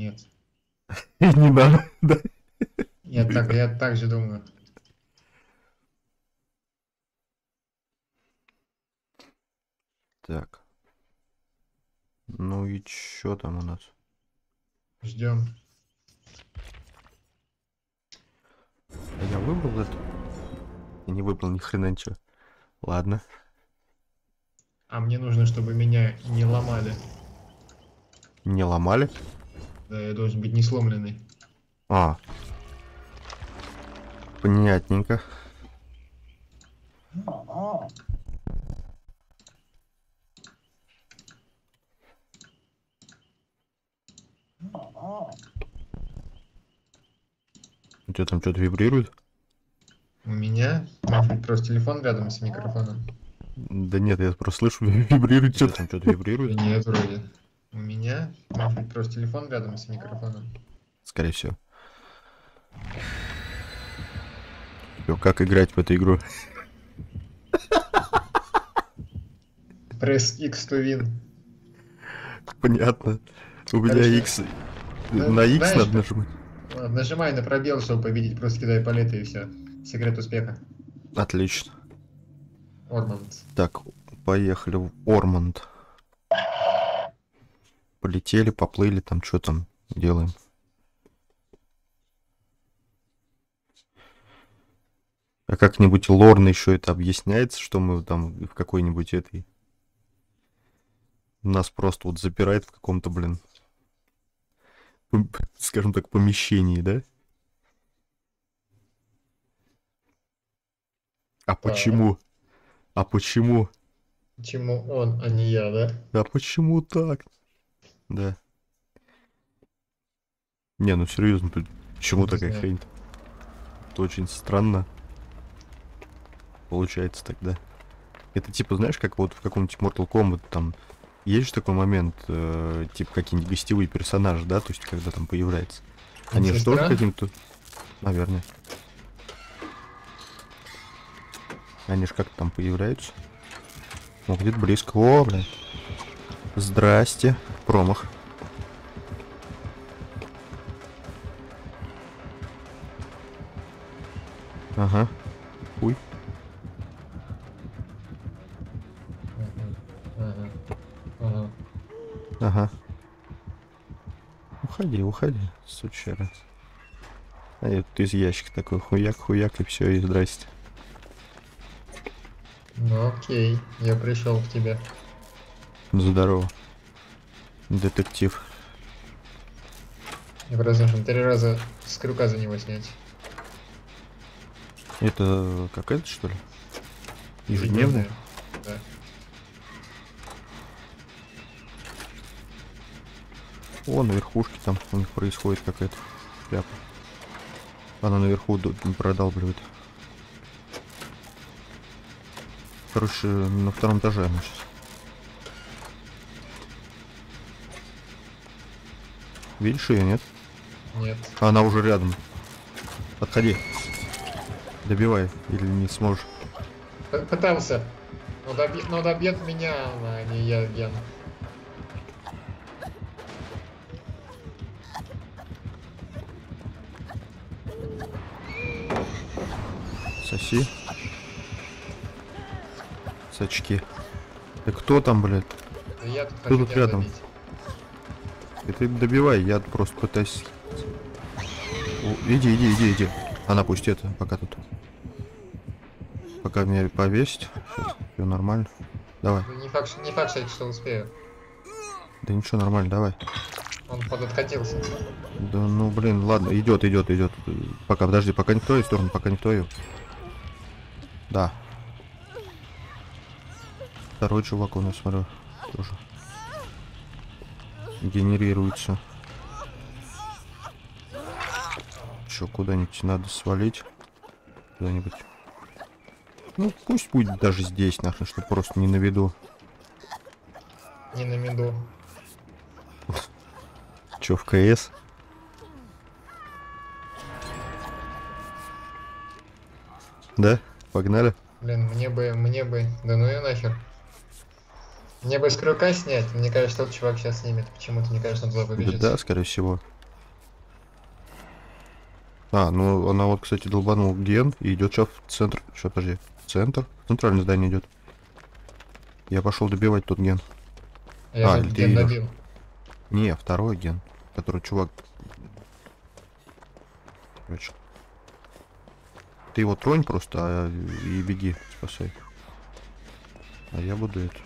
Нет. Не надо, да? Я так, я так же думаю. Так. Ну и чё там у нас? Ждем. А я выбрал это? Я не выбрал ни хрена ничего. Ладно. А мне нужно, чтобы меня не ломали. Не ломали? Да, я должен быть не сломленный. А. Понятненько. У тебя там что-то вибрирует? У меня, может быть, просто телефон рядом с микрофоном? Да нет, я просто слышу, вибрирует что-то. там что-то вибрирует? нет, вроде. У меня, может быть, просто телефон рядом с микрофоном? Скорее всего. Всё, как играть в эту игру? Press X to win. Понятно. У меня X. На X надо нажимать. Нажимай на пробел, чтобы победить, просто кидай палеты и все. Секрет успеха. Отлично. Орманд. Так, поехали в Ормонд. Полетели, поплыли, там что там делаем. А как-нибудь лорно еще это объясняется, что мы там в какой-нибудь этой... Нас просто вот запирает в каком-то, блин, скажем так, помещении, да? А почему? А почему? Почему он, а не я, да? А почему так? Да. Не, ну серьезно, почему Не такая хрень? Это очень странно. Получается тогда. Это типа, знаешь, как вот в каком-нибудь Mortal Kombat там есть же такой момент, э, типа какие-нибудь гостевые персонажи, да, то есть когда там появляется. Они же тоже каким-то... Наверное. Они же как-то там появляются. О, где-то близко. О, блин. Здрасте. Промах. Ага. Уй. Ага. Ага. Ага. Уходи, уходи, сучара. А я тут из ящика такой хуяк-хуяк и все, и здрасте. Ну окей, я пришел к тебе. Здорово. Детектив. Я просто должен три раза с крюка за него снять. Это какая-то что ли? Ежедневная? Да. О, на верхушке там у них происходит какая-то шляпа. Она наверху продалбливает. Короче, на втором этаже она сейчас. Видишь ее, нет? Нет. Она уже рядом. Подходи. Добивай, или не сможешь. П- Пытался. Но, доби- но добьет меня, а не я, Ген. Соси. Сачки. Да кто там, блядь? Да я тут Кто тут рядом? добить. И ты добивай, я просто пытаюсь... О, иди, иди, иди, иди. Она пусть это, пока тут. Пока меня повесить. Все нормально. Давай. Да Не факт, не факт, что успею. Да ничего, нормально, давай. Он подоткатился. Да ну блин, ладно, идет, идет, идет. Пока, подожди, пока не в твою сторону, пока не в твою. Да. Второй чувак у нас, смотрю, тоже. Генерируется. Че, куда-нибудь надо свалить? Куда-нибудь. Ну, пусть будет даже здесь, нахрен, чтобы просто не на виду. Не на меду. Че, в КС? Да? Погнали? Блин, мне бы, мне бы. Да ну и нахер. Мне бы с крюка снять, мне кажется, тот чувак сейчас снимет. Почему-то, мне кажется, он туда Да, побежит. да, скорее всего. А, ну она вот, кстати, долбанул ген и идет сейчас в центр. Сейчас, подожди. В центр? В центральное здание идет. Я пошел добивать тот ген. Я А, ты ген добил. Не, второй ген. Который чувак. Короче. Ты его тронь просто а, и беги, спасай. А я буду это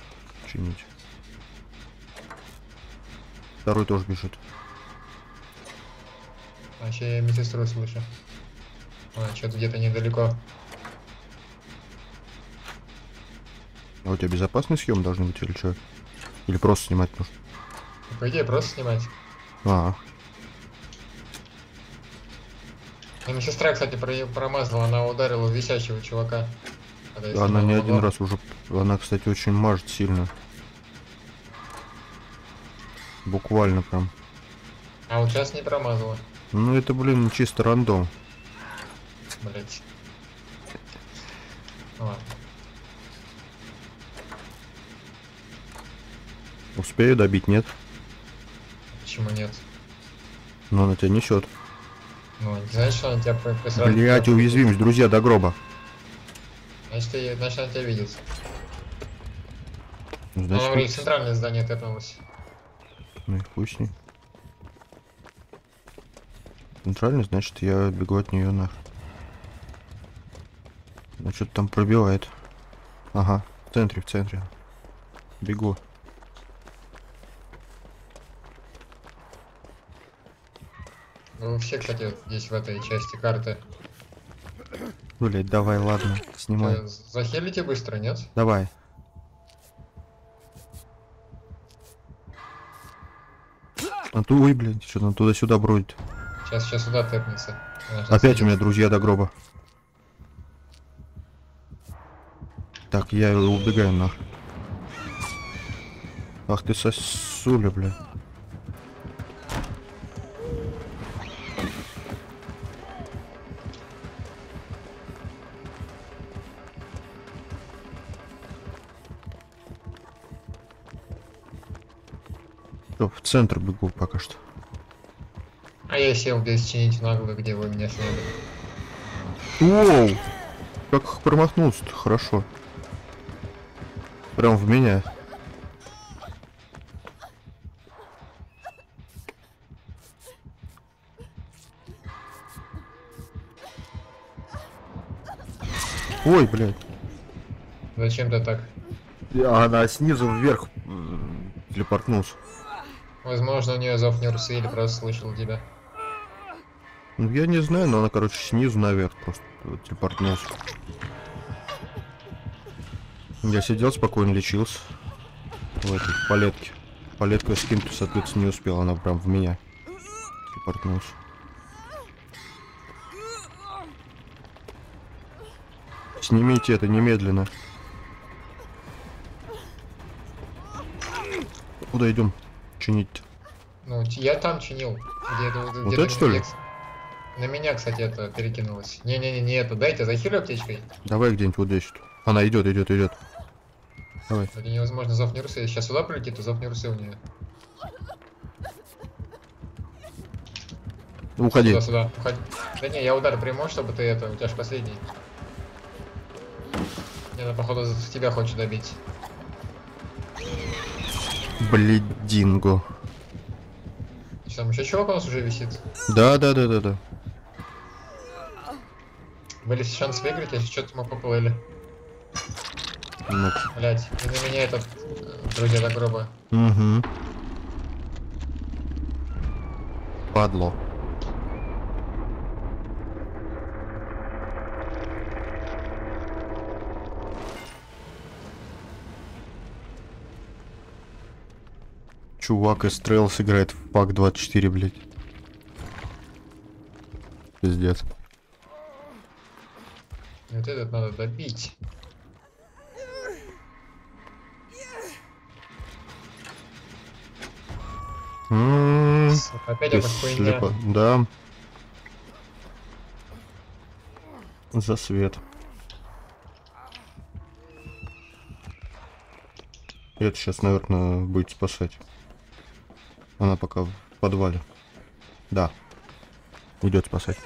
чинить. Второй тоже бежит. А еще я медсестру слышу. А, что-то где-то недалеко. А у тебя безопасный съем должен быть или что? Или просто снимать нужно? Ну, По идее, просто снимать. А, И медсестра, кстати, про- промазала, она ударила висящего чувака. я она не один раз уже... Она, кстати, очень мажет сильно. Буквально прям. А вот сейчас не промазала. Ну это, блин, чисто рандом. Блять. Ладно. Успею добить, нет? Почему нет? Но она тебя несет. Ну, не знаешь, что она тебя при- при сразу- Блять, уязвимость, друзья, до гроба. Значит, ты- значит, она тебя видит. Ну, Она Значит, вроде в центральное здание тэпнулась. Ну и хуй с ней. Центральный, значит, я бегу от нее нахер. Ну что-то там пробивает. Ага, в центре, в центре. Бегу. Вы все, кстати, здесь в этой части карты. Блять, давай, ладно, снимай. Захилите быстро, нет? Давай. Ту, ой, блядь, что-то туда-сюда бродит. Сейчас, сейчас сюда тэпнется. Опять у идет. меня друзья до гроба. Так, я убегаю нахуй. Ах ты сосуля, бля. Центр бегу пока что. А я сел здесь чинить нагло, где вы меня сняли. Воу! Как промахнулся-то хорошо. Прям в меня. Ой, блядь. Зачем ты так? А она снизу вверх телепортнулся. Возможно, у нее зов не русы или просто слышал тебя. Ну, я не знаю, но она, короче, снизу наверх просто вот телепортнулся. Я сидел спокойно, лечился. В этой палетке. Палетку я скинуть, соответственно, не успел, она прям в меня телепортнулась. Снимите это немедленно. Куда идем? Чинить. Ну, я там чинил. Где это, Вот это, что ли? где- На меня, кстати, это перекинулось. Не-не-не, не это. Дайте захилю аптечкой. Давай где-нибудь вот здесь. Она идет, идет, идет. Давай. Это невозможно, зов не русы. Если сейчас сюда прилетит, то зов не русы у нее. Уходи. Сюда, сюда. Уходи. Да не, я удар приму, чтобы ты это, у тебя же последний. Не, она походу тебя хочет добить. Блядинго. Что, там еще чувак у нас уже висит? Да, да, да, да, да. Были шанс выиграть, если что-то мы поплыли. Ну, Блять, и на меня этот, э, друзья до гроба. угу. Падло. Чувак из Трейлс играет в пак 24, блядь. Пиздец. Вот этот надо добить. М, Опять ты эта хуйня. слепо- Да. За свет. Это сейчас, наверное, будет спасать. Она пока в подвале. Да. Идет спасать.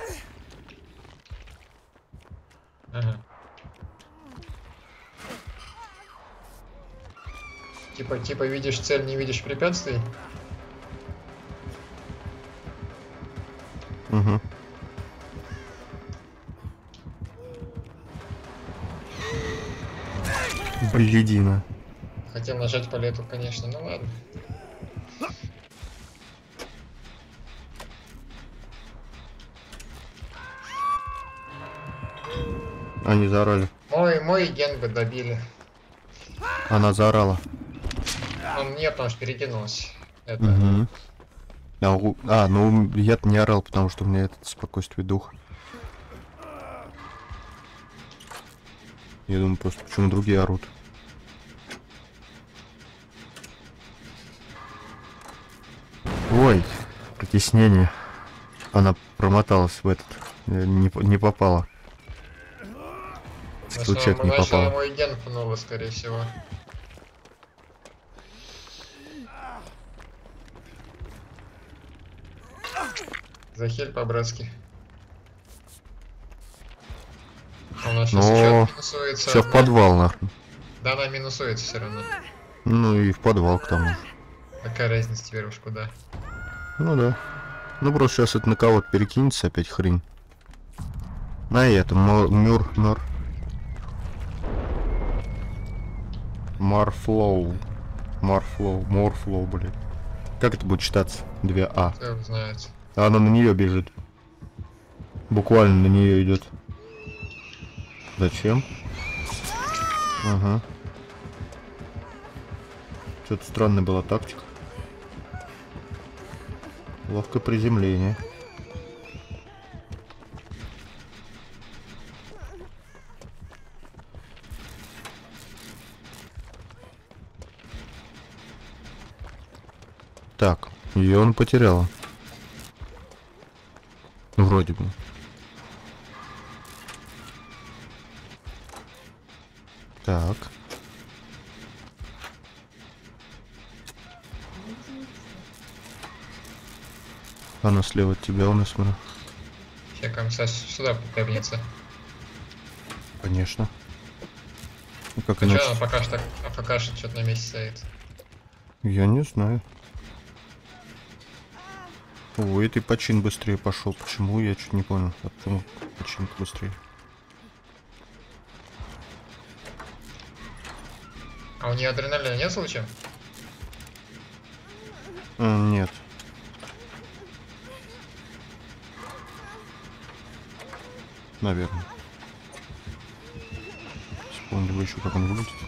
Ага. Типа, типа видишь цель, не видишь препятствий? Угу. Блядина. Хотел нажать палету, конечно, ну ладно. Они заорали. Мой, мой ген бы добили. Она заорала. Он нет, потому что перекинулась. Это. Мгм. А, у- а, ну я не орал, потому что у меня этот спокойствие духа. Я думаю, просто почему другие орут. Ой, притеснение. Она промоталась в этот. э, Не, по- не попала. Скиллчек не попала. мой ген пнуло, скорее всего. Захиль по-братски. Сейчас Но. Все в подвал, нахрен. Да, она минусуется все равно. Ну и в подвал к тому. Какая разница теперь уж куда? Ну да. Ну просто сейчас это на кого-то перекинется опять хрень. На это, мо- мюр, мюр. Марфлоу. Марфлоу, морфлоу, блин. Как это будет читаться? 2А. Кто его знает. А она на нее бежит. Буквально на нее идет. Зачем? Ага. Что-то странная была тактика. Ловкое приземление. Ее он потеряла. Ну, вроде бы. Так. Она слева от тебя у нас, смотрю. Сейчас комиссар сюда прикопнется. Конечно. Ну, как А иначе? что она пока что, а пока что что-то на месте стоит? Я не знаю. Ой, это и почин быстрее пошел. Почему? Я чуть не понял. А почему почин быстрее? А у нее адреналина нет случаем? А, нет. Наверное. Вспомнили бы еще, как он выглядит.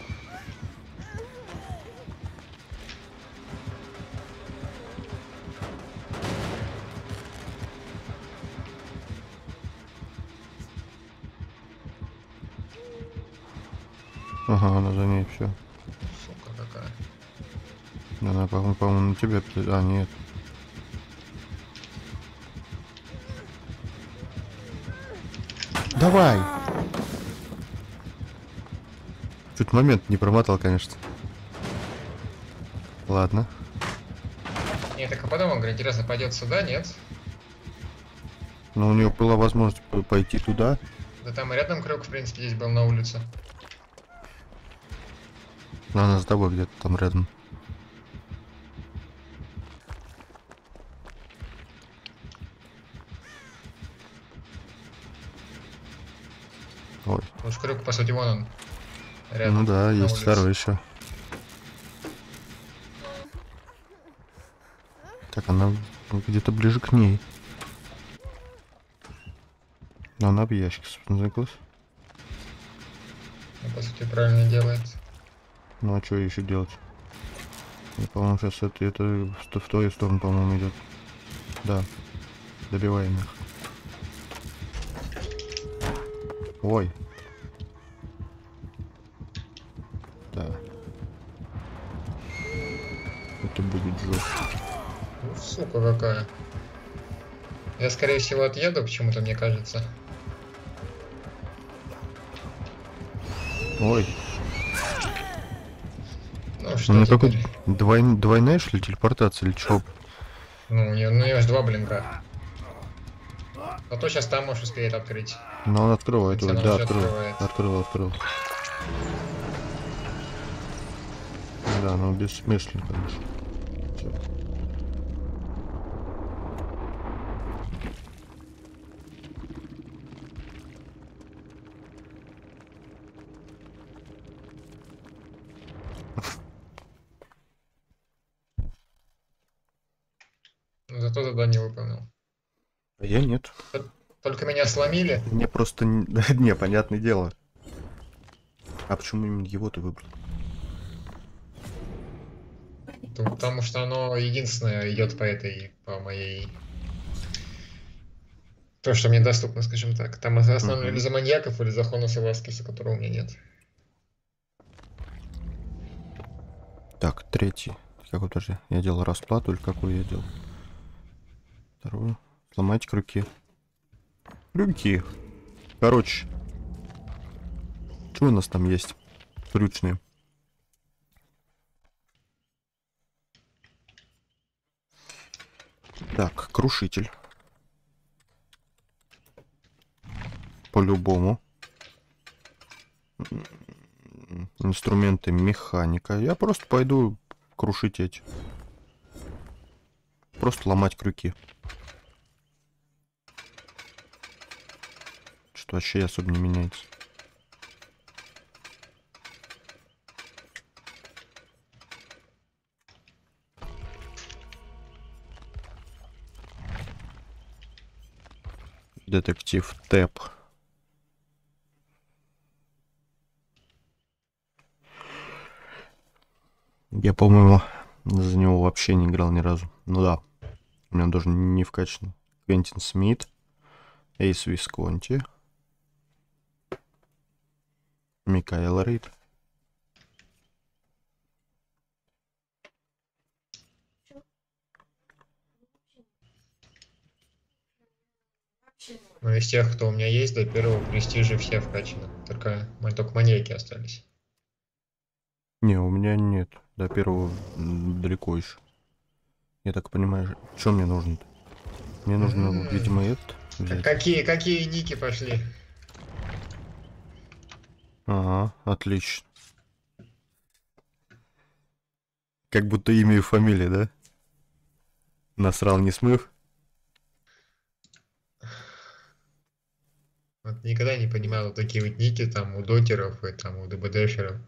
Тебя... А, нет. Давай! Чуть момент не промотал, конечно. Ладно. Не, так а потом он говорит, интересно, пойдет сюда, нет? Но у нее была возможность пойти туда. Да там и рядом круг, в принципе, здесь был на улице. Но она с тобой где-то там рядом. Ой, Сути, вон он. Рядом. ну да, есть улице. второй еще. Так, она где-то ближе к ней. Но она в ящик спряталась. Ну, по сути, правильно делает. Ну а что еще делать? Я, по-моему, сейчас это, это в, в твою сторону, по-моему, идет. Да. Добиваем их. Ой. Скорее всего, отъеду, почему-то мне кажется. Ой. Ну, что Ну, какой двойн- двойная, что ли, телепортация или чё? Ну, у нее, ну, у нее же два блинка. А то сейчас там можешь успеет открыть. Ну, он открывает она да, открыл. открывает. Открыл, открыл. Да, ну бессмысленно, конечно. Всё. Но зато задание выполнил. А я нет. Только меня сломили. Мне просто... не- понятное дело. А почему именно его ты выбрал? то- Потому что оно единственное идет по этой, по моей... То, что мне доступно, скажем так. Там основано Мгм. или за маньяков, или за Хонуса Васкиса, которого у меня нет. Так, третий. Какой, подожди, я делал расплату или какую я делал? Вторую. Сломать крюки. Крюки. Короче. Что у нас там есть? Крючные. Так, крушитель. По-любому. Инструменты механика. Я просто пойду крушить эти. Просто ломать крюки. Что вообще особо не меняется. Детектив Тэп. Я, по-моему, за него вообще не играл ни разу. Ну да. У меня даже не вкачан. Квентин Смит. Эйс Висконти. Микаэл Рид. Но из тех, кто у меня есть, до первого престижа все вкачаны. Только, только маньяки остались. Не, у меня нет. До первого далеко еще. Я так понимаю, что мне нужно -то? Мне нужно, М. видимо, это взять. Какие, какие ники пошли? Ага, отлично. Как будто имя и фамилия, да? Насрал не смыв. Вот никогда не понимал вот такие вот ники там у дотеров и там у ДБДшеров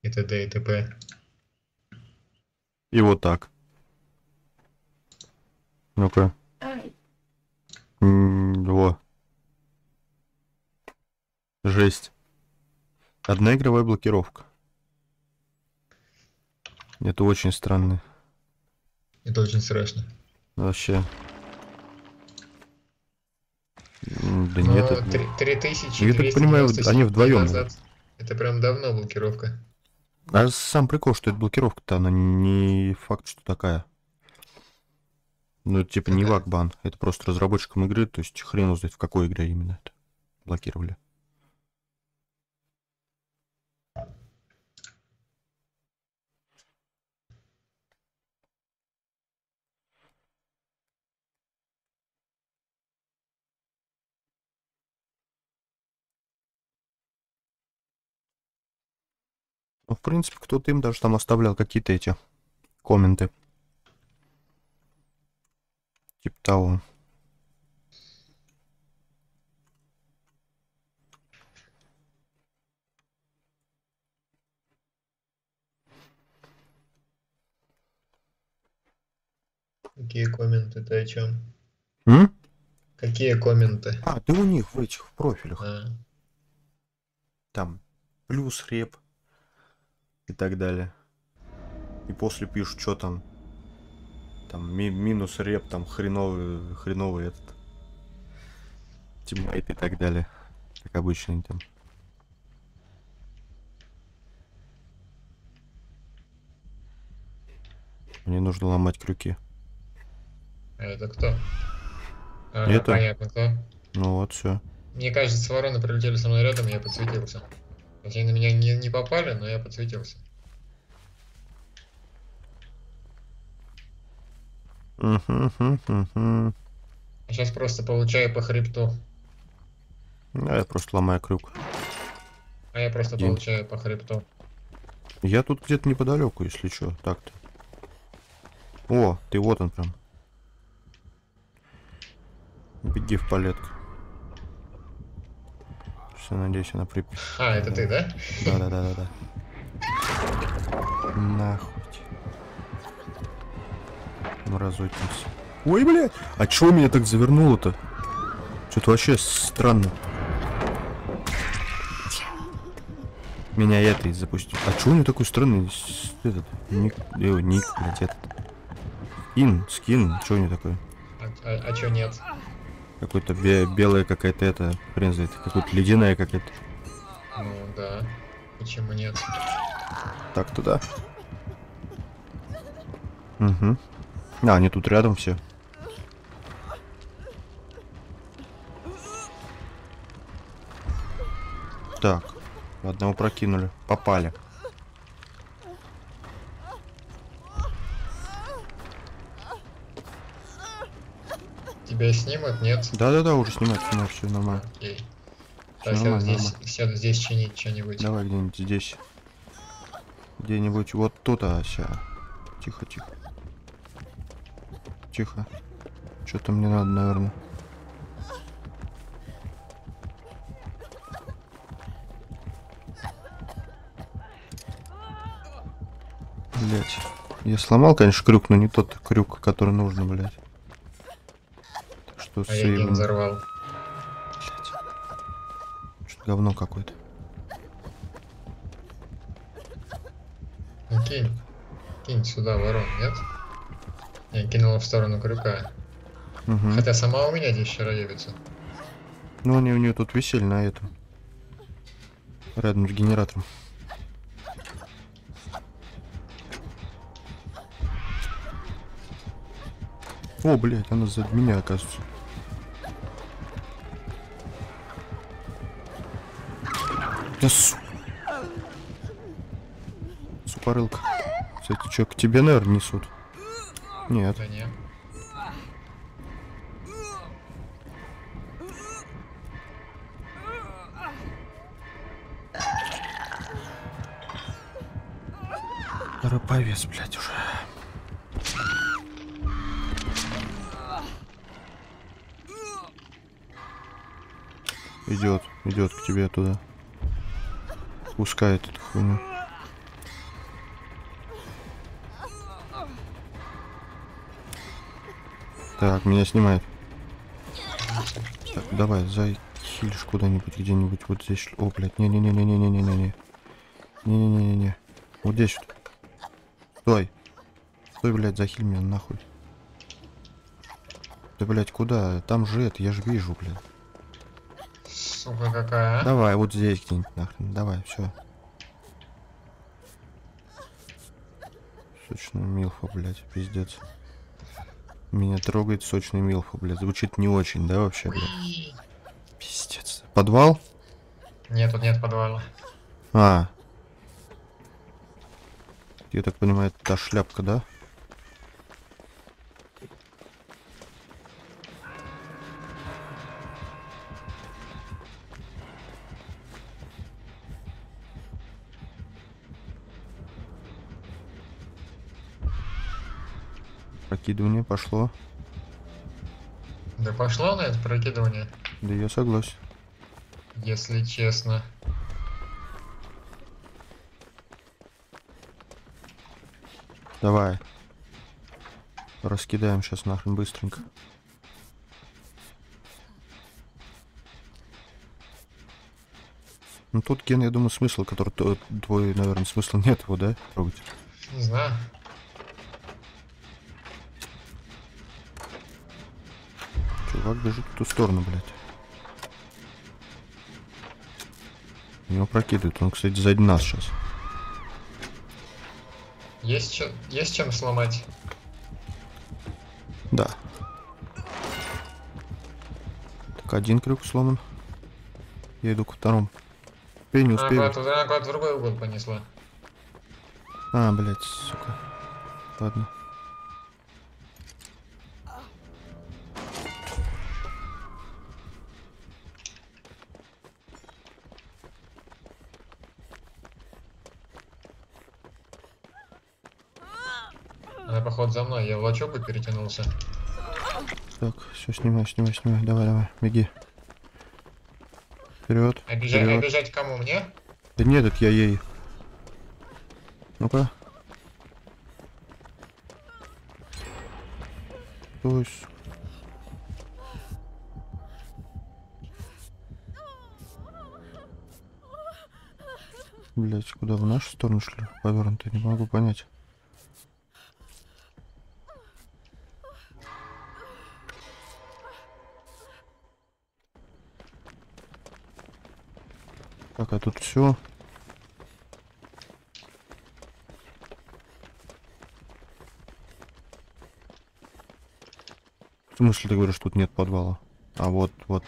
и т.д. и т.п. И вот так. Ну-ка. Во. Жесть. Одна игровая блокировка. Это очень странно. Это очень страшно. Вообще. Да Но нет, это... три- 3297 Я так понимаю, они вдвоем назад. Это прям давно блокировка. А сам прикол, что это блокировка-то, она не факт, что такая. Ну, это типа не вакбан, это просто разработчикам игры, то есть хрен узнать, в какой игре именно это блокировали. Ну, в принципе, кто-то им даже там оставлял какие-то эти комменты. Типа того. Какие комменты? Ты о чем? М? Какие комменты? А, ты у них в этих профилях. А, Там плюс реп и так далее. И после пишут, что там. Там ми- минус реп, там хреновый, хреновый этот. Тиммейт и так далее. Как обычно там. Мне нужно ломать крюки. это кто? А, Это. понятно, кто. Ну вот, все. Мне кажется, вороны прилетели со мной рядом, я подсветился. Хотя на меня не, не попали, но я подсветился. Угу, Сейчас просто получаю по хребту. да я просто ломаю крюк. А я просто День. получаю по хребту. Я тут где-то неподалеку, если что, так-то. О, ты вот он прям. Беги в палетку. Все, надеюсь, она при... А, это ты, да? Да-да-да-да-да. Нахуй. Мразотимся. Ой, блядь! А чего меня так завернуло-то? Что-то вообще странно. Меня это и запустил. А чего у него такой странный этот ник, э, ник, блядь, этот. Скин, скин, что у него такое? А, а, а чё нет? Какой-то бе- белая какая-то это, хрен знает, какая-то ледяная какая-то. Ну да. Почему нет? Так-то да. Угу. А, они тут рядом все. Так, одного прокинули. Попали. Тебя снимут, нет? Да-да-да, уже снимать, снимать, все нормально. Окей. Сяду нормально, здесь, сяду здесь чинить что-нибудь. Давай где-нибудь здесь. Где-нибудь вот тут, а ща. Тихо, тихо. Тихо. Что-то мне надо, наверное. Блять. Я сломал, конечно, крюк, но не тот крюк, который нужно, блять. Что А я один сейвим. взорвал. Что-то говно какое-то. Ну кинь. Кинь сюда ворон, нет? Я кинул в сторону крюка. Мгм. Хотя сама у меня здесь чароевица. Ну, они у нее тут висели на этом. Рядом с генератором. О, блядь, она за меня, оказывается. Да су... Супорылка. Кстати, что, к тебе, наверное, несут? Нет. Да не. Роповец, блядь, уже. Идет, идет к тебе туда. Пускает эту хуйню. Так, меня снимает. Так, давай, захилишь куда-нибудь, где-нибудь вот здесь. О, блядь, не-не-не-не-не-не-не-не. Не-не-не-не-не. Вот здесь вот. Стой. Стой, блядь, захиль меня нахуй. Да, блядь, куда? Там же это, я же вижу, блядь. Сука какая, а? Давай, вот здесь где-нибудь нахрен. Давай, все. Сочная милфа, блядь, пиздец. Меня трогает сочный милфа, блядь. Звучит не очень, да, вообще, блядь? Пиздец. Подвал? Нет, тут нет подвала. А. Я так понимаю, это та шляпка, да? Прокидывание пошло. Да пошло на это прокидывание, Да я согласен. если честно. Давай. Раскидаем сейчас нахрен быстренько. Ну тут, Ген, я думаю, смысл, который то- твой, наверное, смысла нет его, да? Трогать. Не знаю. Чувак бежит в ту сторону, блядь. Его прокидывает. Он, кстати, сзади нас сейчас. Есть, чё- есть чем сломать? Да. Так, один крюк сломан. Я иду ко второму. Теперь не успею. куда-то, она куда-то в другой угол понесла. А, блядь, сука. Ладно. Поход за мной, я в лачугу перетянулся. Так, все, снимай, снимай, снимай. Давай, давай, беги. Вперед. Бежать к кому? Мне? Да нет, это я ей. Ну-ка. То есть... Блять, куда в нашу сторону шли? Повернуто, не могу понять. Тут все. В смысле ты говоришь, тут нет подвала? А вот, вот.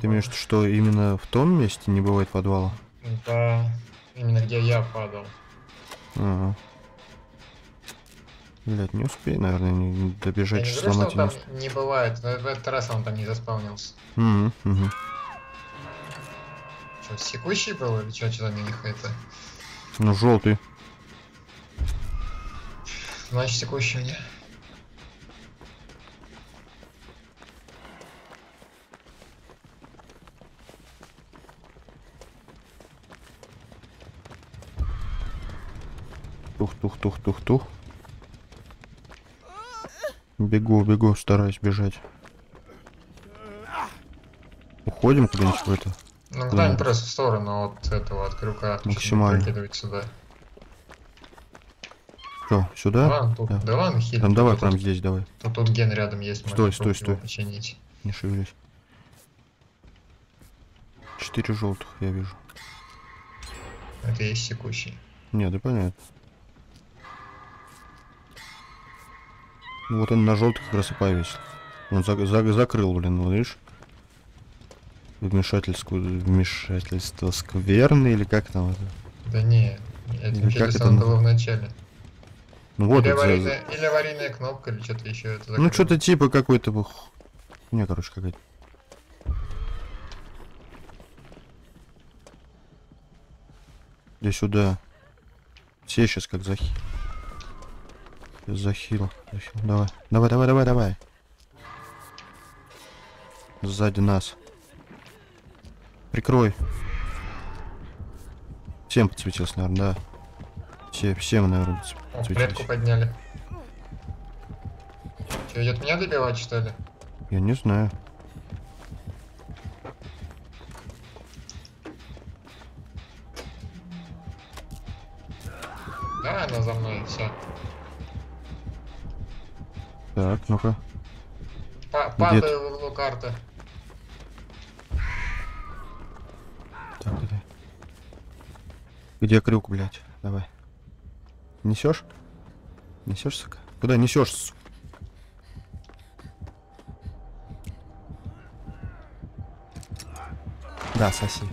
Ты имеешь в виду, что именно в том месте не бывает подвала? Да, именно где я падал. Ага. Блять, не успею, наверное, не- не Я добежать, не что говорю, что сломать он не там не бывает, в этот раз он там не заспавнился. Мгм, мгм. Что, секущий был или что, что-то них это? Ну, желтый. Значит, секущий мне. Тух-тух-тух-тух-тух. Бегу, бегу, стараюсь бежать. Уходим куда-нибудь в это? Ну, Куда куда-нибудь надо? просто в сторону от этого, от крюка. Максимально. Прокидывать сюда. Что, сюда? Ладно, тут, Да. да. ладно, хиль. Там давай тут, прям здесь, давай. тут, тут ген рядом есть, Стой, стой, стой. починить. Не шевелись. Четыре желтых я вижу. Это есть секущий. Не, да понятно. Ну Вот он на желтых как раз и повесил. Он за- за- закрыл, блин, вот видишь? Вмешательство, вмешательство скверное или как там это? Да не, это Или как это было в начале. Ну вот или, это за- аварийная, или аварийная кнопка, или что-то еще. Это Ну что-то типа какой-то... Не, короче, какая-то. Иди сюда. Все сейчас как захи. Захил. захил. Давай. Давай, давай, давай, давай. Сзади нас. Прикрой. Всем подсветился, наверное, да. Все, всем, наверное, О, подсветились. клетку подняли. Что, идет меня добивать, что ли? Я не знаю. Так, ну-ка. падаю в углу карты. Так, давай. Где крюк, блядь? Давай. Несешь? Несешь, сука? Куда несешь, сука? Да, соси.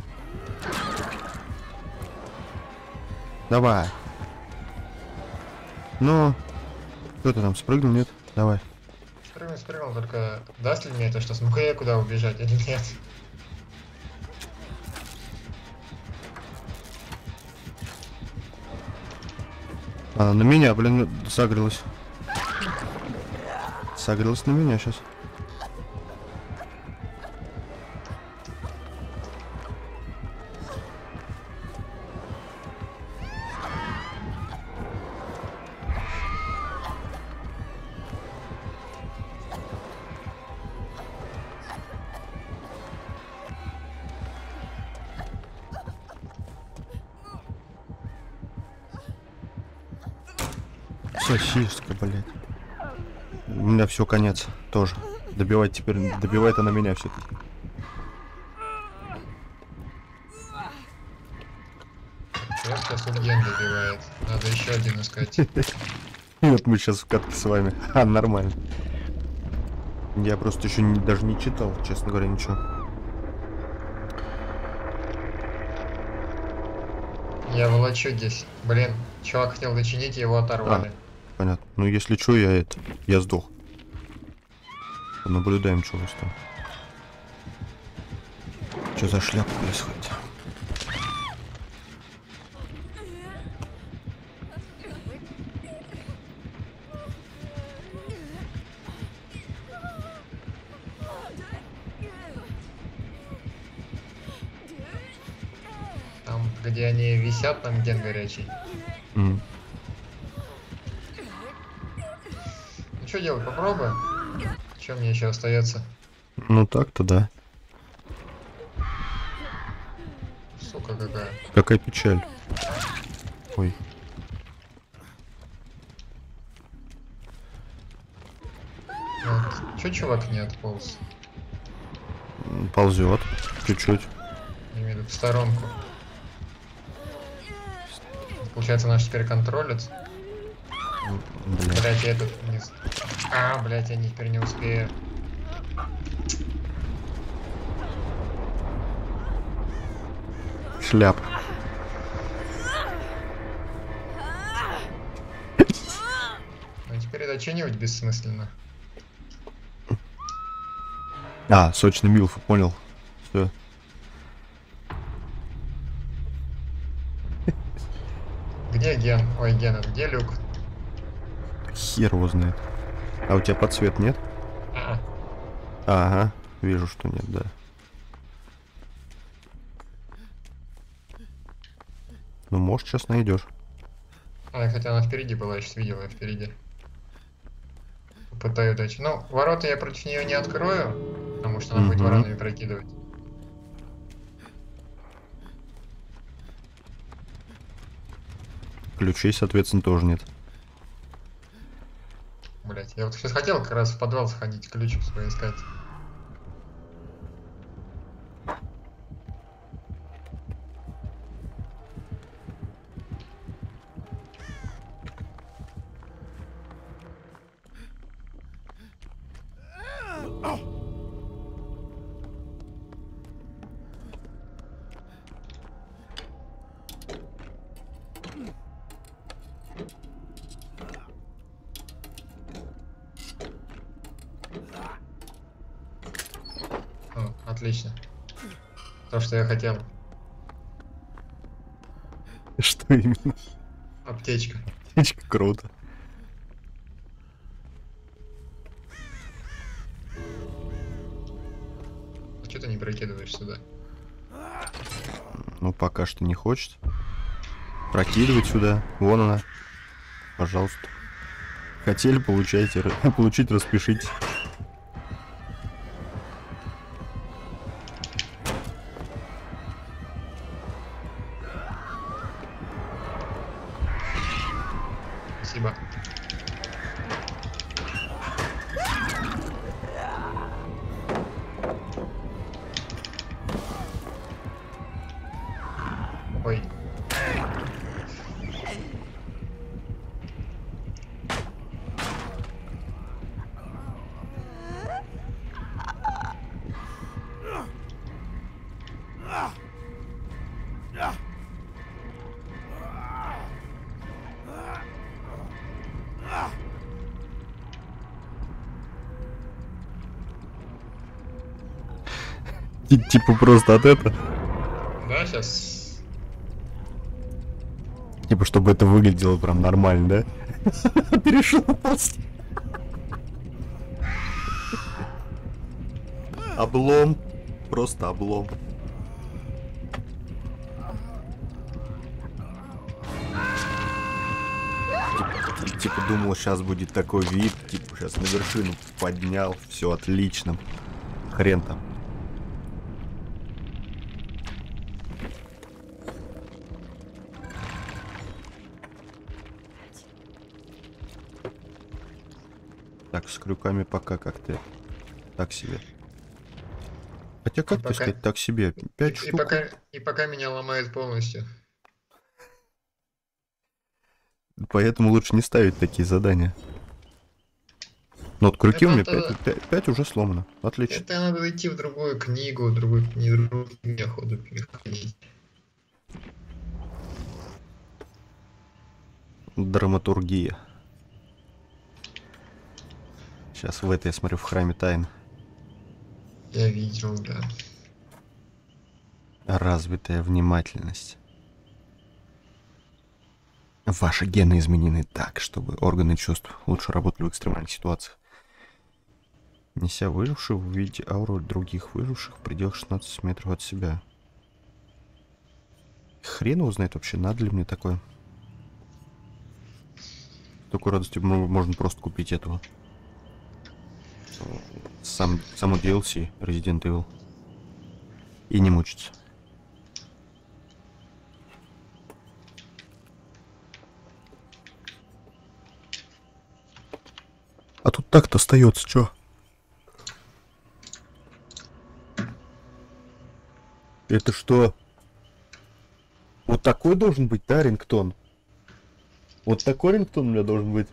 Давай. Ну, кто ты там спрыгнул, нет? Давай. Спрыгнул, спрыгнул, только даст ли мне это что? Смогу я куда убежать или нет? А, на меня, блин, сагрилась. Сагрилась на меня сейчас. Все конец тоже. Добивать теперь, добивает она меня все-таки. Ген добивает. Надо еще один искать. И вот мы сейчас в катке с вами. А, нормально. Я просто еще не- даже не читал, честно говоря, ничего. Я волочу здесь. Блин, чувак хотел дочинить, его оторвали. Понятно. Ну, если что, я это... Я сдох. Наблюдаем, что у нас там. Что за шляпа происходит? Там, где они висят, там ген горячий. Mm. Ну что делать, попробуем? Что мне еще остается? Ну так-то да. Сука какая. Какая печаль. Ой. Вот. Че чувак не отполз? Ползет. Чуть-чуть. Имею в сторонку. Получается, наш теперь контролец. Блять, я этот не... А, блять, я не, теперь не успею. Шляп. Ну теперь это чинивать бессмысленно. А, сочный милф, понял. Все. Где ген? Ой, ген, где люк? Хер его знает. А у тебя подсвет нет? А, Ага, вижу, что нет, да. Ну, может, сейчас найдешь. а, хотя она впереди была, я сейчас видел ее впереди. Попытаю дать. Ну, ворота я против нее не открою, потому что она будет воронами прокидывать. Ключей, соответственно, тоже нет. Я вот сейчас хотел как раз в подвал сходить, ключик свой искать. Что не хочет. Прокидывать сюда. Вон она. Пожалуйста. Хотели, получайте. Р- Получить, распишите. Типа просто от этого. Да, сейчас. Типа, чтобы это выглядело прям нормально, да? Ты решил. Облом. Просто облом. Типа, типа думал, сейчас будет такой вид, типа сейчас на вершину поднял, все отлично. Хрен там. С крюками пока как-то так себе. Хотя как пока- тебе сказать так себе? И, Пять и штук. пока, и пока меня ломает полностью. Поэтому лучше не ставить такие задания. Ну вот крюки у меня Это- 5, 5, уже сломано. Отлично. Это надо идти в другую книгу, в другую книгу, в другую книгу ходу переходить. Драматургия. Сейчас в это я смотрю в храме тайн. Я видел, да. Развитая внимательность. Ваши гены изменены так, чтобы органы чувств лучше работали в экстремальных ситуациях. Неся выжившего, вы видите ауру других выживших в пределах 16 метров от себя. Хрен его знает вообще, надо ли мне такое. Такой радостью мо- можно просто купить этого. Сам, само DLC Resident Evil. И не мучиться. А тут так-то остается, чё? Это что? Вот такой должен быть, да, рингтон? Вот такой рингтон у меня должен быть.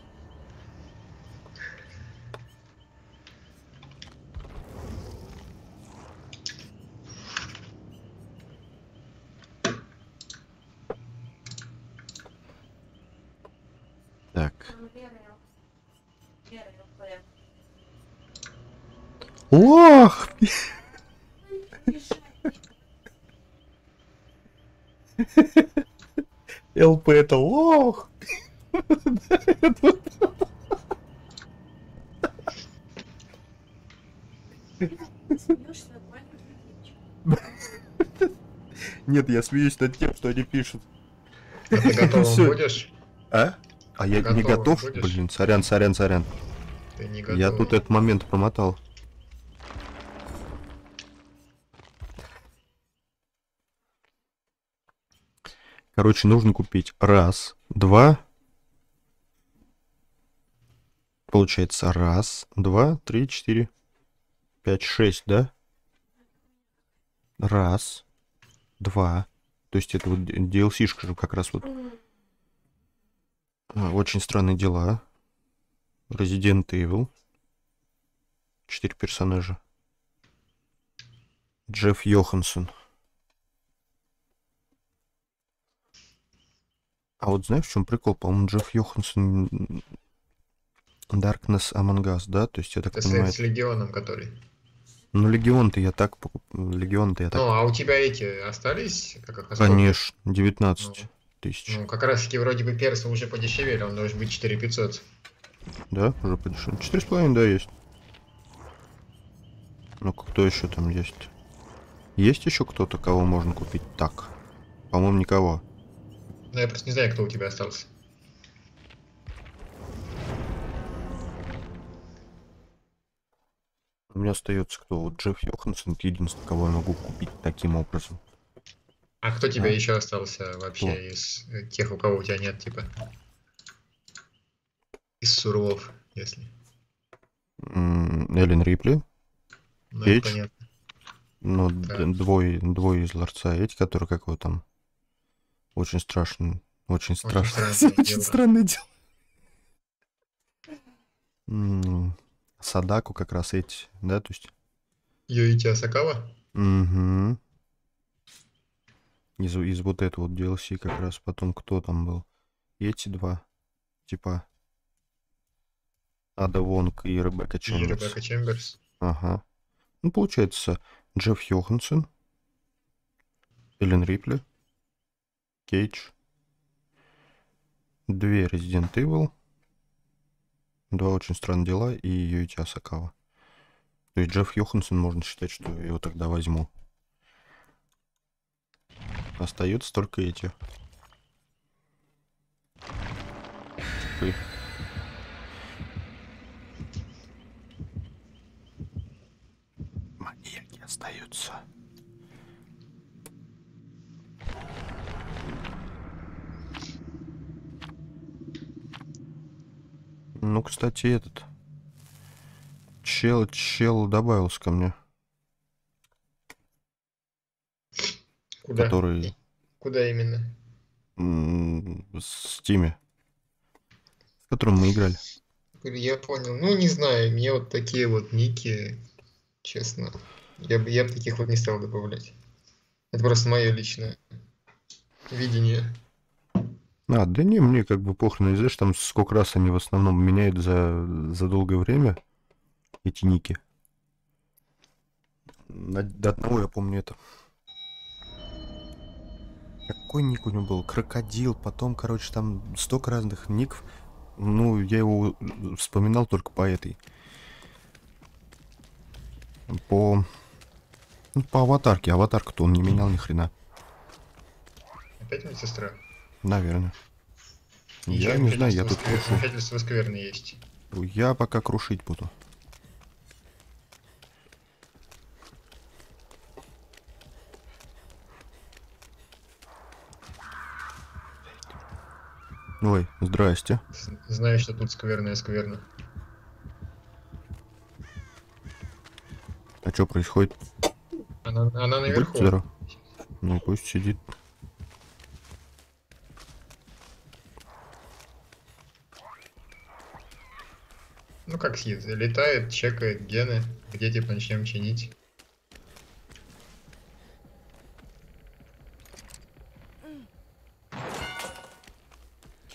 Так. Ох! ЛП это лох! Нет, я смеюсь над тем, что они пишут. А ты готовым Всё. будешь? А? А я не готов? Блин, сорян, сорян, сорян. Я тут этот момент промотал. Короче, нужно купить раз, два. Получается раз, два, три, четыре, пять, шесть, да? Раз, два. То есть это вот DLC-шка же как раз вот. А, Очень странные дела. Resident Evil. Четыре персонажа. Джефф Йоханссон. А вот знаешь, в чем прикол? По-моему, Джефф Йоханссон Darkness Among Us, да? То есть я так Это понимаю... с, Легионом, который. Ну, Легион-то я так... покуп- Легион-то я так... Ну, а у тебя эти остались? Как, сколько? Конечно, 19 тысяч. Ну, как раз таки вроде бы персы уже подешевели, он должен быть 4500. Да, уже подешевле. Четыре с половиной, да, есть. Ну-ка, кто еще там есть? Есть еще кто-то, кого можно купить так? По-моему, никого. Ну, я просто не знаю, кто у тебя остался. У меня остается кто? Вот Джефф Йоханссон, единственный, кого я могу купить таким образом. А кто тебе А? еще остался вообще Кто? из э, тех, у кого у тебя нет, типа? Из суров, если. Эллен Рипли, Ну, Пейдж? понятно. ну, двое, двое из ларца, эти, которые, как его там, очень страшно, очень страшно. Очень странное дело. Садаку как раз эти, да, то есть Юити Асакава? Угу. Из, из вот этого вот DLC как раз потом кто там был? Эти два. Типа Ада Вонг и Ребекка И Чемберс. Ребекка Чемберс. Ага. Ну, получается, Джефф Йоханссон, Эллен Рипли, Кейдж, две Resident Evil, два очень странные дела и Юити Асакава. То есть Джефф Йоханссон, можно считать, что его тогда возьму. Остается только эти. Типы. Маньяки остаются. Ну, кстати, этот... Чел, чел добавился ко мне, Куда? который Куда именно? с Тиме, с которым мы играли. Я понял. Ну, не знаю, мне вот такие вот ники, честно, я бы, я таких вот не стал добавлять. Это просто мое личное видение. А, да не, мне как бы похрен, знаешь, там сколько раз они в основном меняют за, за долгое время эти ники. До одного я помню это. Какой ник у него был? Крокодил, потом, короче, там столько разных ников. Ну, я его вспоминал только по этой. По... Ну, по аватарке. Аватарку-то он не менял ни хрена. Опять медсестра? Наверное. Я Ничего, не знаю, я тут сквер- крушу. Вмешательство скверны есть. Я пока крушить буду. Ой, здрасте. Знаю, что тут скверная скверна. А что происходит? Она, она наверху. Ну пусть сидит. Ну как сидит? Летает, чекает гены. Где типа начнем чинить?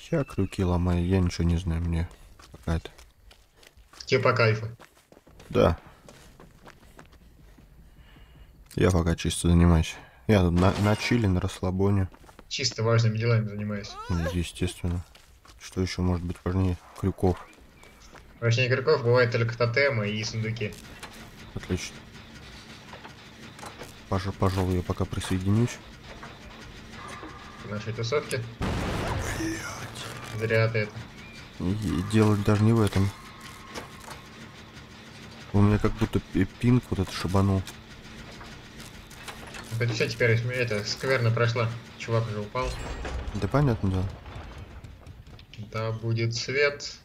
Я крюки ломаю, я ничего не знаю, мне какая-то. Тебе по кайфу. Да. Я пока чисто занимаюсь. Я тут на, на чили, на расслабоне. Чисто важными делами занимаюсь. Естественно. Что еще может быть важнее крюков? Вообще игроков бывает только тотемы и сундуки. Отлично. Пожа- пожалуй, я пока присоединюсь. в нашей тусовке. Зря ты это. И, дело даже не в этом. У меня как будто пи- пинг вот этот шибанул. Это все теперь это скверно прошла. Чувак уже упал. Да понятно, да. Да будет свет.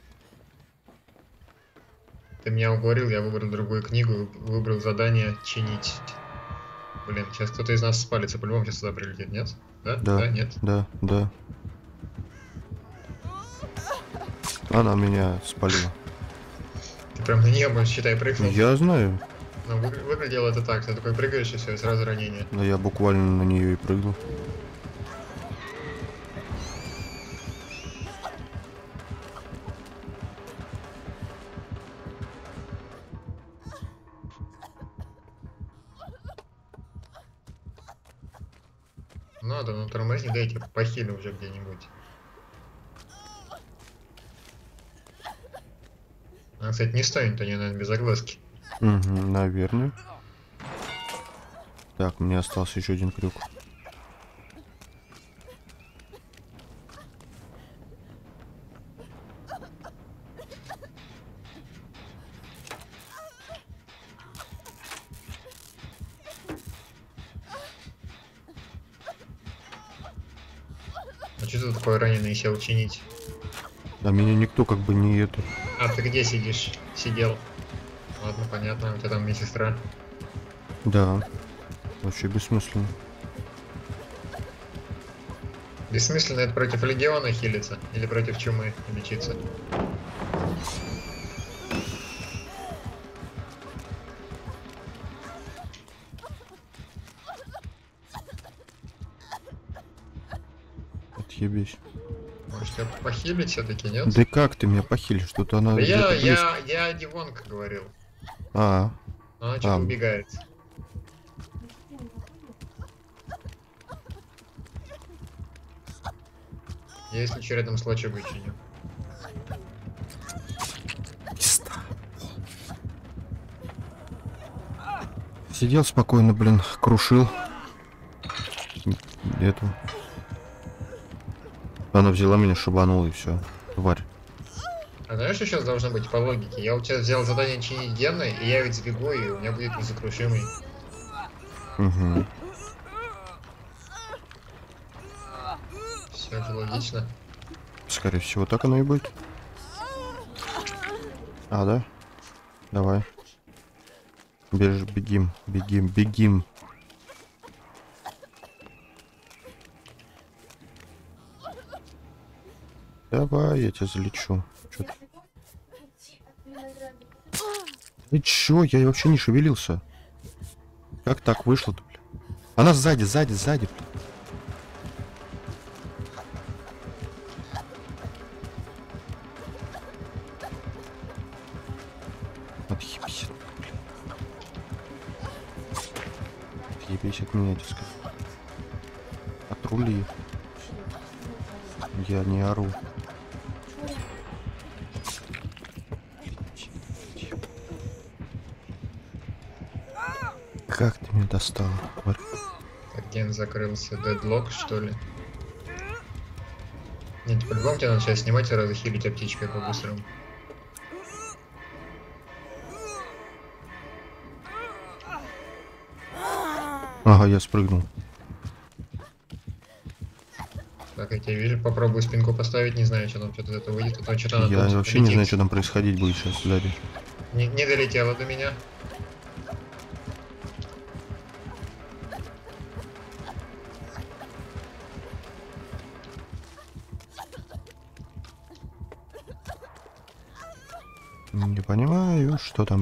Ты меня уговорил, я выбрал другую книгу, выбрал задание чинить. Блин, сейчас кто-то из нас спалится, по-любому сейчас сюда прилетит, нет? Да? Да. нет? Да, да. Она меня спалила. Ты прям на нее, может, считай, прыгнул. Я знаю. Но вы- выглядело это так, ты такой прыгаешь и все, сразу ранение. Да я буквально на нее и прыгнул. Похили уже где-нибудь. Она, кстати, не станет, нее, наверное, без огласки. Угу, наверное. Так, мне остался еще один крюк. Что ты такой раненый сел чинить? А меня никто как бы не это. А ты где сидишь? Сидел. Ладно, понятно, у тебя там медсестра. Да. Вообще бессмысленно. Бессмысленно это против легиона хилиться или против чумы лечиться? Похилить все-таки, нет? Да как ты меня похилишь? Что-то она Да я, я, я Дивонка говорил. А, Она что-то А. убегает. Я если что рядом с лачой вычиню. Сидел спокойно, блин, крушил. Эту. Она взяла меня, шибанула и все. Тварь. А знаешь, что сейчас должно быть по логике? Я вот сейчас взял задание чинить гены, и я ведь сбегу, и у меня будет незакрушимый. Угу. Все же логично. Скорее всего, так оно и будет. А, да? Давай. Беж, бегим, бегим, бегим. Давай, я тебя залечу. Чё ты? Чё? Я вообще не шевелился. Как так вышло-то, бля? Она сзади, сзади, сзади, бля. Отъебись от блин. Отъебись от меня, тебе скажу. Отрули. Я не ору. Достала? Так, ген закрылся. Дедлок, что ли? Нет, по-любому тебе надо сейчас снимать и разохилить аптечкой по-быстрому. Ага, я спрыгнул. Так, я тебя вижу, попробую спинку поставить, не знаю, что там что-то этого выйдет, а то что-то надо Я вообще не знаю, что там происходить будет сейчас сзади. Не, не долетело до меня.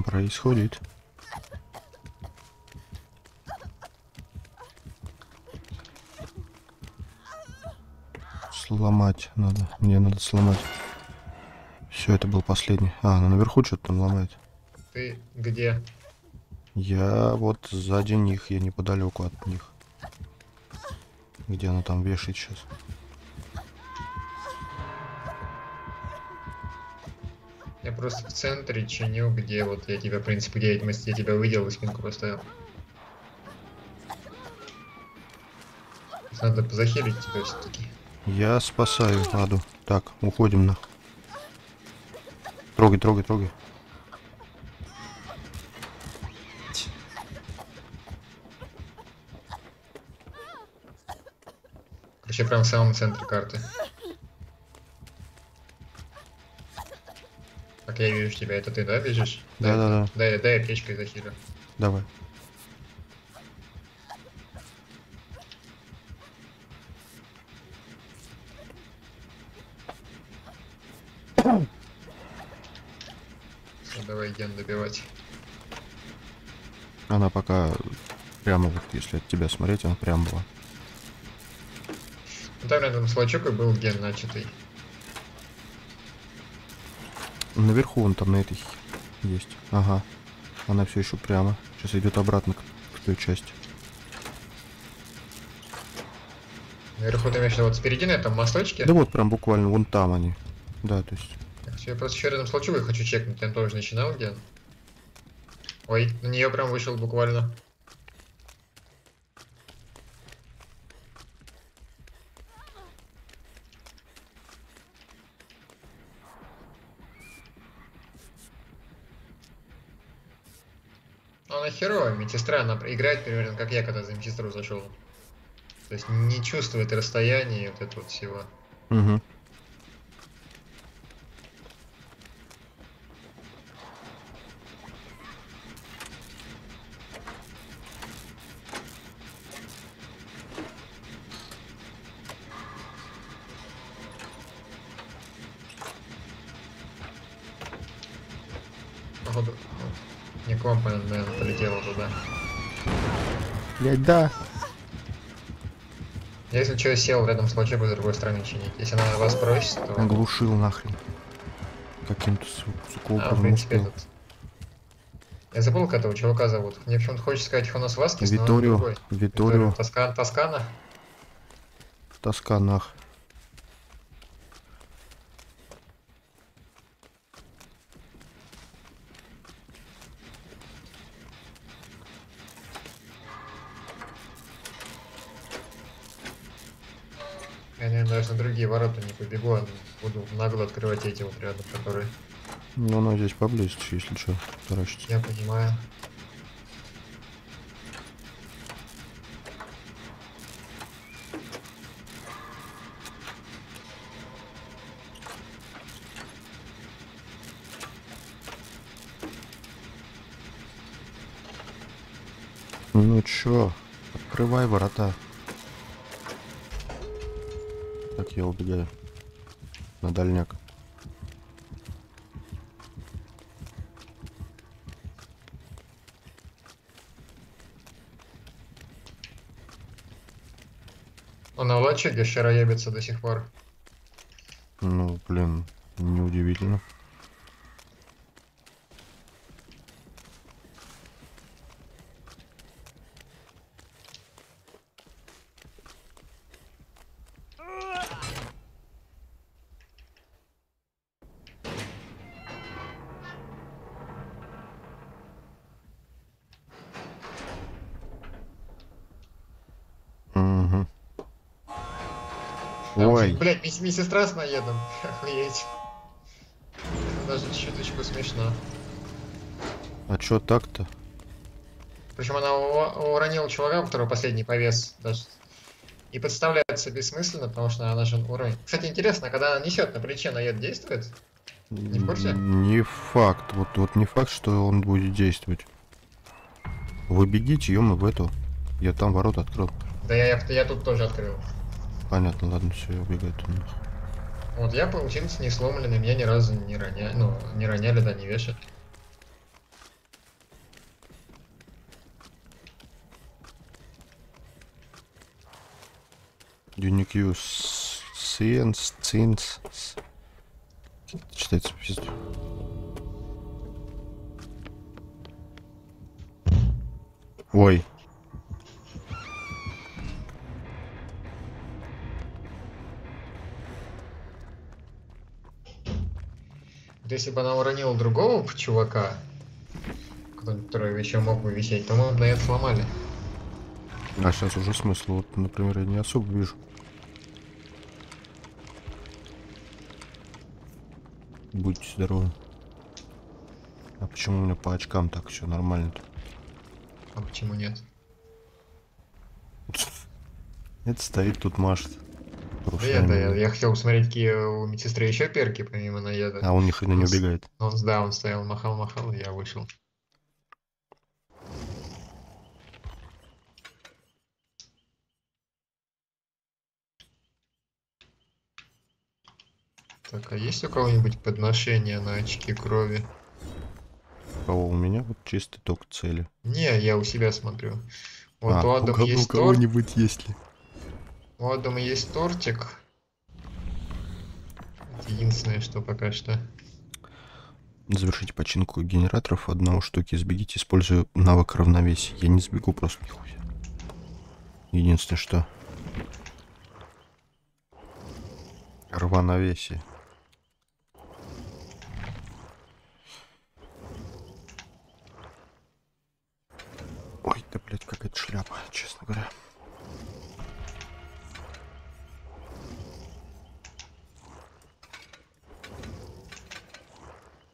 Там происходит. Сломать надо. Мне надо сломать. Все, это был последний. А, ну наверху что-то там ломает. Ты где? Я вот сзади них, я неподалеку от них. Где она там вешает сейчас? Просто в центре чиню, где вот я тебя, в принципе, где я, тебя выделал и спинку поставил. Надо захилить тебя все-таки. Я спасаю Аду. Так, уходим на. Трогай, трогай, трогай. Вообще прям в самом центре карты. Я вижу тебя, это ты, да, бежишь? Да-да-да. Дай, дай аптечкой захилю. Давай. Всё, давай ген добивать. Она пока прямо вот, если от тебя смотреть, она прям была. Ну, там рядом с лачокой был ген начатый. Наверху вон там на этой есть. Ага. Она все еще прямо. Сейчас идет обратно к, к той части. Наверху ты имеешь вот спереди на этом мосточке? Да вот прям буквально вон там они. Да, то есть. Так, Я просто еще рядом с лачокой хочу чекнуть, там тоже начинал ген. Ой, на нее прям вышел буквально. Ну, Она херовая, медсестра, она играет примерно как я, когда за медсестру зашел. То есть не чувствует расстояние вот это вот всего. Угу. Да. Я, если что, сел рядом с лачебой с другой стороны чинить. Если она вас просит, то... Оглушил нахрен. Каким-то су- сука А, в принципе, этот... Я забыл, как этого чувака зовут. Мне почему-то хочется сказать Хонос Васкис, но он Виторио. другой. Виторио. Тоскан, Тоскана? Тоска нах. Я, наверное, даже на другие ворота не побегу, а буду нагло открывать эти вот рядом, которые... Ну, она здесь поблизости, если что, таращится. Я понимаю. Ну чё, открывай ворота. Я убегаю. На дальняк. Он на лачеге вчера ебится до сих пор. Ну, блин, неудивительно. Блять, медсестра с наедом. Охуеть. Даже чуточку смешно. А чё так-то? Причем она уронила чувака, который последний повес даже. И подставляется бессмысленно, потому что она же уронит. Кстати, интересно, когда она несет на плече, наед действует? Не в курсе? Не факт. Вот, вот не факт, что он будет действовать. Вы бегите, ё в эту. Я там ворот открыл. Да я, я, я тут тоже открыл. Понятно, ладно, все, я убегаю туда. нахуй. Вот я получился не сломленный, меня ни разу не роняли, ну, не роняли, да, не вешали. Do you use science, science? с- Как это читается пизду? Ой, Вот если бы она уронила другого чувака, который еще мог бы висеть, то мы бы на это сломали. а сейчас уже смысл, вот, например, я не особо вижу. Будьте здоровы. А почему у меня по очкам так все нормально-то? А почему нет? Это стоит тут машет. Я, да, я, я хотел посмотреть, какие у медсестры еще перки, помимо наеда. А он ни хрена не убегает. Он, да, он стоял, махал, махал, и я вышел. Так, а есть у кого-нибудь подношение на очки крови? Кого у меня вот чистый ток цели. Не, я у себя смотрю. Вот А, у у кого- у есть торт, кого-нибудь есть ли? У Адама есть тортик. Это единственное, что пока что. Завершите починку генераторов одного штуки. Сбегите, используя навык равновесия. Я не сбегу просто нихуя. Единственное, что... Равновесие. Ой, да, блядь, какая-то шляпа, честно говоря.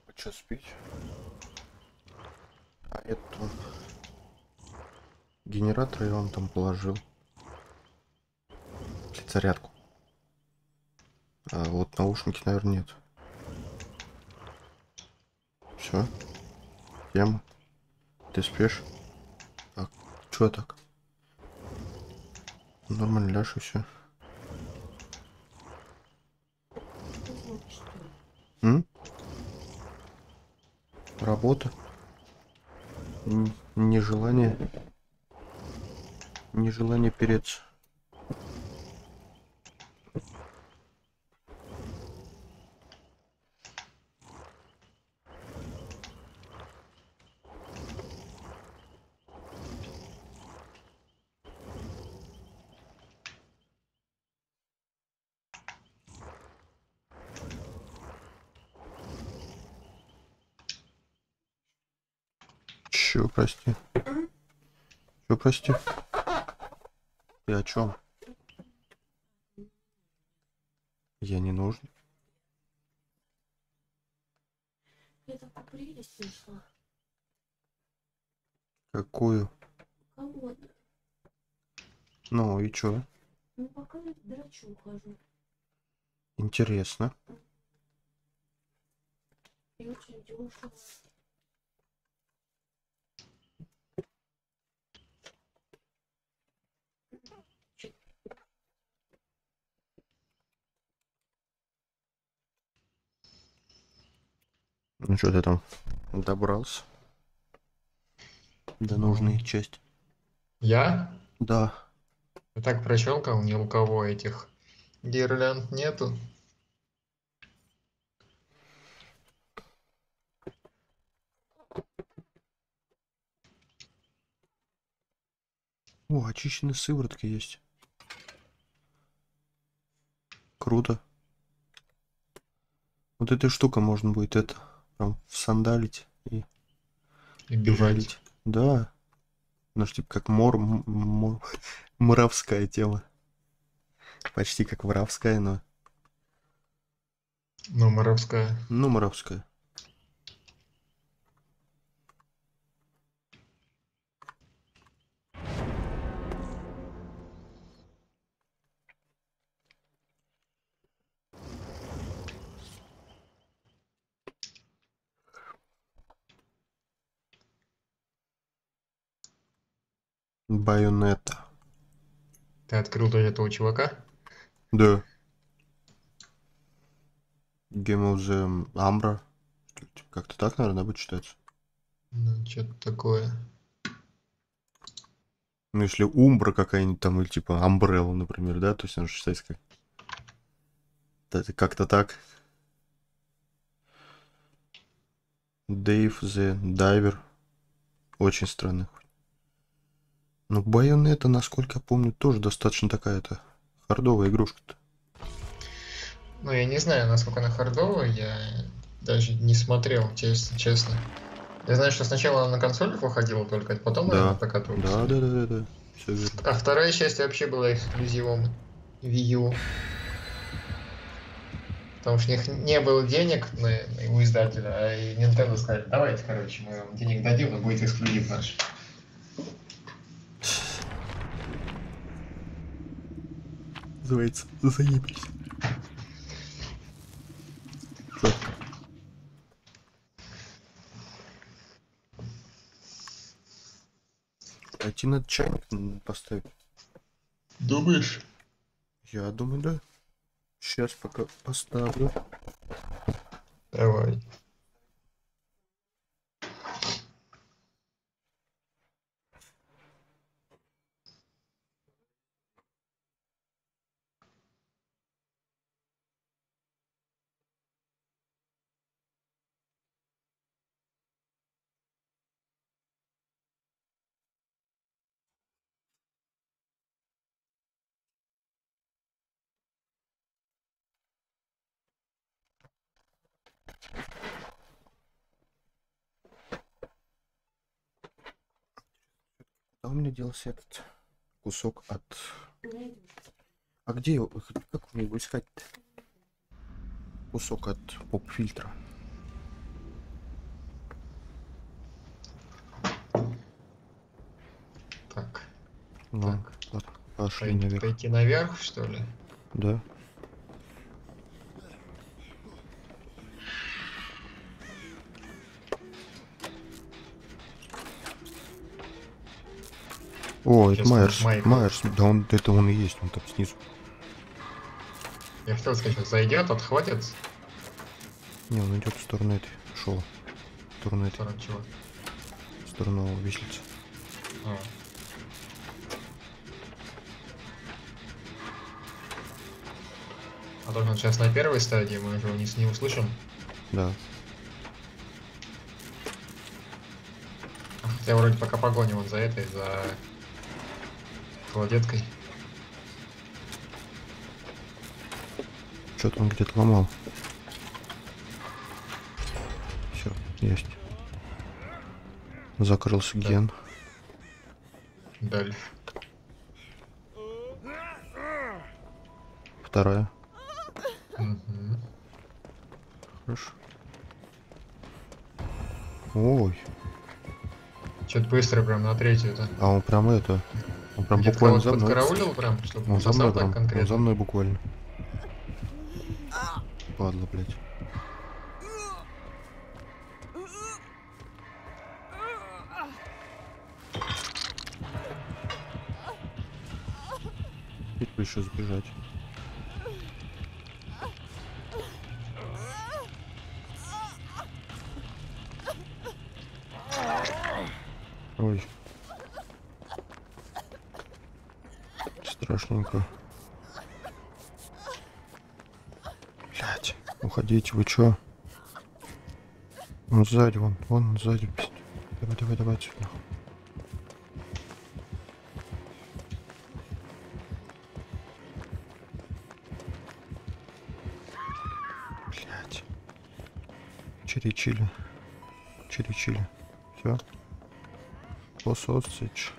А что спить? А эту... Генератор я вам там положил. Зарядку. А вот наушники, наверное, нет. Все. Тема. Ты спишь? Так, чё так? Нормально ляжь и все. М? Работа. Н- Нежелание. Нежелание переться. Чё, прости? Чё, прости? Чем? Я не нужен. Прелесть. Какую? Кого-то. Ну и чё? Ну, пока я драчу ухожу. Интересно. И очень дешево. Ну что ты там добрался? До нужной части. Я? Да. Я так прощелкал, ни у кого этих гирлянд нету. О, очищенная сыворотка есть. Круто. Вот эта штука можно будет это прям всандалить и И бежать. Да. Ну ж типа как мор, мор- моровская тема. Почти как воровская, но... Ну, моровская. Ну, моровская. Байонета. Ты открыл тоже этого чувака? Да. Game of the Ambra. Как-то так, наверное, будет читаться. Ну, что-то такое. Ну, если Умбра какая-нибудь там, или типа Umbrella, например, да, то есть она же считается как... Это как-то так. Дэйв the Diver. Очень странный. Ну, Байонета, насколько я помню, тоже достаточно такая-то хардовая игрушка-то. Ну, я не знаю, насколько она хардовая, я даже не смотрел, честно. честно. Я знаю, что сначала она на консолях выходила только, а потом Да. она только. Да, да, да, да, да. Все верно. А вторая часть вообще была эксклюзивом Wii U. Потому что у них не было денег на, на- у издателя, а и Nintendo сказали, давайте, короче, мы вам денег дадим, но будет эксклюзив наш. Называется «Заебись». Четко. Пойти надо чайник поставить. Думаешь? Я думаю, да. Сейчас пока поставлю. Давай. Меня делся этот кусок от... А где его? Как мне его искать -то? Кусок от поп-фильтра. Так, Ну, Так. пошли пойти, наверх. пойти наверх, что ли? Да. О, это Майерс. Майкл. Майерс, да он, это он и есть, он там снизу. Я хотел сказать, что зайдет, отхватит. Не, он идет в сторону этой, шел. В сторону этой, Второй чего? в сторону виселицы. А. А только он сейчас на первой стадии, мы его не, не услышим. Да. Хотя вроде пока погоня вон за этой, за холодеткой. Что-то он где-то ломал. Все, есть. Закрылся Так. ген. Дальше. Вторая. Мгм. Хорошо. Ой, Чё-то быстро прям на третью-то. а он прям это... Он прям буквально за мной. подкараулил прям, чтобы Он за сосал мной прям. Он конкретно. за мной буквально. Падла, блядь. Теперь еще сбежать. Ой. Страшненько. Блять, уходите, вы чё? Он сзади, вон, вон он сзади. Давай, давай, давай отсюда. Блять. Чили-чили. Все. Пососыч.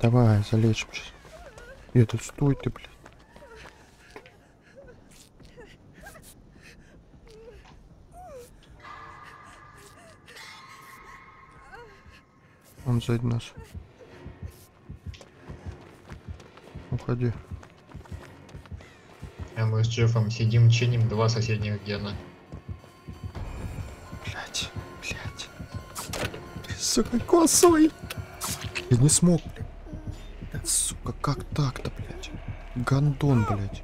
Давай, залечим сейчас. Этот, стой ты, блядь. Он сзади нас. Уходи. А мы с Джеффом сидим, чиним два соседних гена. Блять, блять. Сука, косой. Я не смог, как так-то, блядь? Гандон, блядь.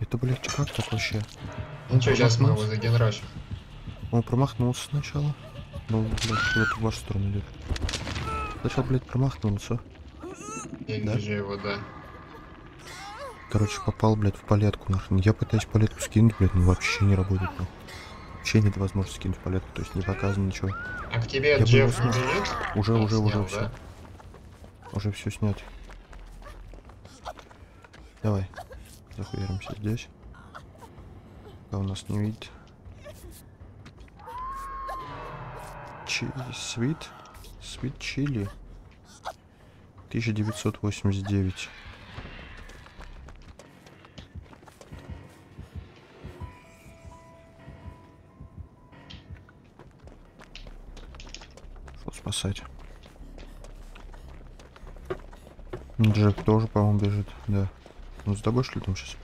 Это, блядь, как так вообще? Ничего, сейчас мы его загенрашим. Он промахнулся сначала. Ну, блядь, куда-то в вашу сторону идет. Сначала, блядь, промахнулся. Я Да? вижу его, да. Короче, попал, блядь, в палетку нахрен. Я пытаюсь палетку скинуть, блядь, ну вообще не работает. Ну. Вообще нет возможности скинуть палетку, то есть не показано ничего. А к тебе Я Джефф не бежит? Уже, уже, снял, уже да? все. Уже все снято. Давай. Захуяримся здесь. Пока у нас не видит. Чи... Свит? Свит чили. 1989. Шел спасать. Джек тоже, по-моему, бежит, да. Ну, с тобой, что ли, там сейчас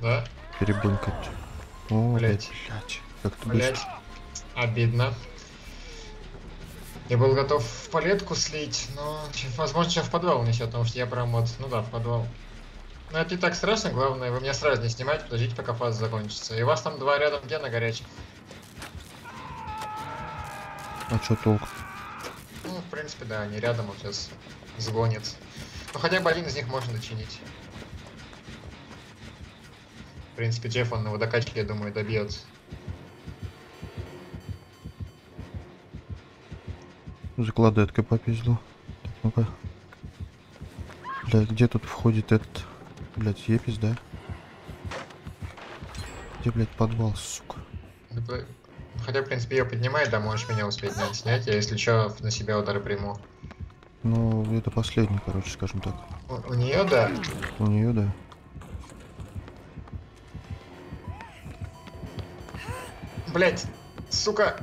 Да? перебунькать? О, Блядь. блядь. Как ты Блять. быстро. Обидно. Я был готов в палетку слить, но возможно сейчас в подвал несет, потому что я прям вот, ну да, в подвал. Но это не так страшно, главное, вы меня сразу не снимайте, подождите, пока фаза закончится. И у вас там два рядом гена горячих. А чё толк? Ну, в принципе, да, они рядом вот сейчас сгонят. Ну, хотя бы один из них можно дочинить. В принципе, Джефф он на водокачке, я думаю, добьет. Закладеткой попизду. Так, ну-ка. Блядь, где тут входит этот... Блядь, епись, да? Где, блядь, подвал, сука? Ну, Хотя, в принципе, ее поднимает, да, можешь меня успеть снять, я, если что, на себя удары приму. Ну, это последний, короче, скажем так. У, нее, да. У нее, да. Блять, сука,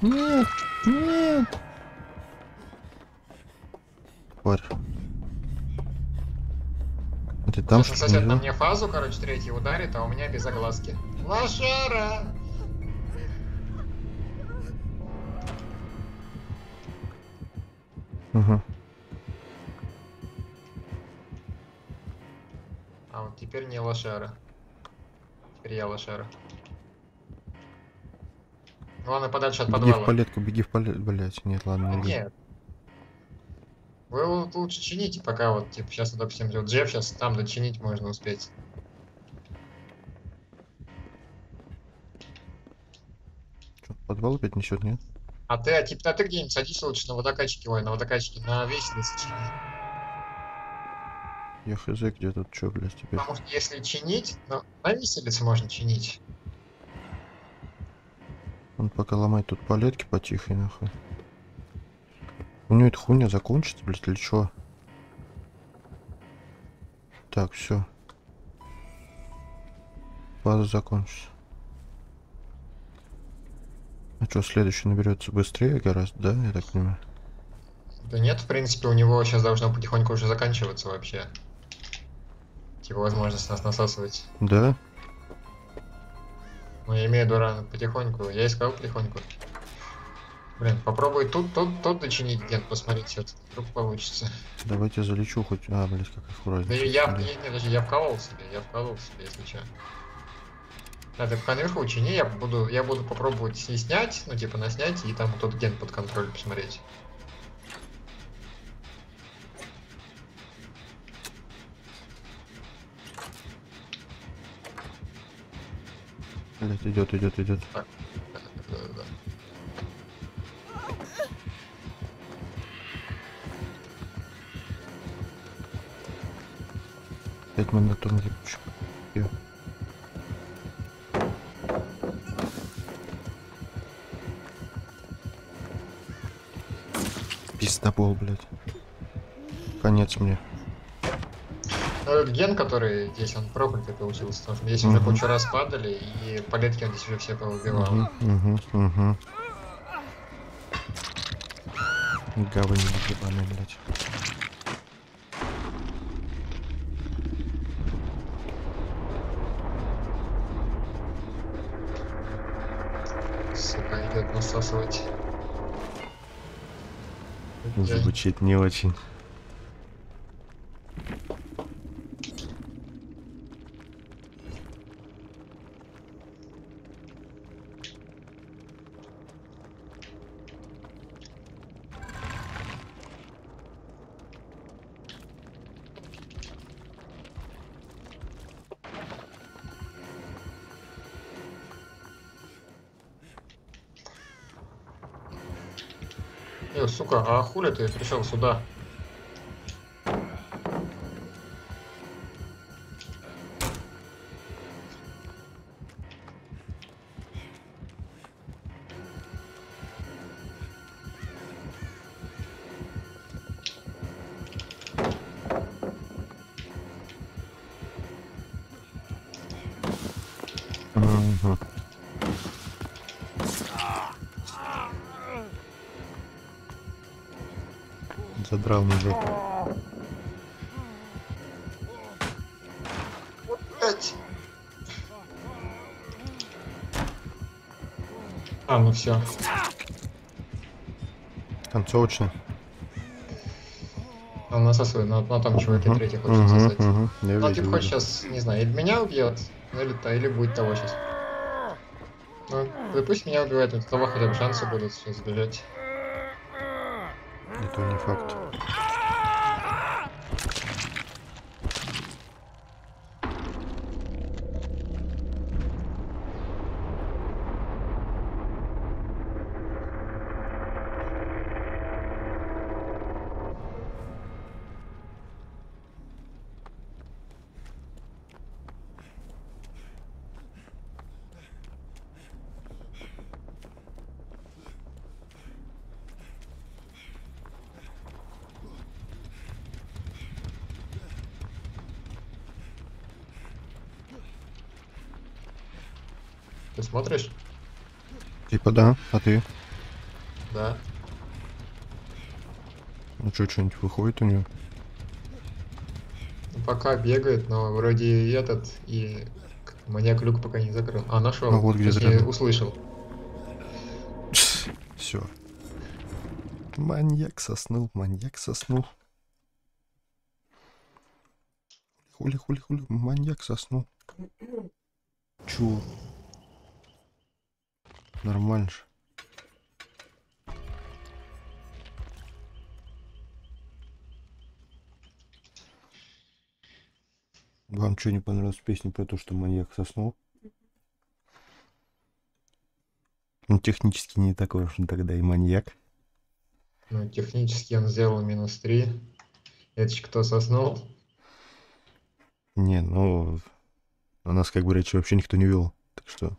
Нет, нет. Тварь. А ты там что сосед на мне фазу, короче, третий ударит, а у меня без огласки. Лошара! Ага. Теперь не лошара. Теперь я лошара. Ладно, подальше от Беги в подвала. палетку, беги в палетку. Блять, нет, ладно, не. Нет. Вы вот лучше чините, пока вот, типа, сейчас, допустим, вот Джефф сейчас там дочинить можно успеть. Чё, подвал опять несет, нет? А ты, а, типа, а ты где-нибудь садись лучше на водокачке, ой, на водокачке, на веселице чини. Я хз, где тут что, блядь, теперь? Потому что если чинить, ну, на виселице можно чинить. Он пока ломает тут палетки потихо, нахуй. У него эта хуйня закончится, блядь, или чё? Так, все. Фаза закончится. А что, следующий наберется быстрее гораздо, да, я так понимаю? Да нет, в принципе, у него сейчас должно потихоньку уже заканчиваться вообще. Типа возможность нас насасывать. Да? Ну, я имею в виду рано, потихоньку. Я искал потихоньку. Блин, попробуй тут, тут, тут дочинить ген, посмотреть, все вдруг получится. Давайте залечу хоть. А, блядь, как их вроде. Да я, я, не, подожди, я вколол себе, я вколол себе, если что. Да, ты пока наверху учини, я буду, я буду попробовать снять, ну типа наснять, и там тот ген под контроль посмотреть. Блядь, идет, идет, идет. Да-да-да. Пять минут он запущен. Пиздобол, блядь. Конец мне. Ну, этот ген, который здесь, он проклятый получился. Потому что здесь уже Мгм. кучу раз падали, и палетки он здесь уже все поубивал. Угу, угу, угу. Говни ебаные, блядь. Сука, идет насасывать. Звучит не очень. Хули ты пришел сюда? Задрал мужик. Блять. А, ну все. Концовочно. Он насасывает на, на том чуваке Мгм, третий хочет. Я Ну, типа вижу. сейчас, не знаю, или меня убьет, ну или, то, или будет того сейчас. Ну, да пусть меня убивает, у того хотя бы шансы будут сейчас сбежать. Это не факт. Ты смотришь? Типа да, а ты? Да. Ну что, что-нибудь выходит у него? Ну, Пока бегает, но вроде и этот, и маньяк люк пока не закрыл. А, нашел. Ну вот где закрыл. услышал. Все. Маньяк соснул, маньяк соснул. Хули, хули, хули, маньяк соснул. Чё? Нормально же. Вам что не понравилась песня про то, что маньяк соснул? Ну, технически не такой уж он тогда и маньяк. Ну, технически он сделал минус 3. Это ж кто соснул? Не, ну, у нас, как бы, речи вообще никто не вел. Так что...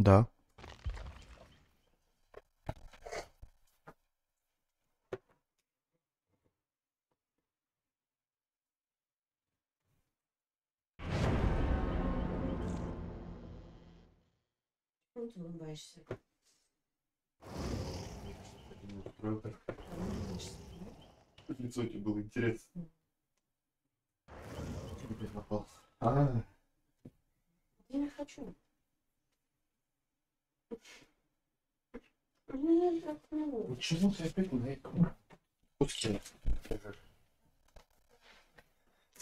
Да. Ну, ты улыбаешься. Лицо тебе было интересно. попал? А, Я не хочу. Я. почему ты опять на этом? Пусти.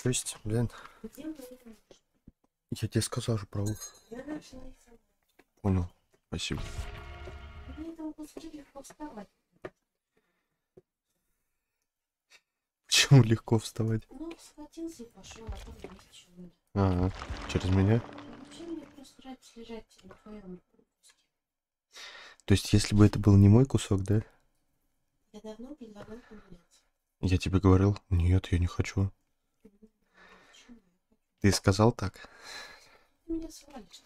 То есть, блин, я тебе сказал же про сама. Понял. Спасибо. Почему легко вставать? Ну, схватился и пошел, а там есть чего. А, через меня? Вообще мне просто лежать на. То есть, если бы это был не мой кусок, да? Я давно предлагал поменяться. Я тебе говорил, нет, я не хочу. Почему? Ты сказал так? Ты меня вообще.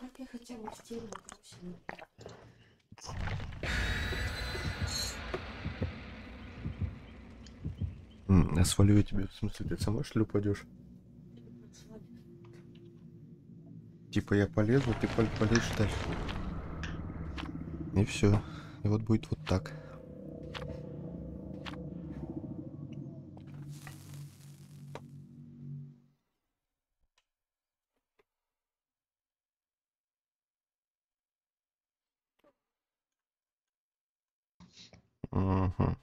Как я хотя бы в стену бросила. Я свалю я тебе, в смысле, ты сама что ли упадешь? Типа я полезу, ты пол- полезешь дальше. И все. И вот будет вот так. Мгм.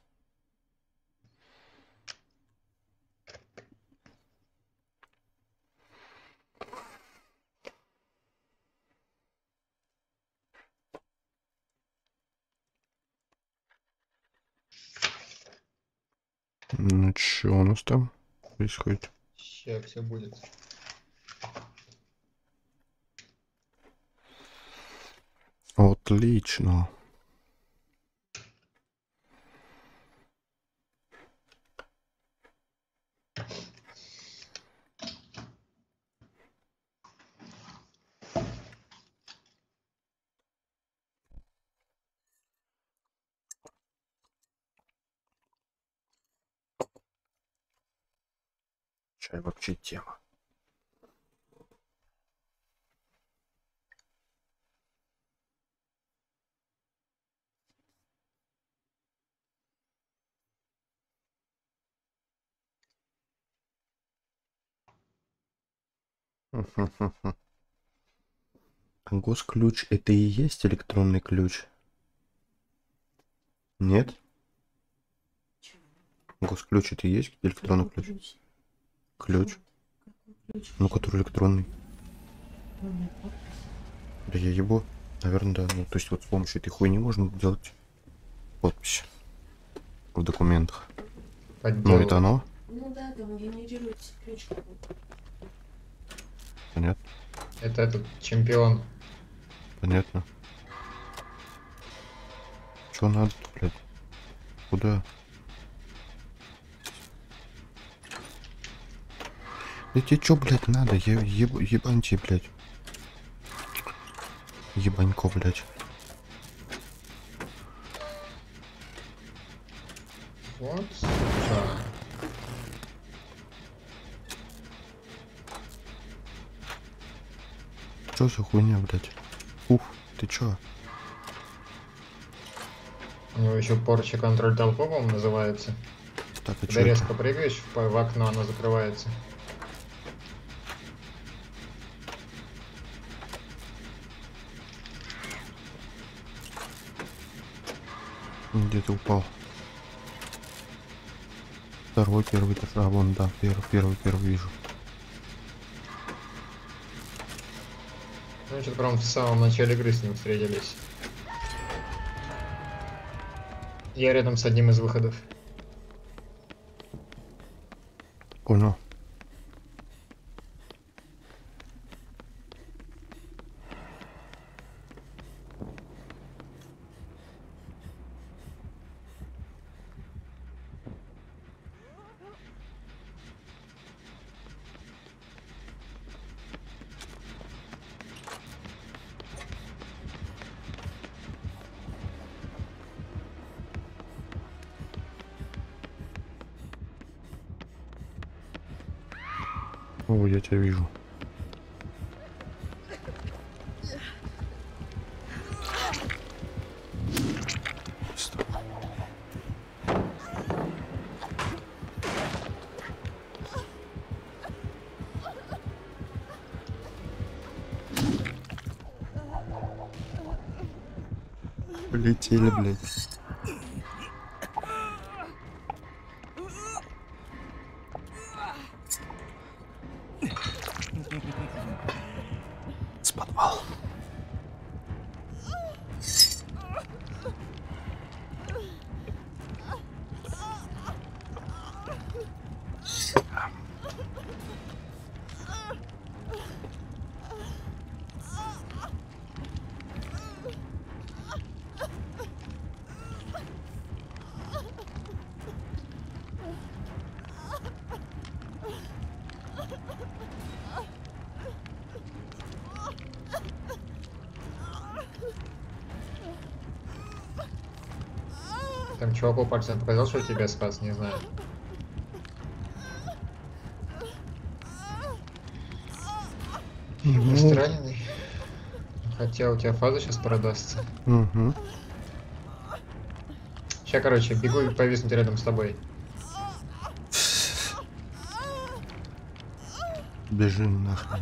Ну чё у нас там происходит? Сейчас все будет. Отлично. Чай вообще тема. А Госключ это и есть электронный ключ? Нет? Госключ это и есть электронный ключ? Ключ? Ну, который электронный. Ну. Да я ебу. Наверное, да. Ну, то есть вот с помощью этой хуйни можно делать подпись в документах. Ну, Подделывать. это оно? Ну да, там генерируется ключ. Понятно. Это этот чемпион. Понятно. Чё надо, блядь? Куда? Да тебе чё, блядь, надо? Я еб... ебаньте, блядь. Ебанько, блядь. Вот. Чё за хуйня, блядь? Ух, ты чё? У него еще порча контроль толпы, по-моему, называется. Так, а Когда это? резко прыгаешь в, в окно, оно закрывается. Где ты упал? Второй, первый этаж. А, вон, да, первый, первый, первый вижу. Что-то прям в самом начале игры с ним встретились. Я рядом с одним из выходов. Чуваку пальцем показал, что тебя спас, не знаю. Может, раненый? Хотя у тебя фаза сейчас продастся. Угу. Сейчас, короче, бегу и повиснуть рядом с тобой. Бежим нахрен.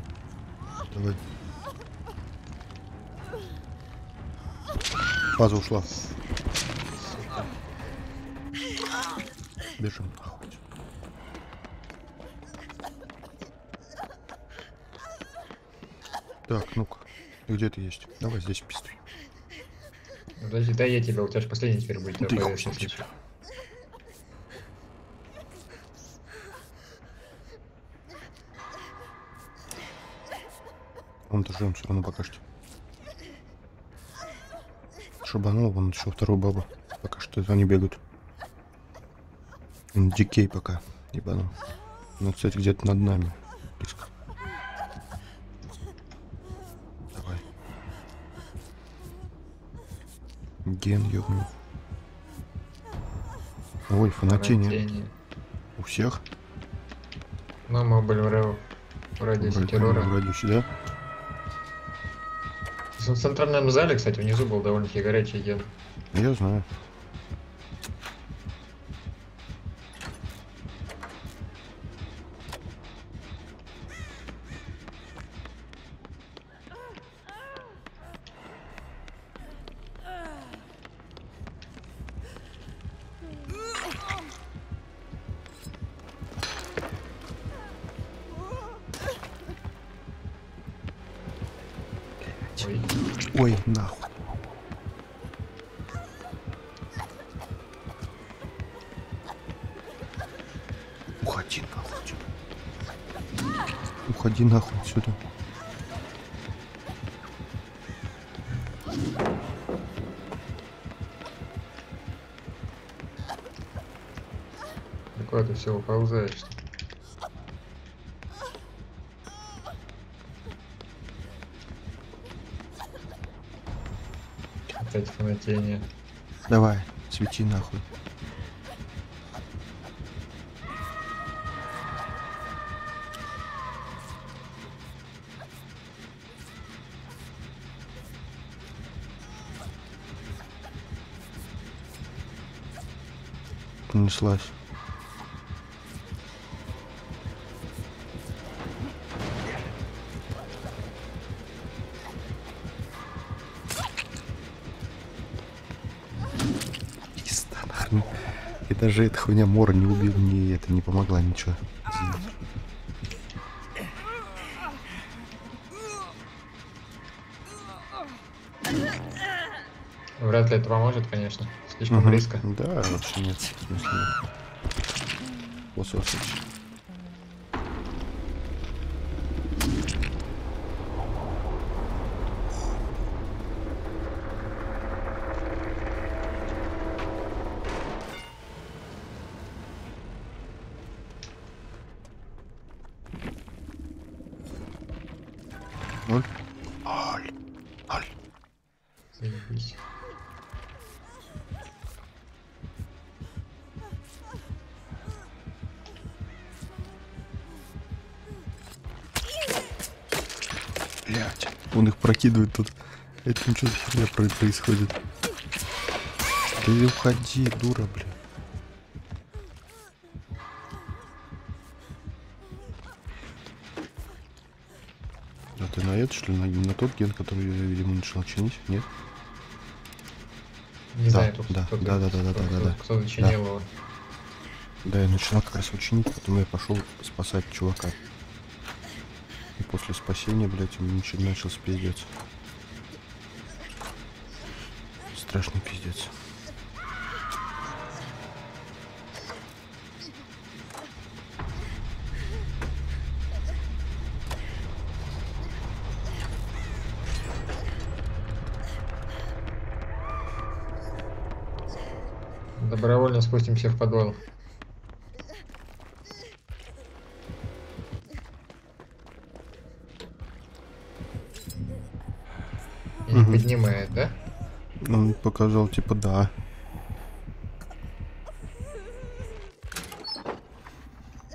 Давай. Фаза ушла. Бежим нахуй. Так, ну-ка. Где ты есть? Давай здесь писты. Подожди, дай я тебя, у тебя же последний теперь будет. Повесить, хуй тебя. Он тоже он все равно покажет. Шабанул, вон еще вторую бабу. Пока что они бегают. Он дикей пока, ебанул. Ну, кстати, где-то над нами. Близко. Давай. Ген, ёбну. Ой, фанатение. У всех? Ну, мы были в, в радиусе террора. Вроде сюда. В центральном зале, кстати, внизу был довольно-таки горячий ген. Я знаю. Уходи нахуй отсюда. Уходи нахуй отсюда. Ну куда ты все уползаешь? Опять фанатение. Давай, свети нахуй. Понеслась. И даже эта хуйня Мора не убил, мне это не помогла ничего Вряд ли это поможет, конечно. Слишком Мгм. близко. Да, вообще нет. Смысле нет. Прокидывает тут. Это ничего за херня про- происходит. Ты уходи, дура, блин. А ты на это, что ли, на, на тот ген, который я, видимо, начал чинить? Нет? Не Да, знаю, тут да, кто-то- да, да, да, да, кто- да, кто- да. Кто зачинил его. Да, я начинал как раз его чинить, потом я пошел спасать чувака. После спасения, блядь, он начал, начался пиздец. Страшный пиздец. Добровольно спустимся в подвал. Поднимает, да? Он показал, типа, да.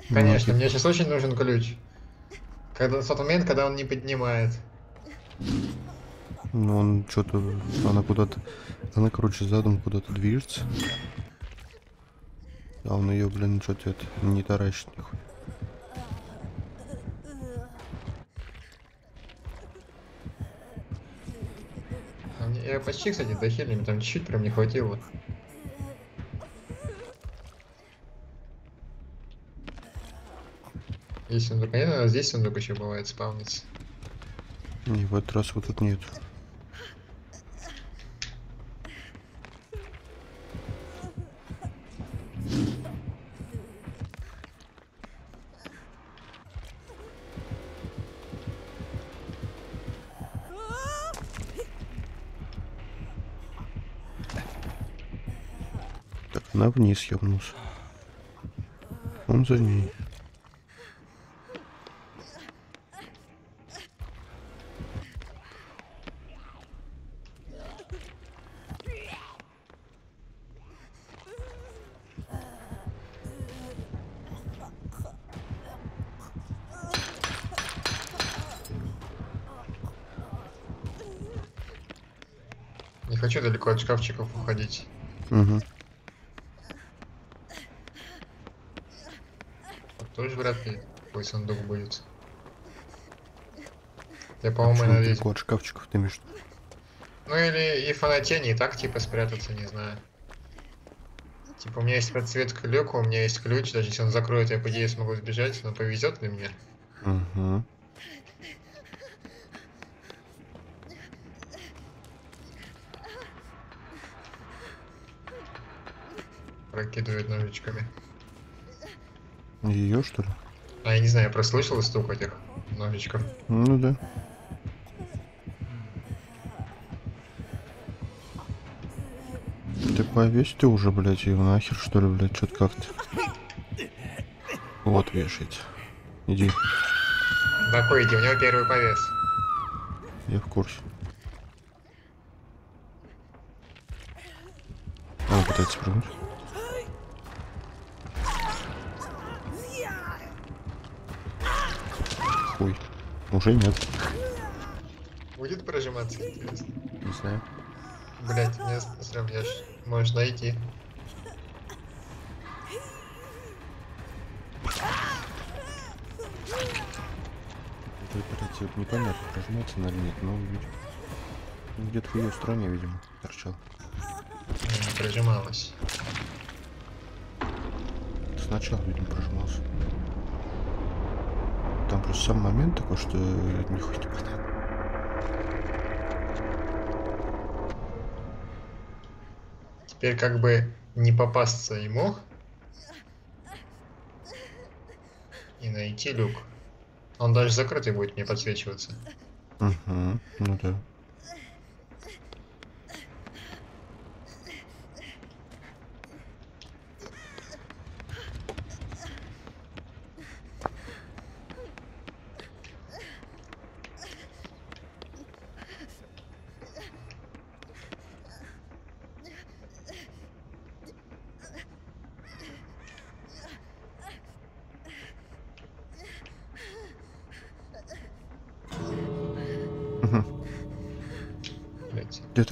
Конечно, Ну, мне сейчас очень нужен ключ. Когда, в тот момент, когда он не поднимает. Ну, он что-то... Она куда-то... Она, короче, задом куда-то движется. А он ее, блин, что-то. Не таращит почти, кстати, дохилили, там чуть-чуть прям не хватило. Есть сундук, а здесь сундук еще бывает спавнится. Не, в этот раз вот тут нет. Вниз ёбнулся. Он за ней. Не хочу далеко от шкафчиков уходить. Угу. Тут тоже вряд ли такой сундук будет. Я, по-моему, надеюсь. далеко от шкафчиков ты виду? Ну или и в фанатене, и так типа спрятаться, не знаю. Типа у меня есть подсветка люка, у меня есть ключ, даже если он закроет, я по идее смогу сбежать, но повезет ли мне? Угу. Прокидывает ножичками. Ее что ли? А я не знаю, я прослышал стук этих ножичков. Ну да. Ты повесь ты уже, блядь, его нахер, что ли, блядь, что-то как-то. Вот вешать. Иди, Какой иди, у него первый повес. я в курсе. А, Он пытается прыгнуть. Уже нет. Будет прожиматься, интересно. Не знаю. Блять, я ж... Можешь найти. Это, блядь, вот непонятно, прожимается она или нет, но где-то в ее стороне, видимо, торчал. Не прожималась. Сначала, видимо, прожимался. Там просто сам момент такой, что нихуя не понятно. Теперь как бы не попасться ему. И найти люк. Он даже закрытый будет мне подсвечиваться. Угу, ну да.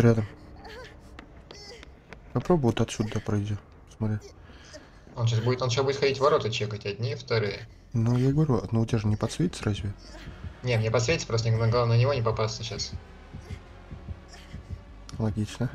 Рядом. Попробуй вот отсюда пройти. Смотри. Он сейчас будет, он сейчас будет ходить в ворота чекать, одни, вторые. Ну, я говорю, ну у тебя же не подсветится разве? Не, мне подсветится, просто главное на него не попасться сейчас. Логично.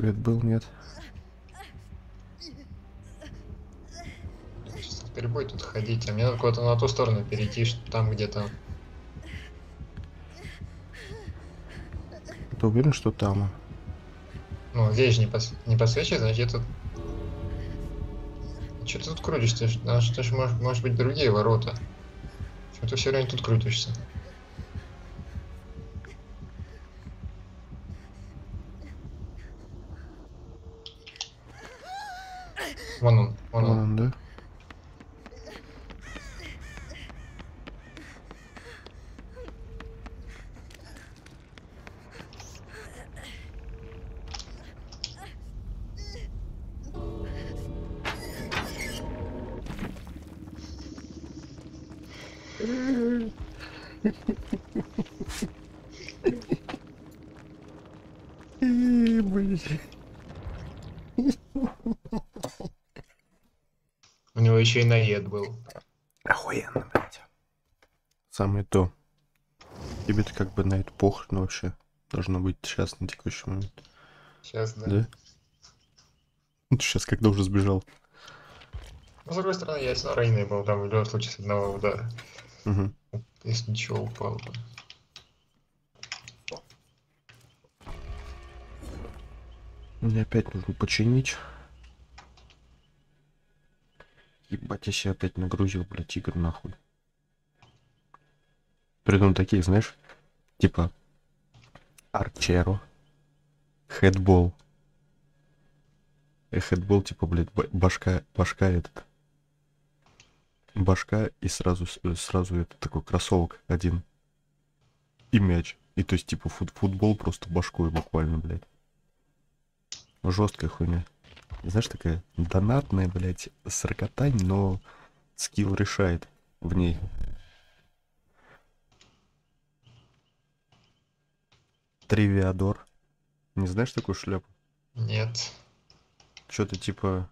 Подсвет был, нет? Теперь будет тут ходить, а мне надо куда-то на ту сторону перейти, что там где-то. Ты уверен, что там? Ну, вещь не, пос... не подсвечивает, значит тут... Че ты тут крутишься? Что ж может, может быть другие ворота. Почему ты все время тут крутишься? Наед был. Охуенно, блядь. Самое то. Тебе-то как бы на это похрен вообще. Должно быть сейчас на текущий момент. Сейчас, да. Да? Ну, ты сейчас когда уже сбежал. Но, с другой стороны, я все равно раненый был там в любом случае с одного удара. Угу. Если ничего упал бы. Мне опять нужно починить. Ебать, я себя опять нагрузил, блядь, игр нахуй. Придумал таких, знаешь, типа Арчеро, Хедбол. Э, Хедбол, типа, блядь, ба- башка, башка этот. Башка и сразу, э, сразу это такой кроссовок один. И мяч. И то есть, типа, фут, футбол просто башкой буквально, блядь. Жесткая хуйня. Знаешь, такая донатная, блядь, сорокотань, но скилл решает в ней. Тривиадор. Не знаешь такую шляпу? Нет. Что-то типа,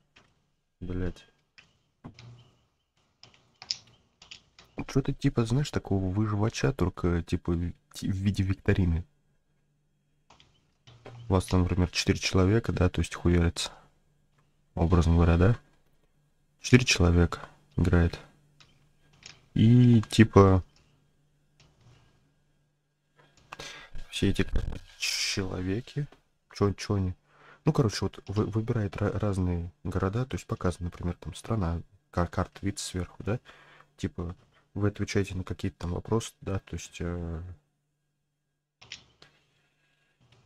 блядь. Что-то типа, знаешь, такого выживача, только типа в ти- в виде викторины. У вас там, например, 4 человека, да, то есть хуярится. Образно говоря, да? 4 человека играет. И типа... Все эти человеки... Чё, чё они? Ну, короче, вот вы, выбирает разные города, то есть показано, например, там страна, кар карта вид сверху, да? Типа, вы отвечаете на какие-то там вопросы, да, то есть... э,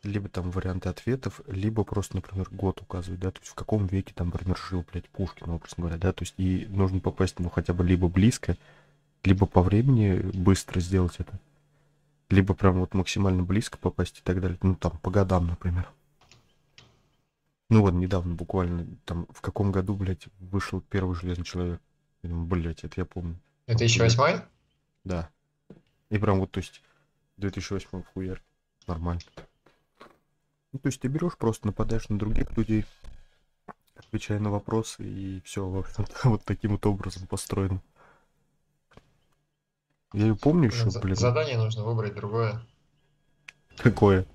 либо там варианты ответов, либо просто, например, год указывать, да, то есть в каком веке там, например, жил, блядь, Пушкин, образно говоря, да, то есть и нужно попасть, ну, хотя бы либо близко, либо по времени быстро сделать это, либо прям вот максимально близко попасть и так далее, ну, там, по годам, например. Ну, вот недавно буквально, там, в каком году, блядь, вышел первый Железный Человек? Я думаю, блядь, это я помню. 2008? Да. И прям вот, то есть, 2008 хуяр. Нормально. Ну, то есть ты берешь, просто нападаешь на других людей, отвечая на вопросы, и все, в общем-то, вот таким вот образом построено. Я ее помню еще, За- блин. Задание нужно выбрать другое. Какое?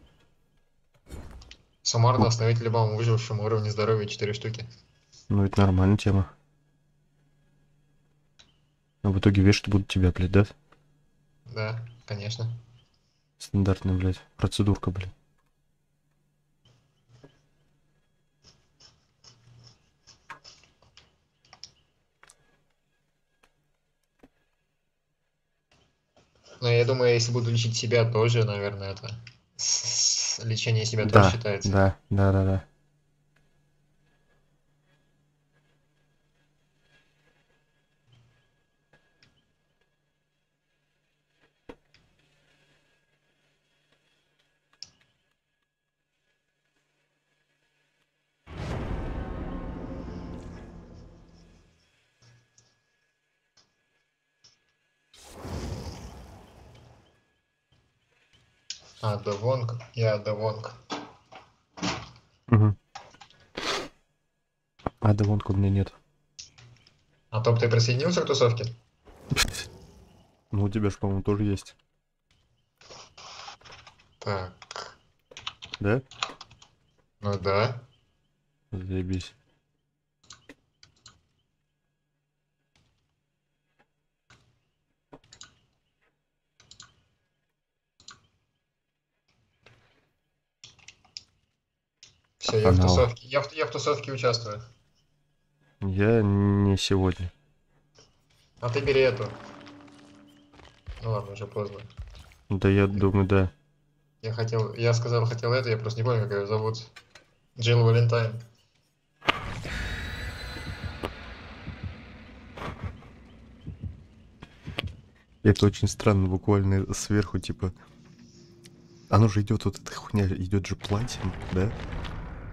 Суммарно остановить любому выжившему уровне здоровья 4 штуки. Ну, это нормальная тема. А в итоге вешать будут тебя, блядь, да? Да, конечно. Стандартная, блядь, процедурка, блядь. Но я думаю, если буду лечить себя тоже, наверное, это... Лечение себя Да, тоже считается. Да, да, да, да. Ада Вонг и Ада Вонг. Угу. А Девонка у меня нет. А топ ты присоединился к тусовке? Ну, у тебя же, по-моему, тоже есть. Так, Да? ну да. Заебись. Все, я в тусовке. Я в, я в тусовке участвую. Я не сегодня. А ты бери эту. Ну ладно, уже поздно. Да я думаю, да. Я хотел, я сказал, хотел это, я просто не помню, как ее зовут. Джилл Валентайн. Это очень странно, буквально сверху, типа... Оно же идет, вот эта хуйня идет же платьем, да?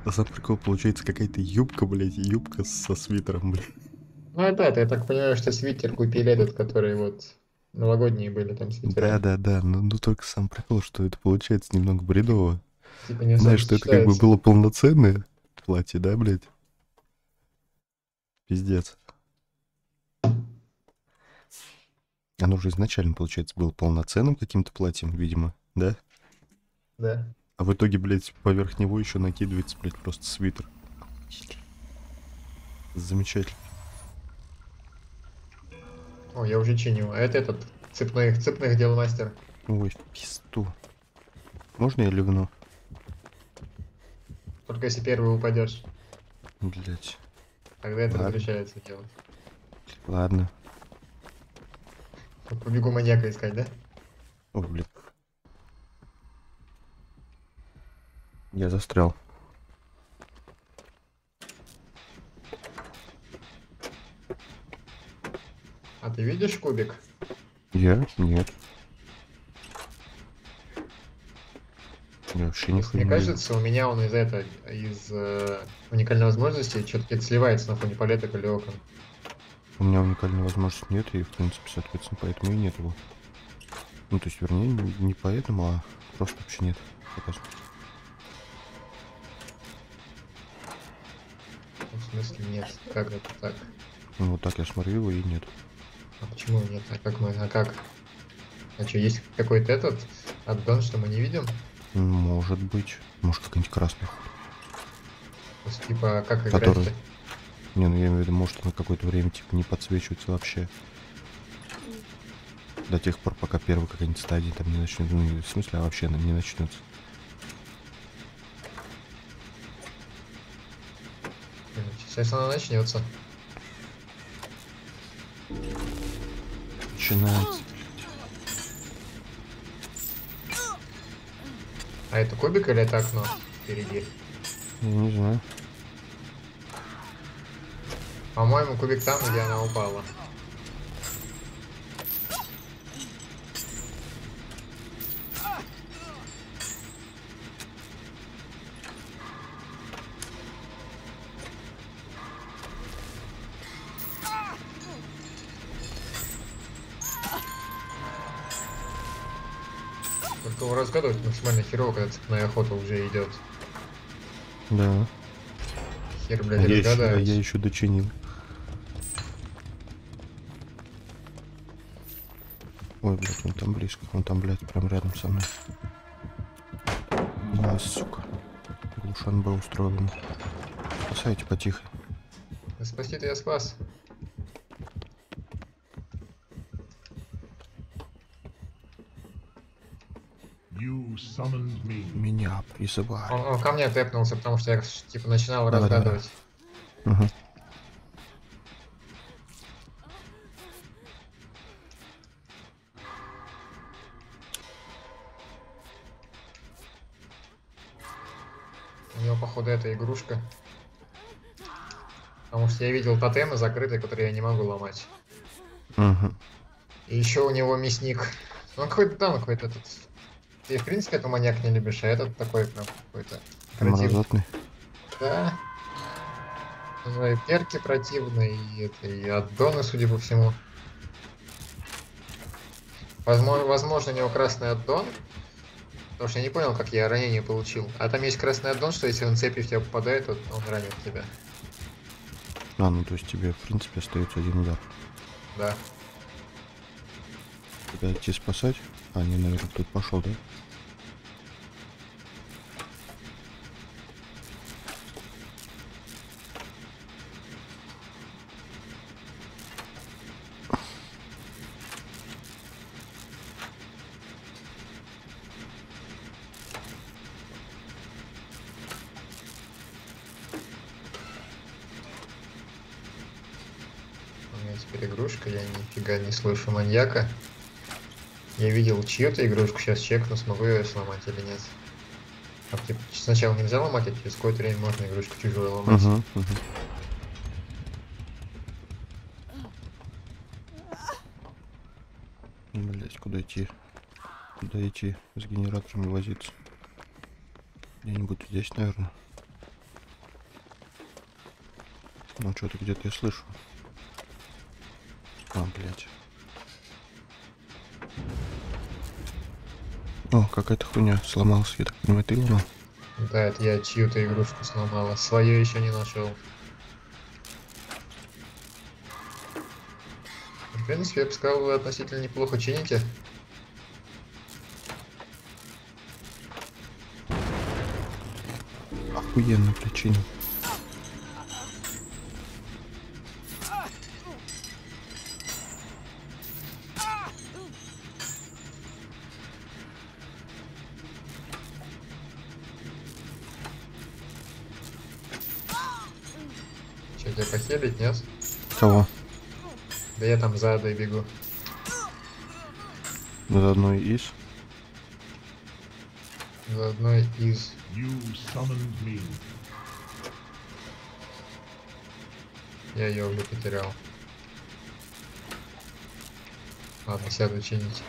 А сам прикол получается какая-то юбка, блядь, юбка со свитером, блядь. Ну это, это, я так понимаю, что свитер купили этот, который вот новогодние были там свитера. Да, да, да, но, ну только сам прикол, что это получается немного бредово. Типа не Знаешь, что это как бы было полноценное платье, да, блядь? Пиздец. Оно же изначально, получается, было полноценным каким-то платьем, видимо, да? Да. А в итоге, блядь, поверх него еще накидывается, блядь, просто свитер. Замечательно. О, я уже чиню. А это этот, цепных, цепных дел мастер. Ой, в пизду. Можно я ливну? Только если первый упадешь. Блядь. Тогда это Ладно. разрешается делать. Ладно. Побегу маньяка искать, да? Ой, блядь. Я застрял. А ты видишь кубик? Я? Нет. Я вообще не Мне кажется, у меня он из этого, из э, уникальной возможности что-то сливается на фоне палеток или окон. У меня уникальной возможности нет, и, в принципе, соответственно, поэтому и нет его. Ну, то есть, вернее, не, не поэтому, а просто вообще нет. Пока В смысле нет. Как это так? Ну, вот так я смотрю его, и нет. А почему нет? А как мы, а как? А что, есть какой-то этот аддон, что мы не видим? Может быть. Может, какая-нибудь красная. То есть, типа, как Который- играть-то? Не, ну я имею в виду, может на какое-то время типа не подсвечивается вообще. До тех пор, пока первая какая-нибудь стадия там не начнет. Ну, в смысле, а вообще она не начнется. Сейчас она начнется. Начинается. А это кубик или это окно впереди? Я не знаю. По-моему, кубик там, где она упала. Разгадывать максимально херово, когда цепная охота уже идет. Да. Хер, блядь, я, еще, я еще дочинил. Ой, блядь, он там близко. Он там, блядь, прям рядом со мной. А, сука. Глушан бы устроил ему. Спасайте потихо. Да Спасти-то я спас. Меня призывали. Он, он ко мне тэпнулся, потому что я типа начинал Давай, давай. разгадывать. Мгм. У него, походу, эта игрушка. Потому что я видел тотемы закрытые, которые я не могу ломать. Мгм. И еще у него мясник. Ну, он какой-то там какой-то этот. Ты, в принципе, эту маньяк не любишь, а этот такой прям какой-то противный. Да. Ну, и перки противные, и, это, и аддоны, судя по всему. Возможно, возможно, у него красный аддон. Потому что я не понял, как я ранение получил. А там есть красный аддон, что если он цепи в тебя попадает, то он ранит тебя. А, ну то есть тебе, в принципе, остается один удар. Да. Тебя идти спасать? А, не, наверное, тут пошел, да? Игрушка, я нифига не слышу маньяка. Я видел чью-то игрушку, сейчас чекну, смогу ее сломать или нет. А, типа, сначала нельзя ломать, а через какое-то время можно игрушку чужую ломать. Угу, угу. Блять, куда идти? Куда идти? С генераторами возиться. Где-нибудь здесь, наверное. Ну, что-то где-то я слышу. А, блять. О, какая-то хуйня сломалась, я так понимаю, ты ломал? Да, это я чью-то игрушку сломала. Свою еще не нашел. В принципе, я бы сказал, вы относительно неплохо чините. Охуенно причина. Там за Адой бегу. Заодно и из. За одной из... You summoned me. Я ее уже потерял. Ладно, сяду чинить.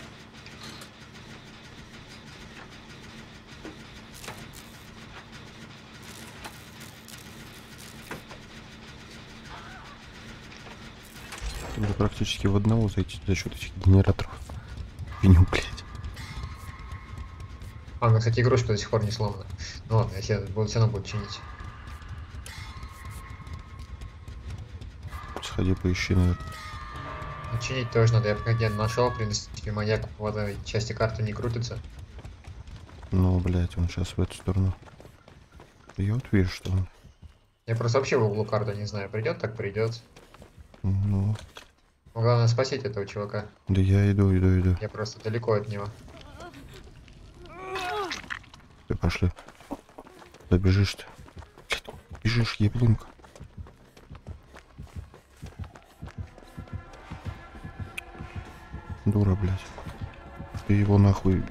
Практически в одного зайти за счет этих генераторов. Виню, блядь. А, у меня, кстати, игрушка до сих пор не сломана. Ну ладно, все, буду, все равно буду чинить. Сходи поищи, наверное. Ну, чинить тоже надо. Я пока нашел, в принципе, маньяк в этой части карты не крутится. Ну, блядь, он сейчас в эту сторону. Я вот вижу, что он. Я просто вообще в углу карты не знаю. Придет, так придет. Ну, главное спасить этого чувака. да я иду, иду, иду. Я просто далеко от него. Ты пошли. Куда бежишь ты? Бежишь, еблинка. Дура, блядь. Ты его нахуй.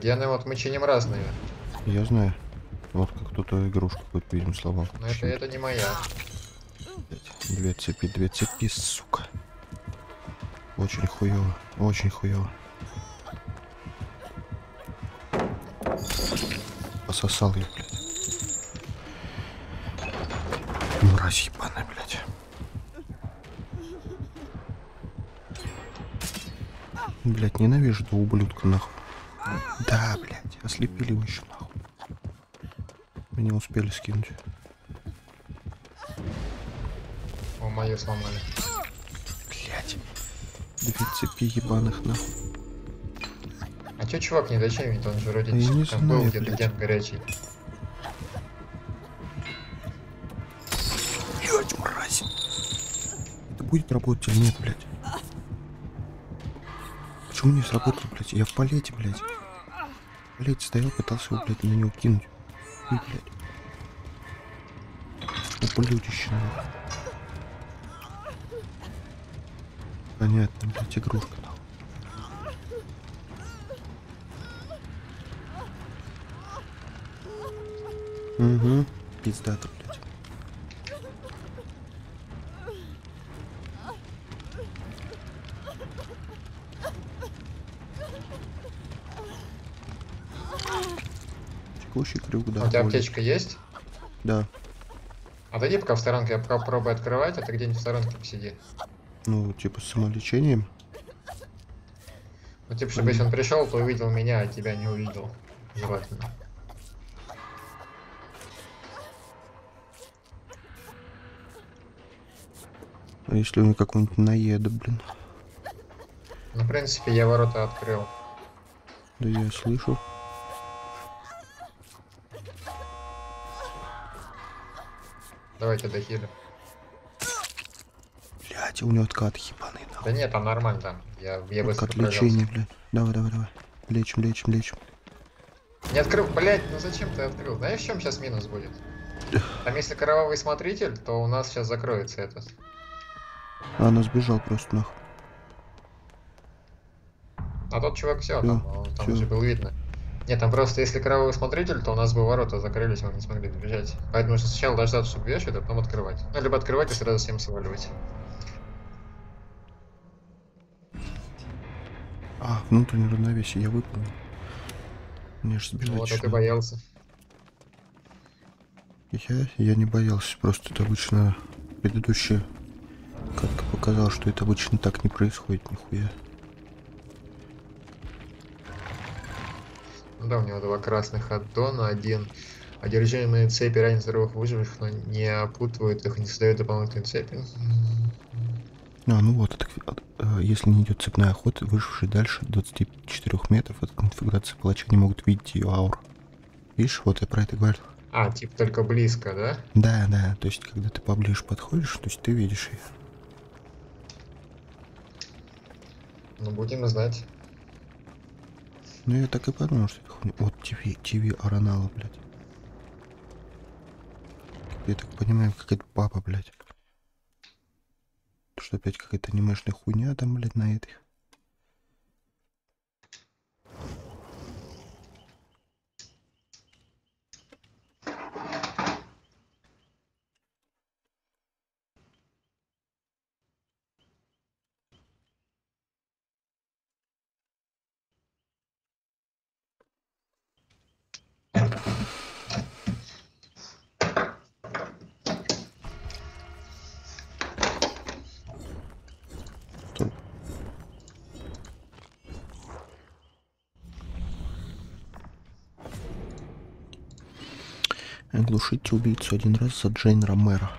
Гены вот мы чиним разные. Я знаю. Вот как кто-то игрушку какую-то, видимо, сломал. Но это, это не моя. Две цепи, две цепи, сука. Очень хуево, очень хуево. Пососал я, блядь. Мразь ебаная, блядь. Блядь, ненавижу этого ублюдка, нахуй. Да, блядь, ослепили его еще, нахуй. Мы не успели скинуть. О, мою сломали. Блядь. Две цепи ебаных, нахуй. А чё чувак не дочинит? Он же вроде не там был где-то ген горячий. Блять, мразь. Это будет работать или нет, блядь? Почему не сработало, блядь? Я в палете, блядь. Палете стоял, пытался его, блядь, на него кинуть. Ой, блядь. Ублюдище, нахуй. Понятно, блядь, игрушка, нахуй. Угу. Пиздато, Текущий крюк, да. А у тебя аптечка есть? Да. Отойди пока в сторонке, я пока попробую открывать, а ты где-нибудь в сторонке посиди. Ну, типа с самолечением. Ну, типа, чтобы если он пришел, то увидел меня, а тебя не увидел. Желательно. А если у него какой-нибудь наеда, блин. Ну, в принципе, я ворота открыл. Да я слышу. Давайте дохилю. Блять, у него откат ебаный, Да нахуй. нет, там нормально там. Я, я быстро Откат лечения, блядь. Давай, давай, давай. Лечим, лечим, лечим. Не открыл, блять, ну зачем ты открыл? Знаешь, в чем сейчас минус будет? Там если кровавый смотритель, то у нас сейчас закроется этот. А, она сбежал просто нахуй. А тот чувак все, Всё, там, он- там всё. уже было видно. Нет, там просто если кровавый смотритель, то у нас бы ворота закрылись, мы не смогли добежать. Поэтому нужно сначала дождаться, чтобы вешать, а потом открывать. Ну, либо открывать и сразу всем сваливать. А, внутреннее равновесие я выполнил. Мне же сбежать вот, а ты боялся. Я, я не боялся, просто это обычно предыдущее как показал, что это обычно так не происходит, нихуя. Да, у него два красных аддона, один одержимые цепи ранее здоровых выживших, но не опутывают их и не создают дополнительные цепи. А, ну вот, это, э, если не идет цепная охота, выживший дальше 24 метров от конфигурации палача не могут видеть ее ауру. Видишь, вот я про это говорю. А, типа только близко, да? Да, да, то есть когда ты поближе подходишь, то есть ты видишь ее. Ну, будем знать. Ну я так и подумал, что это хуйня. Вот ТВ, ТВ Аронала, блядь. Я так понимаю, какая-то папа, блядь. Что опять какая-то анимешная хуйня там, блядь, на этой. Оглушите убийцу один раз за Джейн Ромеро.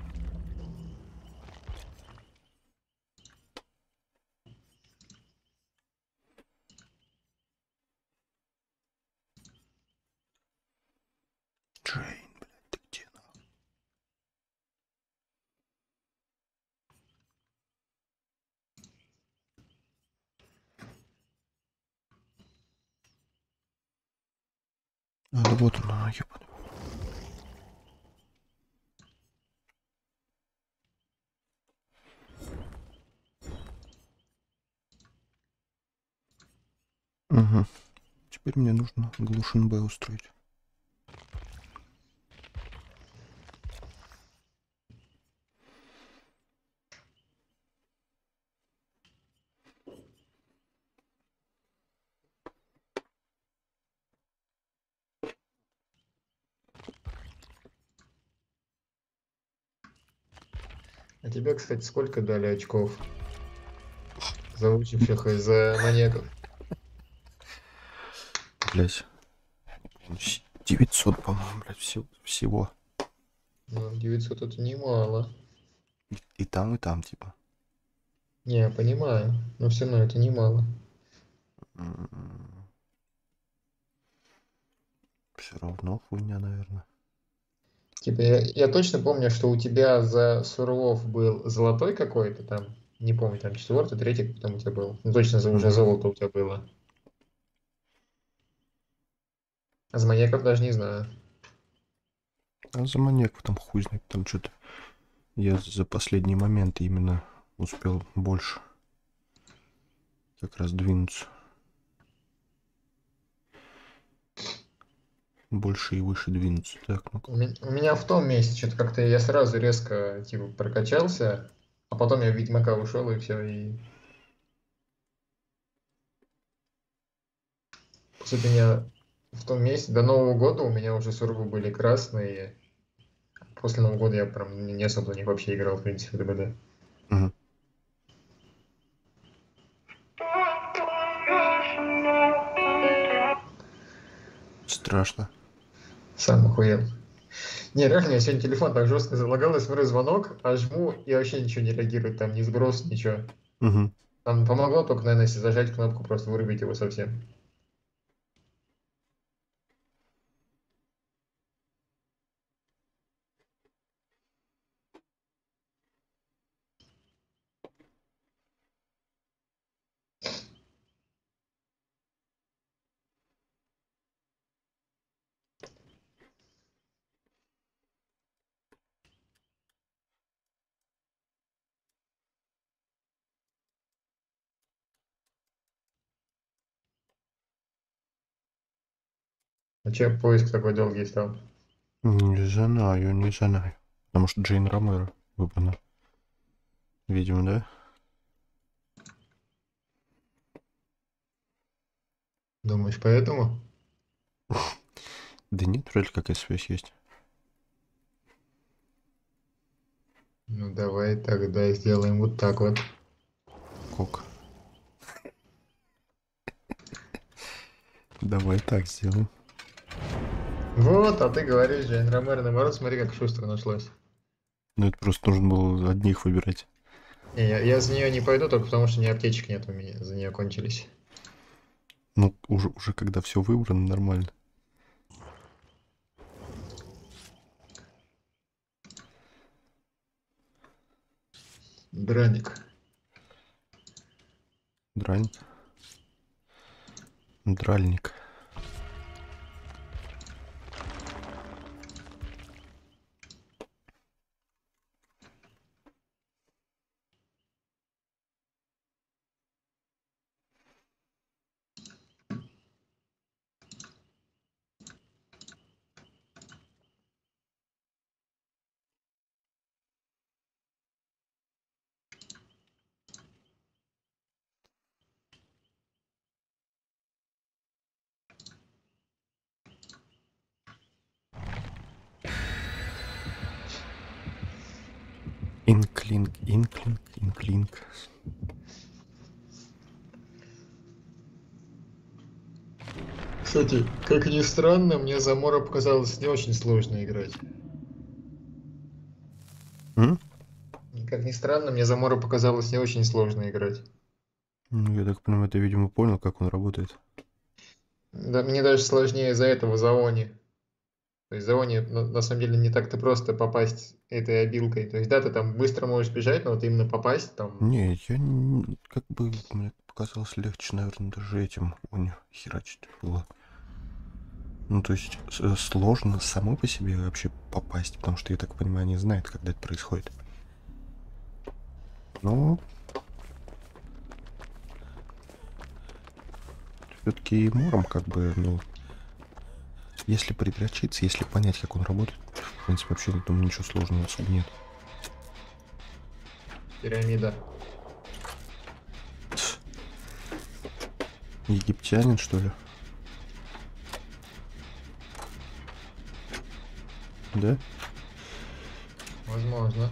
Джейн, блядь, ты где нахуй? А, вот он, а, ебаный. Угу. Теперь мне нужно глушин Б устроить. А тебе, кстати, сколько дали очков? Заучивших из-за маньяков. Блять. 900, по-моему, блядь, всего. всего. Ну, 900 это немало. И, и там, и там, типа. Не, я понимаю, но все равно это немало. Все равно хуйня, наверное. Типа, я, я точно помню, что у тебя за Суровов был золотой какой-то там. Не помню, там четвертый, третий, кто там у тебя был. Ну, точно за уже Мгм. золото у тебя было. А за маньяков даже не знаю. А за маньяков там хуй знает, там что-то. Я за последний момент именно успел больше. Как раз двинуться. Больше и выше двинуться. Так, ну У меня, у меня в том месте что-то как-то я сразу резко типа прокачался, а потом я в Ведьмака ушел и все, и... По сути, меня В том месяце до Нового года у меня уже сургу были красные. После Нового года я прям не особо них вообще играл, в принципе, в ДБД. Мгм. Страшно. Сам охуел. Не, реально, у меня сегодня телефон так жестко залагал, я смотрю звонок, а жму и вообще ничего не реагирует, там ни сброс, ничего. Мгм. Там помогло только, наверное, если зажать кнопку, просто вырубить его совсем. Че поиск такой долгий стал? Не знаю, не знаю. Потому что Джейн Ромеро выбрана. Видимо, да? Думаешь, поэтому? Да нет, вроде какая связь есть. Ну давай тогда сделаем вот так вот. Кок. Давай так сделаем. Вот, а ты говоришь, Джейн Ромеро, наоборот, смотри, как шустро нашлось. Ну это просто нужно было одних выбирать. Не, я, я за нее не пойду, только потому что ни аптечек нет у меня, за нее кончились. Ну, уже, уже когда все выбрано, нормально. Драник. Дральник. Дральник. Инклинг, инклинг, инклинг. Кстати, как ни странно, мне за Мора показалось не очень сложно играть. М? Как ни странно, мне за Мора показалось не очень сложно играть. Ну, я так понимаю, ты, видимо, понял, как он работает. Да, мне даже сложнее из-за этого за Они. То есть за Они на, на самом деле не так-то просто попасть этой обилкой. То есть да, ты там быстро можешь бежать, но вот именно попасть там... Не, я не- как бы мне показалось легче, наверное, даже этим он херачить было. Ну, то есть с- сложно самой по себе вообще попасть, потому что, я так понимаю, не знает, когда это происходит. Но... Все-таки Мором как бы, ну... Если придрочиться, если понять, как он работает, в принципе, вообще, я думаю, ничего сложного особо нет. Пирамида. Египтянин, что ли? Да? Возможно.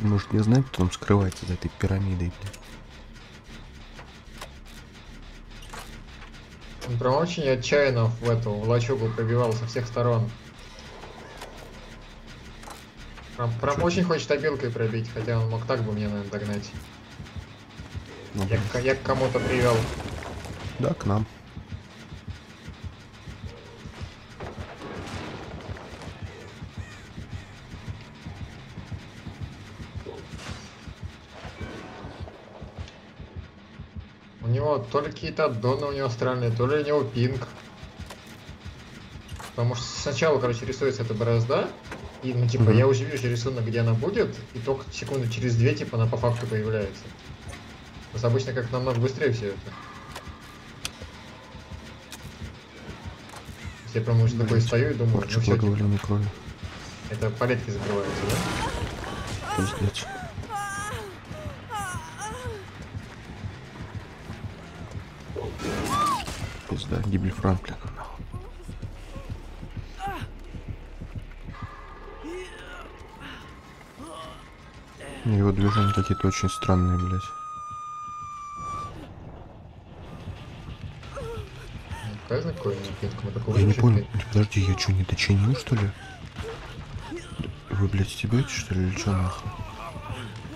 Может, не знаю, кто там скрывается за этой пирамидой, блядь. Он прям очень отчаянно в эту в лачугу пробивал со всех сторон. Прям, прям Чё очень хочет обилкой пробить, хотя он мог так бы мне, наверное, догнать. Ну, Я, я к кому-то привел. Да, к нам. То ли какие-то аддоны у него странные, то ли у него пинг. Потому что сначала, короче, рисуется эта борозда, и, ну, типа, Мгм. я уже вижу рисунок, где она будет, и только секунду через две, типа, она по факту появляется. То есть обычно как намного быстрее все это. Я прям уже такой стою и думаю, Порча ну все, крови. это палетки закрываются, да? Пиздец. Франклина. нахуй. Его движения какие-то очень странные, блядь. Какой-нибудь, Я не понял. Подожди, я что, не дочинил, что ли? Вы, блядь, стебете, что ли, или что нахуй?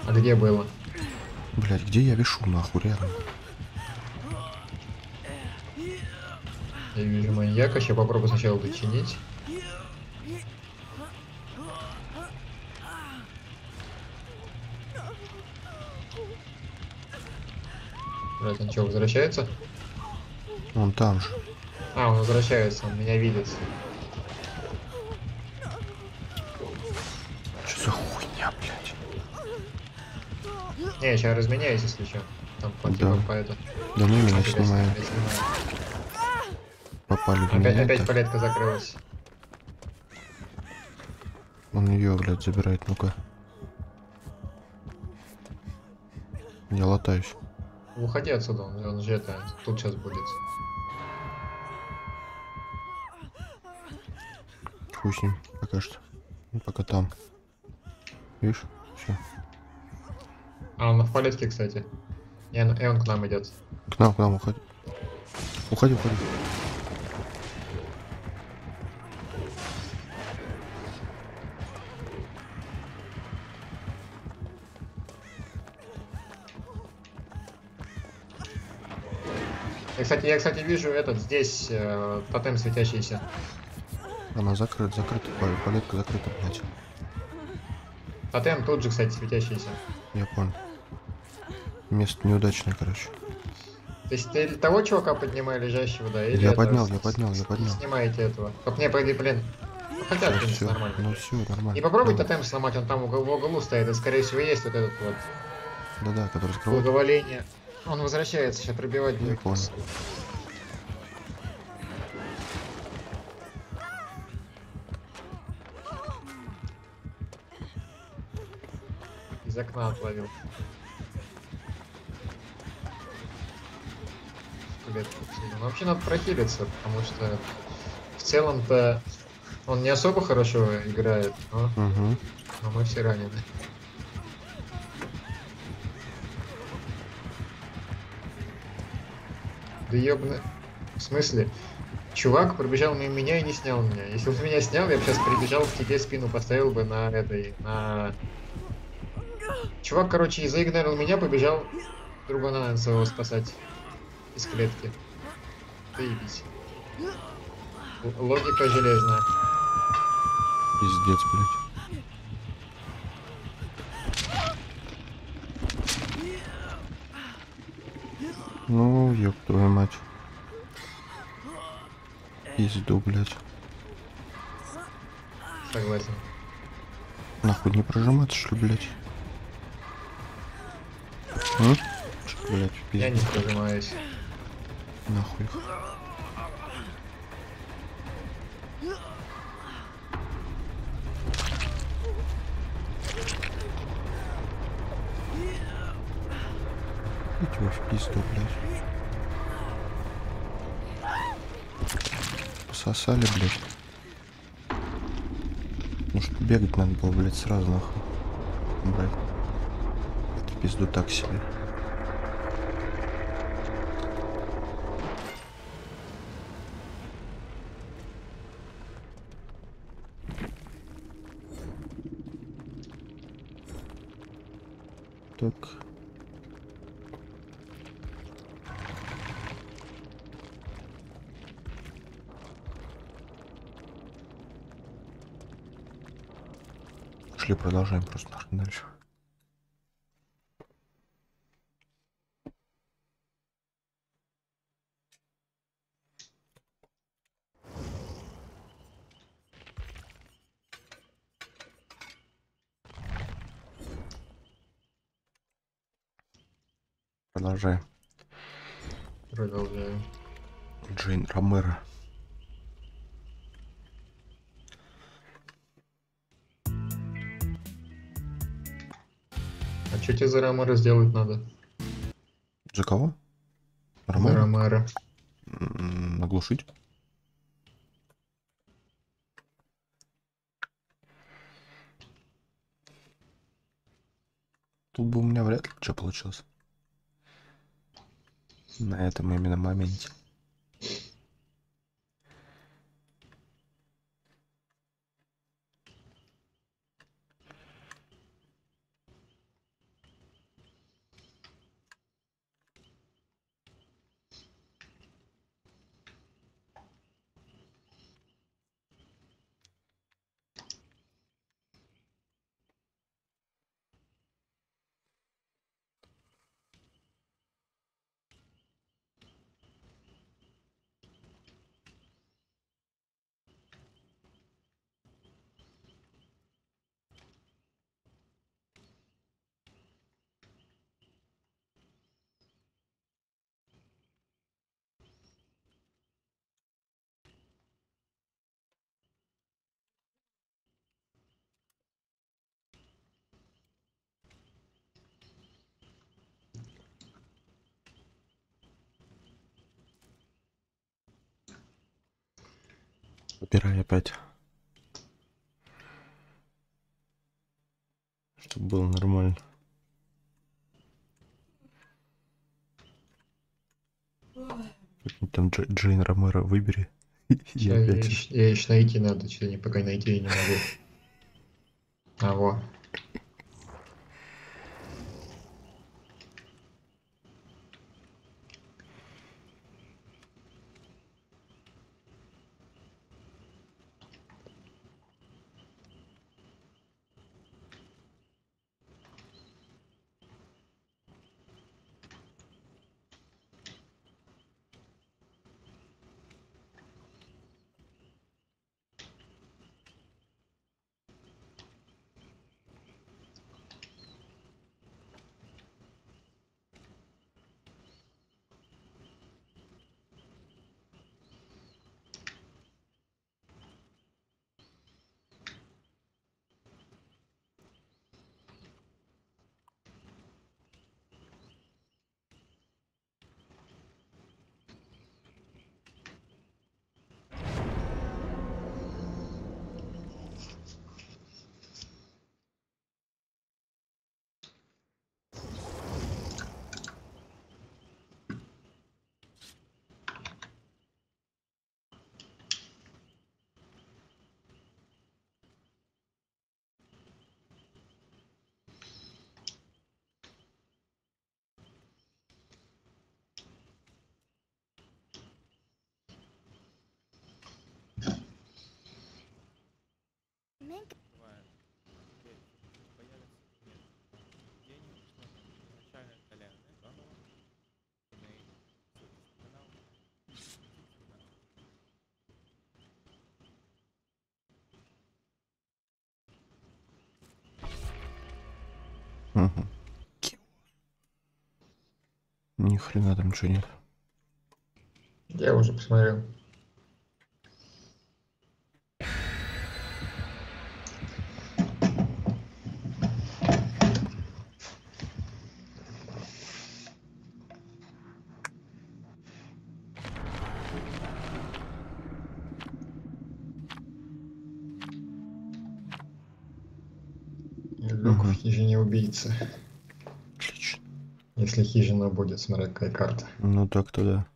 А где было? Блядь, где я вешу, нахуй, реально? Я маньяка, сейчас попробую сначала дочинить. Блять, он что, возвращается? Он там же. А, он возвращается, он меня видит. Что за хуйня, блядь? Не, я сейчас разменяюсь, если что. Там по Да. по это. Да не, меня Опять снимает. опять снимаю. Попали в Опять, опять палетка закрылась. Он ее, блядь, забирает, ну-ка. Я латаюсь. Уходи отсюда, он, он же это, тут сейчас будет. Хуй с ним, пока что. Ну, пока там. Видишь? Все. А, он в палетке, кстати. И он, и он к нам идет. К нам, к нам, уходи. Уходи, уходи. Я, кстати, я, кстати, вижу этот здесь э, тотем светящийся. Она закрыта, закрыта, пал- палетка закрыта, блядь. Тотем тут же, кстати, светящийся. Я понял. Место неудачное, короче. То есть ты того чувака поднимай, лежащего, да? Или Я поднял, я поднял, я поднял. Снимаете этого. Только мне, пойди, блин. Ну, хотя, принципе, все, нормально. ну все, нормально. И попробуй Да. тотем сломать, он там в углу стоит, и скорее всего есть вот этот вот Да-да, который скрывает. благоволение. Он возвращается, сейчас пробивать Я будет. понял. Из окна отловил. Ну, вообще надо прохилиться, потому что в целом-то он не особо хорошо играет, но, Угу. но мы все ранены. Да ёбны... В смысле? Чувак пробежал мимо меня и не снял меня. Если бы меня снял, я бы сейчас прибежал к тебе спину поставил бы на этой, на... Чувак, короче, заигнорил меня, побежал другого надо своего спасать из клетки. Заебись. Логика железная. Пиздец, блядь. Ну, ёб твою мать. Пизду, блядь. Согласен. Нахуй не прожиматься, что ли, блядь? М? Чё, блядь, Я не прожимаюсь. Нахуй в пизду, блядь. Пососали, блядь. Может, бегать надо было, блядь, сразу нахуй. Брать. Это пизду так себе. Продолжаем просто дальше. Продолжаем. Продолжаю. Джейн Ромеро. Что тебе за Ромеро сделать надо? За кого? За Ромеро? Ромеро. М, Можно глушить. Тут бы у меня вряд ли что получилось. На этом именно моменте. Убирай опять. Чтобы было нормально. Там Дж- Джейн Ромеро выбери. Я, Я я, ещё- я еще найти надо, что не пока найти я не могу. Там нет. Я уже посмотрел. Люк в Мгм. хижине убийцы. Если хижина будет, смотря какая карта. Ну так-то да.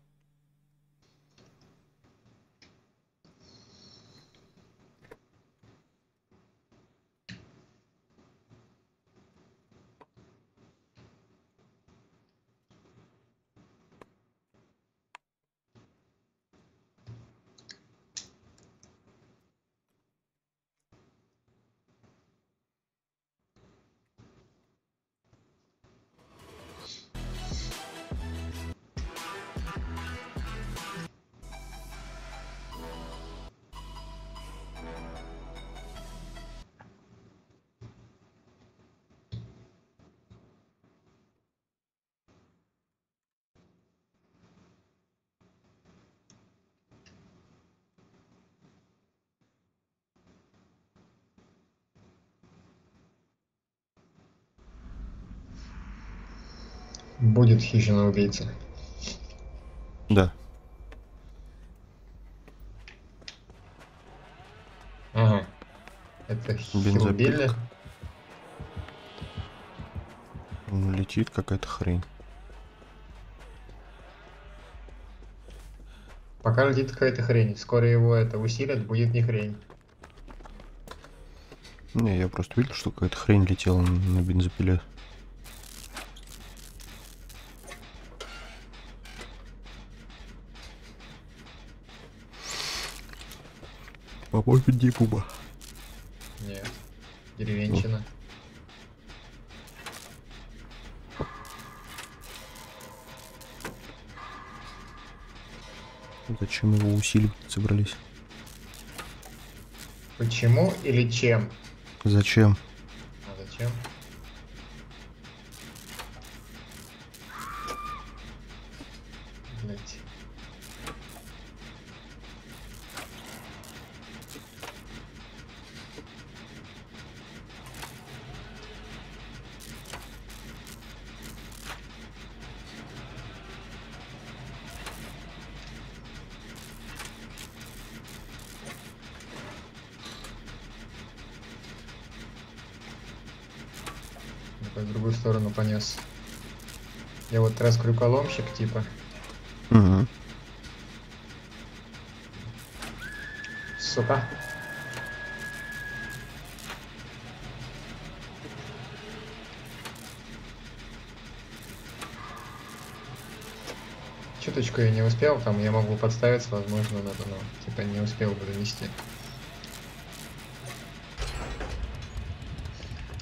хижина убийцы. Да. Ага. Это Хилбилли? Ну, летит какая-то хрень. Пока летит какая-то хрень. скоро его это усилят, будет не хрень. Не, я просто видел, что какая-то хрень летела на бензопиле. По-моему, не буба. Нет. Деревенщина. Зачем его усиливать собрались? Почему или чем? Зачем? А зачем? Крюколомщик, типа. Угу. Сука. Чуточку я не успел, там я могу подставиться, возможно, надо, но типа не успел бы донести.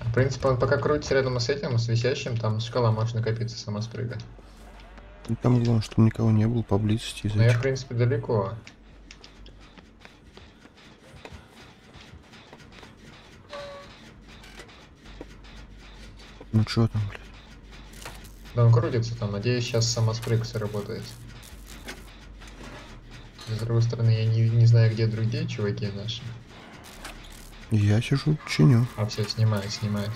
А, В принципе, он пока крутится рядом с этим, с висящим, там шкала может накопиться сама с прыга. Там главное, чтобы никого не было поблизости из Но я, в принципе, далеко. Ну чё там, блядь? Да он крутится там, надеюсь, сейчас сама спрыг сработает. С другой стороны, я не, не знаю, где другие чуваки наши. Я сижу, чиню. А, все, снимает, снимает.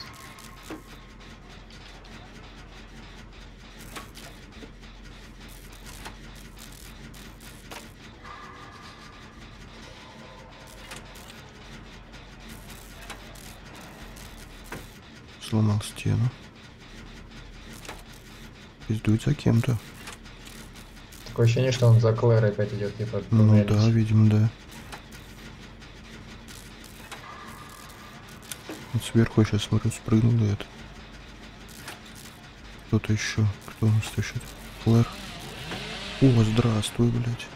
Стену. Пиздует за кем-то. Такое ощущение, что он за Клэр опять идет, типа. Ну да, видимо, да. Вот сверху я сейчас смотрю, спрыгнул это. Кто-то еще. Кто у нас еще? Флэр. О, здравствуй, блядь.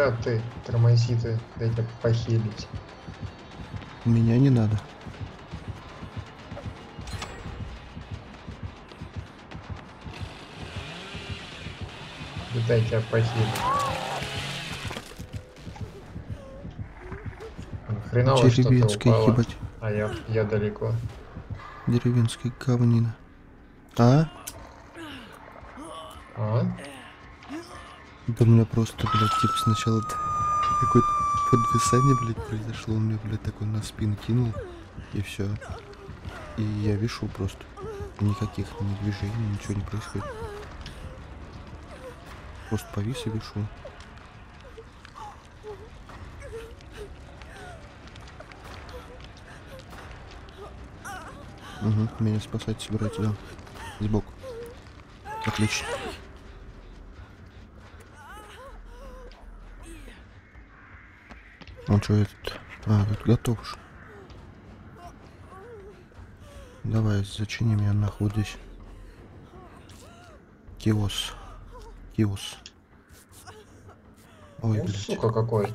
Куда ты, тормози-то, дай тебя похилить. Меня не надо. Да дай тебя похилить. Хреново Деревенская, упало. ебать. А я, я далеко. Деревенская говнина. А? Да у меня просто, блядь, типа сначала какое-то подвисание, блядь, произошло. Он мне, блядь, такой на спину кинул. И все. И я вешу просто. Никаких ни движений, ничего не происходит. Просто повис и вешу. Угу, меня спасать собирается, да. Сбоку. Отлично. Он что этот? А, тут готов уж. Давай, зачини меня нахуй здесь. Киос. Киос. Ой, Ну, блядь. сука какой.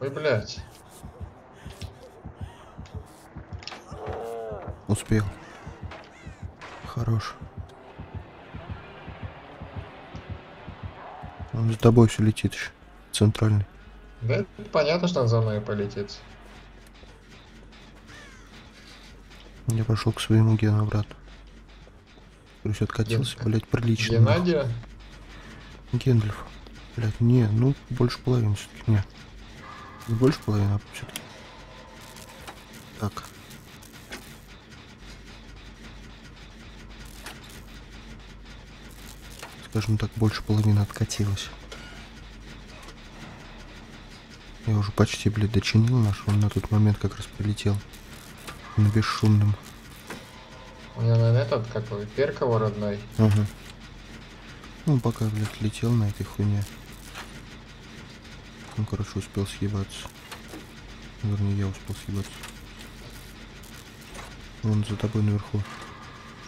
Ой, блядь. Успел. Хорош. Он с тобой все летит еще. Центральный. Да, понятно, что он за мной полетит. Я пошел к своему Гену обратно. То есть откатился, Ген- блядь, прилично. Геннадия? Гендлиф. Блядь, не, ну больше половины все-таки не. Не больше половины, а все-таки. Так. Скажем так, больше половины откатилась. Я уже почти, блядь, дочинил наш, он на тот момент как раз прилетел. На бесшумном. У меня, наверное, этот, как его, перк его родной. Ага. Ну, пока, блядь, летел на этой хуйне. Он, короче, успел съебаться. Вернее, я успел съебаться. Он за тобой наверху.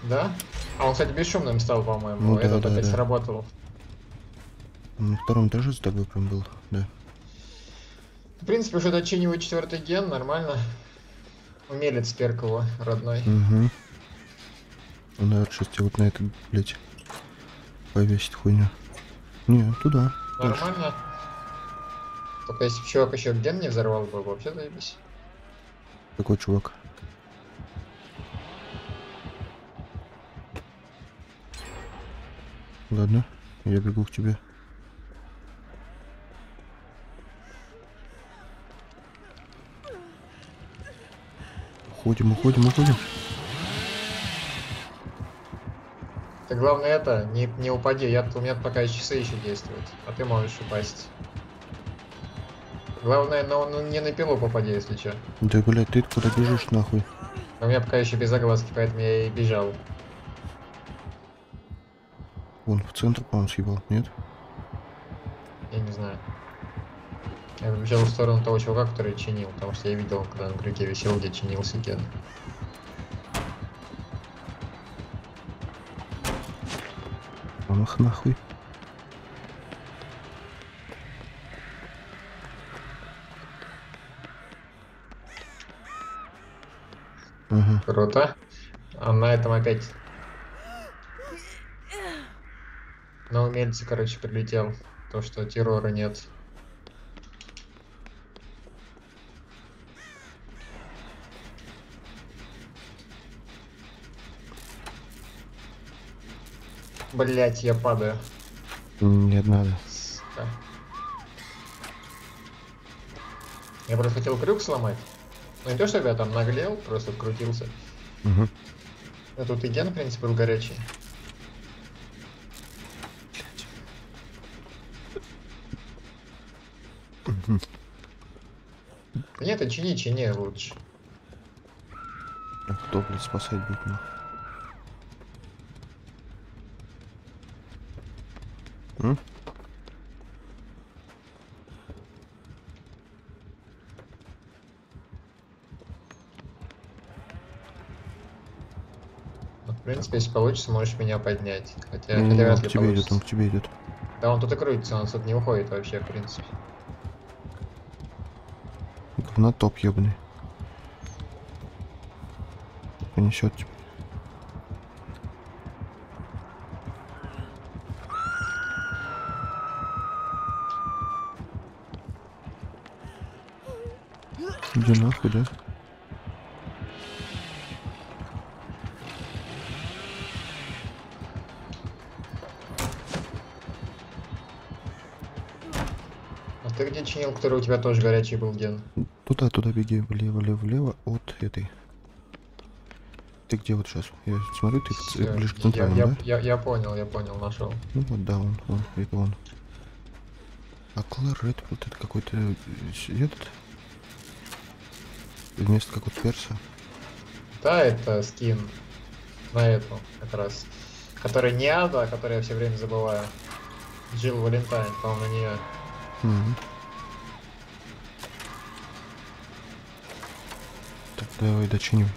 Да? А он, кстати, бесшумным стал, по-моему. Ну Этот да, опять да. сработал. Он на втором этаже за тобой прям был, да. В принципе, уже дочиниваю четвертый ген, нормально. Умелец перк его родной. Угу. Он, наверное, сейчас тебе вот на это, блядь, повесит хуйню. Не, туда. дальше. Нормально. Только если бы чувак еще ген не взорвал бы, вообще заебись. Какой чувак? Ладно, я бегу к тебе. Уходим, уходим, уходим. Ты главное это, не, не упади, я, у меня пока часы еще действуют, а ты можешь упасть. Главное, но ну, не на пилу попади, если что. Да, блядь, ты куда бежишь нахуй? У меня пока еще без огласки, поэтому я и бежал. Вон, в центр, по-моему, съебал, нет? Я не знаю. Я побежал в сторону того чувака, который чинил, потому что я видел, когда на крюке висел, где чинился ген. Ах, нахуй. Ага. Круто. А на этом опять... На умельце, короче, прилетел. То, что террора нет. Блять, я падаю. Нет, надо. Сука. Я просто хотел крюк сломать. Ну не то, чтобы я там наглел, просто вкрутился. Угу. А тут и ген, в принципе, был горячий. Нет, чини, чини лучше. А кто, блядь, спасать будет нахуй? М? Ну, в принципе, если получится, можешь меня поднять. Хотя, Не, хотя не, вряд он ли к тебе идет, получится. он к тебе идет. Да он тут и крутится, он тут не уходит вообще, в принципе. Говнотоп ебаный. Понесет тебя. Иди нахуй, да? А ты где чинил, который у тебя тоже горячий был ген? Туда, туда беги, влево, влево, влево от этой. Ты где вот сейчас? Я смотрю, ты Всё, ближе к центральному, я, да? я, я понял, я понял, нашел. Ну вот, да, он, он, это он. А Кларет, вот это какой-то этот. Вместо какого-то перса. Да, это скин на эту как раз. Который не Ада, а который я все время забываю. Джилл Валентайн, по-моему, на нее. Мгм. Давай дочиним.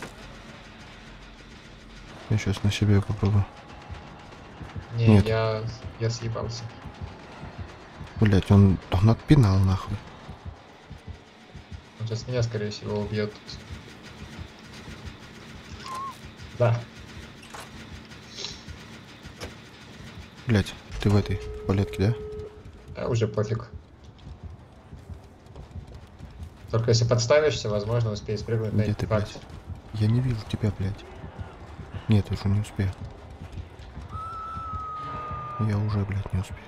Я сейчас на себе попробую. Не, Нет. я, я съебался. Блять, он, он отпинал нахуй. Он сейчас меня, скорее всего, убьет. Да. Блять, ты в этой палетке, да? А уже пофиг. Только если подставишься, возможно, успеешь прыгнуть Где ты, блядь? Я не вижу тебя, блядь. Нет, уже не успею. Я уже, блядь, не успею.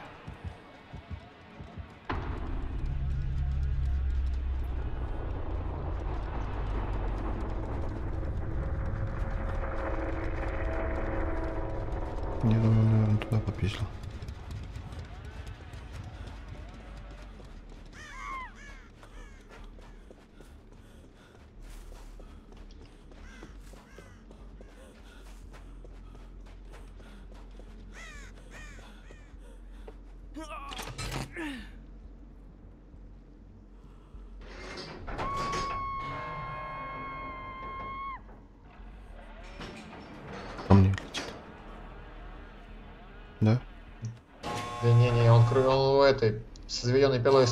Я думаю, наверное, туда попиздил.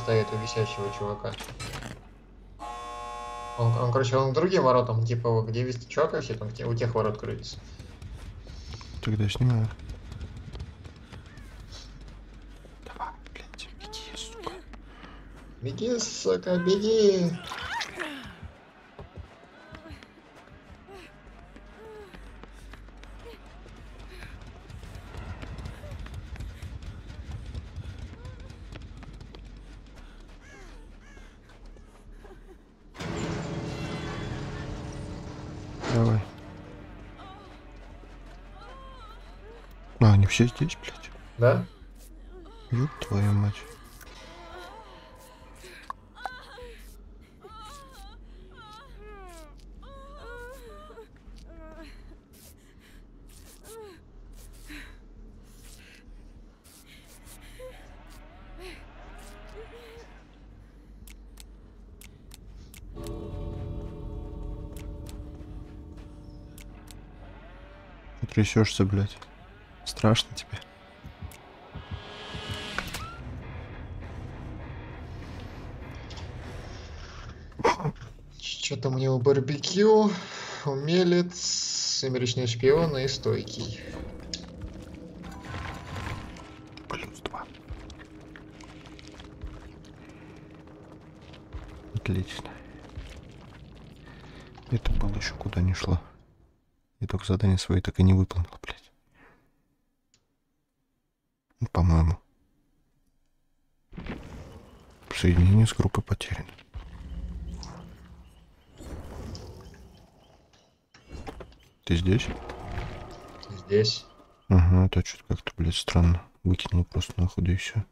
Стоит у висящего чувака. Он, он, короче, он к другим воротам, типа, где висит чувак все там, у тех ворот крутится. Тогда снимаю. Давай, блядь, иди, сука. Беги, сука, беги! Все здесь, блядь. Да? Ёб твою мать. Трясешься, блядь. Страшно тебе. Что там у него барбекю, умелец, сумеречный шпион и стойкий. Плюс два. Отлично. Это было еще куда не шло. Я только задание свои так и не выполнил, блядь. Ну, по-моему. Соединение с группой потеряно. Ты здесь? Здесь. Ага, это что-то как-то, блядь, странно. Выкинул просто нахуй, да и все.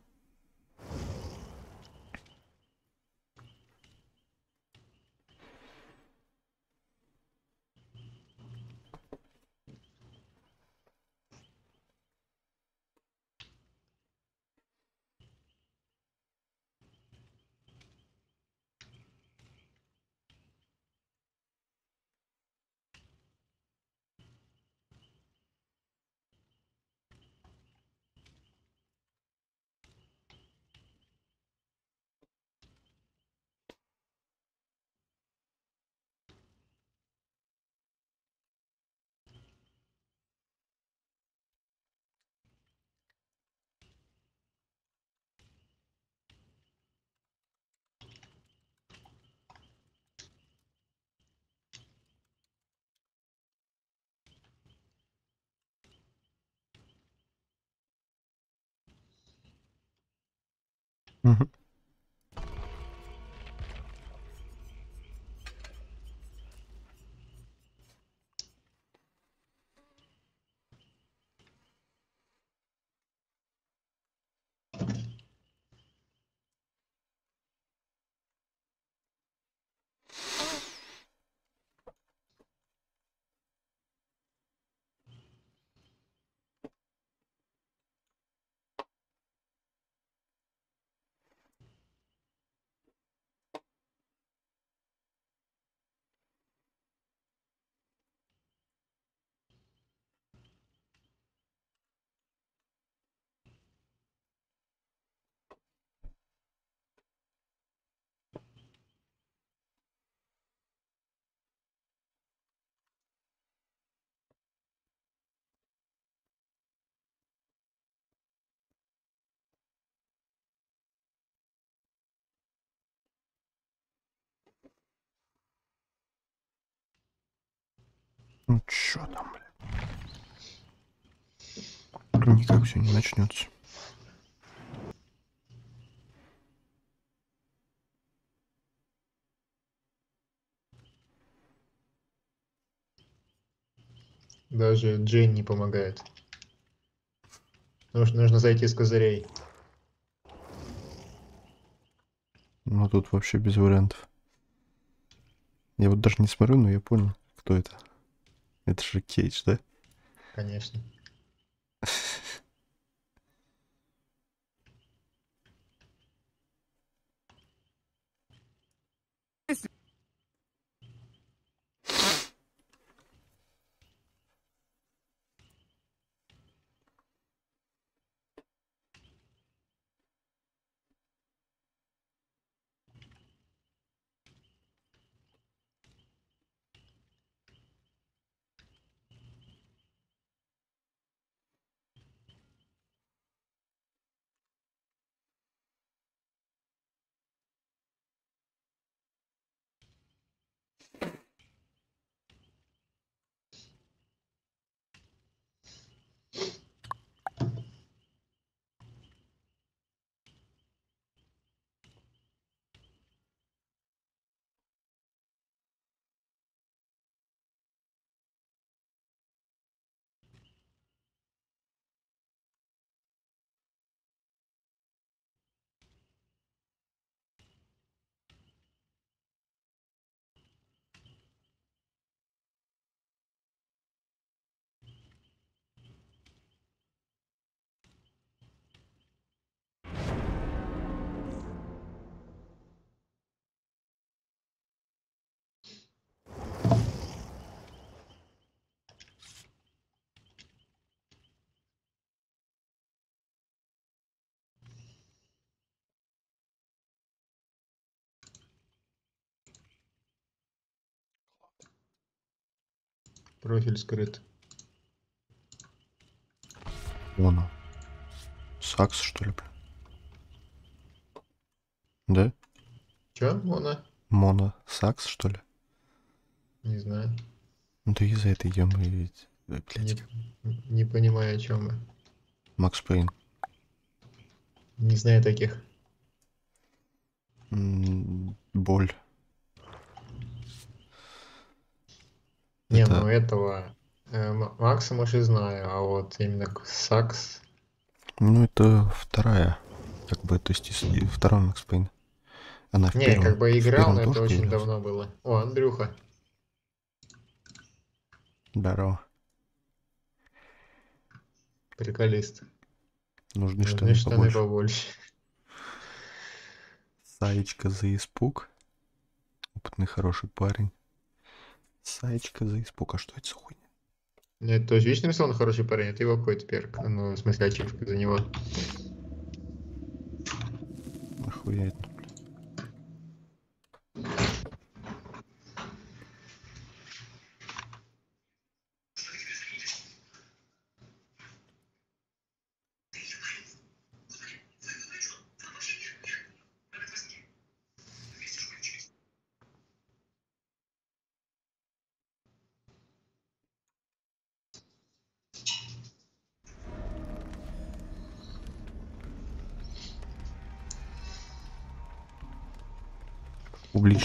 Mm-hmm. Ну чё там, блядь? Никак все не начнется. Даже Джейн не помогает. Нужно, нужно зайти с козырей. Ну тут вообще без вариантов. Я вот даже не смотрю, но я понял, кто это. Это же Кейдж, да? Конечно. Профиль скрыт. Моно. Сакс, что ли? Да? Чё, Мона? Моно. Сакс, что ли? Не знаю. Ну да из-за этой ямы, ведь, э, блядь, Не, не понимаю, о чем мы. Макс Пейн. Не знаю таких. М, Боль. Не, Это- ну этого э, Макса, может, и знаю, а вот именно Сакс. Ну, это вторая. Как бы, то есть, если второй Макс Пейн. Она в Не, первом. как бы играл, но это очень появлялась. давно было. О, Андрюха. Здорово. Приколист. Нужны Нужны штаны штаны побольше. побольше. Саечка за испуг. Опытный, хороший парень. Саечка за испуг. А что это за хуйня? Нет, то есть видишь, написал, он хороший парень, это его какой-то перк. Ну, в смысле, ачивка за него. Охуеть.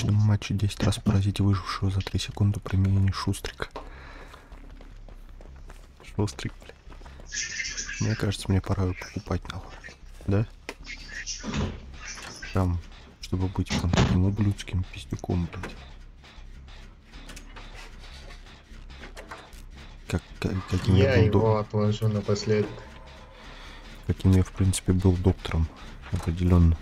В публичном матче 10 раз поразить выжившего за 3 секунды применения шустрика. Шустрик, бля. Мне кажется, мне пора его покупать нахуй. Да? Прям, чтобы быть там таким ублюдским пиздюком, блядь. Как, как, каким я, Я был док- его отложу напоследок. каким я, в принципе, был доктором. Определенно.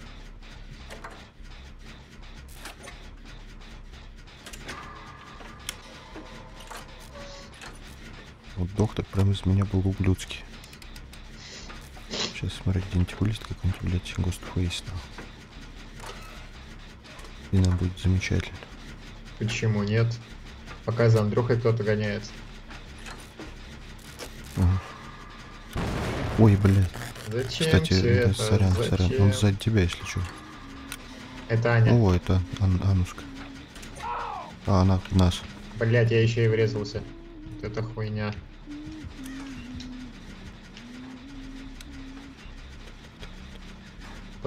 Вот доктор прям из меня был ублюдский. Сейчас смотри, где-нибудь вылезет какой-нибудь, блядь, Ghostface. нахуй. И нам будет замечательно. Почему нет? Пока за Андрюхой кто-то гоняется. Ага. Ой, блядь. Зачем Кстати, это? сорян, сорян. Он Зачем? сзади тебя, если что. Это Аня. О, это Ан- Ануска. А, она нас. Блять, я еще и врезался. Вот это хуйня.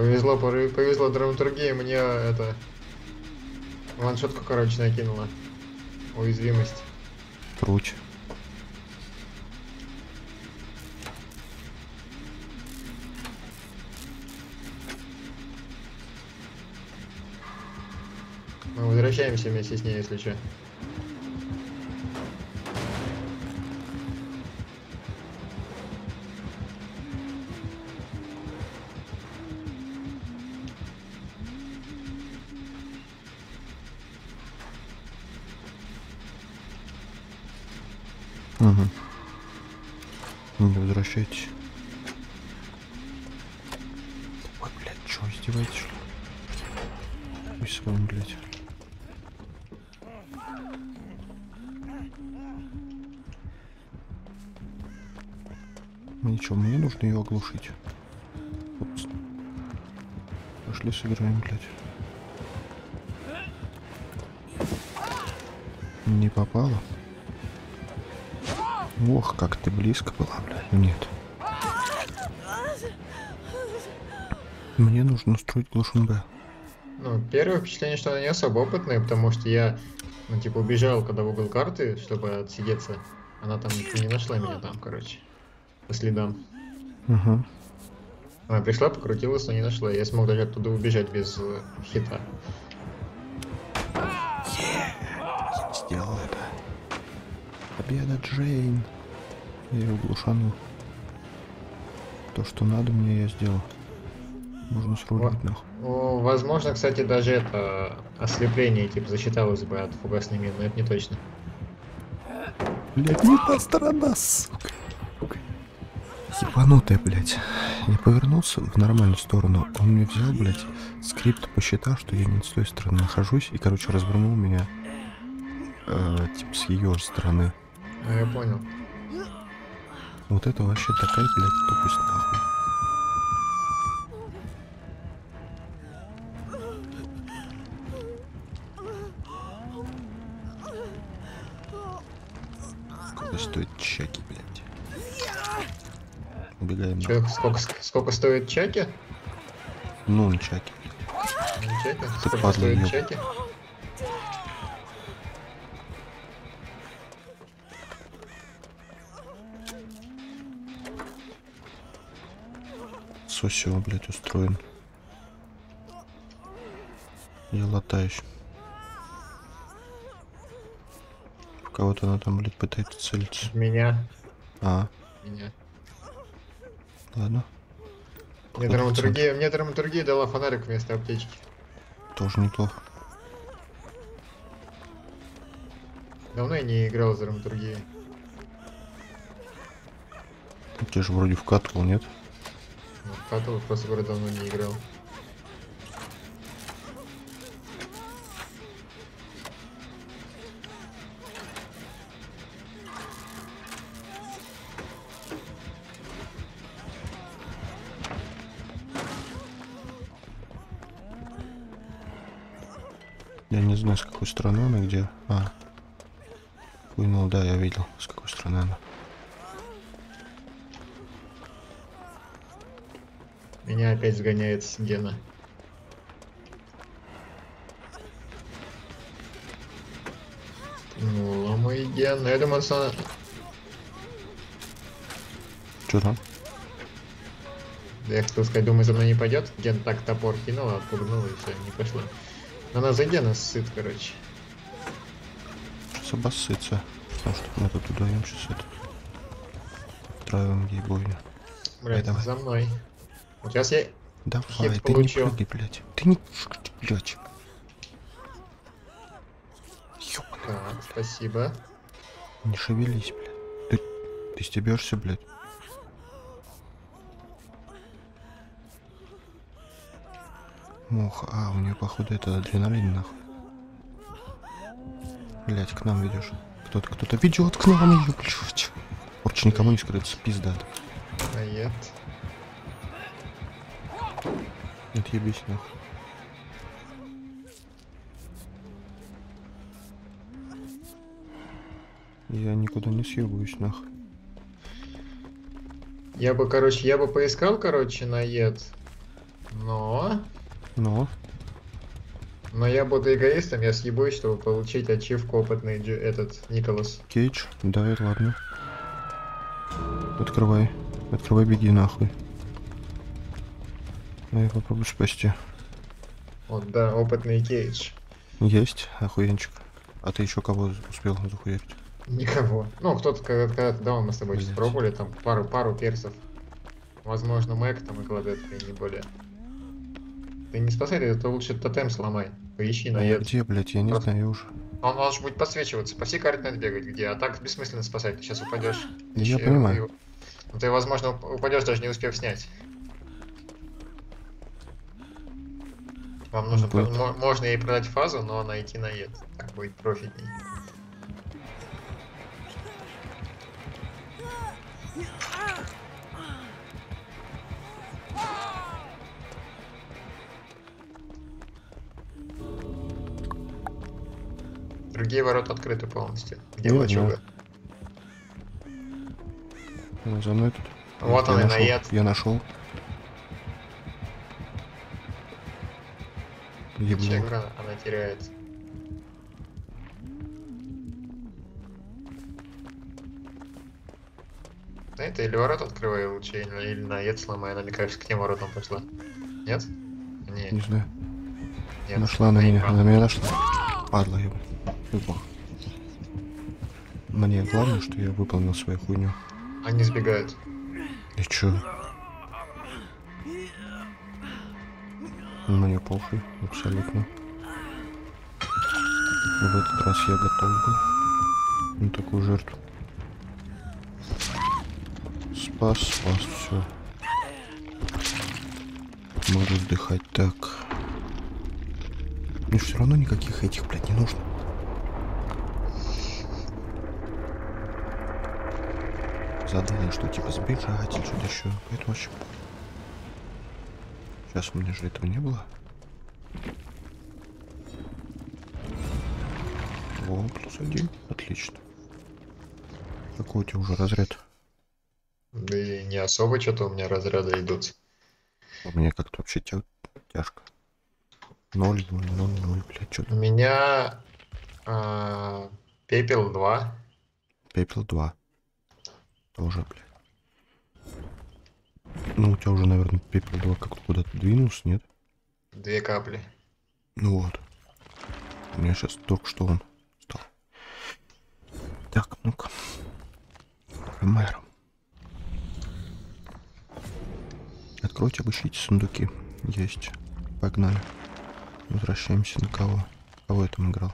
Повезло, повезло драматургии, мне это... Ланшотку, короче, накинула. Уязвимость. Круче. Мы возвращаемся вместе с ней, если что. Оглушить? Упс. Пошли сыграем, блядь. Не попало? Ох, как ты близко была, блядь. Нет. Мне нужно строить глушин Б. Ну, первое впечатление, что она не особо опытная, потому что я, ну, типа, убежал, когда в угол карты, чтобы отсидеться. Она там не нашла меня там, короче, по следам. Угу. Она пришла, покрутилась, но не нашла. Я смог даже оттуда убежать без э, хита. Сделал это. Победа, Джейн. Я ее глушанул. То, что надо мне, я сделал. Можно срубить нахуй. Ну, возможно, кстати, даже это ослепление, типа, засчиталось бы от фугасной мины, но это не точно. Блять, не та сторона, сука. Ебанутая, блядь. Я повернулся в нормальную сторону. Он мне взял, блядь, скрипт посчитал, что я не с той стороны нахожусь. И, короче, развернул меня, э, типа, с ее стороны. Ну, я понял. Вот это вообще такая, блядь, тупость, нахуй. Сколько, сколько стоит чеки? Ну, на чеки. Ну, чеки? Ты Сколько падла, стоит ёб. чеки? Сосио, блядь, устроен. Я латаюсь. Кого-то она там, блядь, пытается целиться. Меня. А, Меня. Ладно. Мне драматургия, мне драматургия дала фонарик вместо аптечки. Тоже неплохо. Давно я не играл с драматургией. Ты же вроде вкатывал, нет? Ну, в Катл просто говорю, давно не играл. Знаю, с какой стороны она, где. А. Понял, да, я видел, с какой стороны она. Меня опять сгоняет с Гена. Ну, мой Ген. Я думаю, что. Что там? Я хотел сказать, думаю, за мной не пойдет. Ген так топор кинул, отпугнул и все, не пошло. Она за Гена сыт, короче. Сейчас обоссытся. Потому что мы тут вдвоем сейчас это... Устраиваем ей бойню. Блять, давай. за мной. Вот сейчас я... Давай, Хит ты получил. не прыгай, блядь. Ты не... Блядь. Ёбаный. Так, спасибо. Не шевелись, блядь. Ты, ты стебешься, блядь. Муха. А, у нее, походу, это адреналин, нахуй. Блять, к нам ведешь. Кто-то, кто-то ведет к нам блядь. Короче, никому не скрыться, пизда. А нет. Отъебись, нахуй. Я никуда не съебаюсь, нахуй. Я бы, короче, я бы поискал, короче, на ед. Но... Но, Но я буду эгоистом, я съебусь, чтобы получить ачивку опытный этот Николас. Кейдж, давай, ладно. Открывай. Открывай, беги нахуй. Я попробую спасти. Вот, да, опытный Кейдж. Есть, охуенчик. А ты еще кого успел захуярить? Никого. Ну, кто-то когда- когда-то давно мы с тобой Блядь. пробовали, там пару, пару персов. Возможно, Мэг там и Кладетка, и не более. Ты не спасай, ты это лучше тотем сломай. Поищи на А где, блядь, я не Просто- знаю уже. Он может будет подсвечиваться, по всей карте надо бегать, где, а так бессмысленно спасать, ты сейчас упадешь. Я Ещё понимаю. и- Ну, ты, возможно, уп- упадешь, даже не успев снять. Вам нужно, Будет. про- мо- можно ей продать фазу, но найти на ед. Так будет профитней. Другие ворота открыты полностью. Где Ну, лачуга? Ну, За мной тут. Вот я он и наед. Я нашел. Чекра, она теряет. На это или ворот открывай лучше, или, или наед сломай, она, мне кажется, к тем воротам пошла. Нет? Не, Не знаю. нет. Нашла на меня. Она меня нашла. Падла еб. Ебал. Мне главное, что я выполнил свою хуйню. Они сбегают. И чё? Мне похуй, абсолютно. В этот раз я готов был на такую жертву. Спас, спас, все. Могу вздыхать так. Мне все равно никаких этих, блядь, не нужно. Задание, что типа сбежать или что-то еще. Поэтому вообще... Сейчас у меня же этого не было. О, плюс один. Отлично. Какой у тебя уже разряд? Да и не особо что-то у меня разряды идут. У меня как-то вообще тя- тяжко. Ноль, ноль, ноль, ноль, блядь, что У меня а, пепел 2. Пепел 2. Тоже, блядь. Ну, у тебя уже, наверное, пепел 2 как-то куда-то двинулся, нет? Две капли. Ну вот. У меня сейчас только что он стал. Так, ну-ка. Мэром. Откройте, обыщите сундуки. Есть. Погнали. Возвращаемся на кого? Кого я там играл?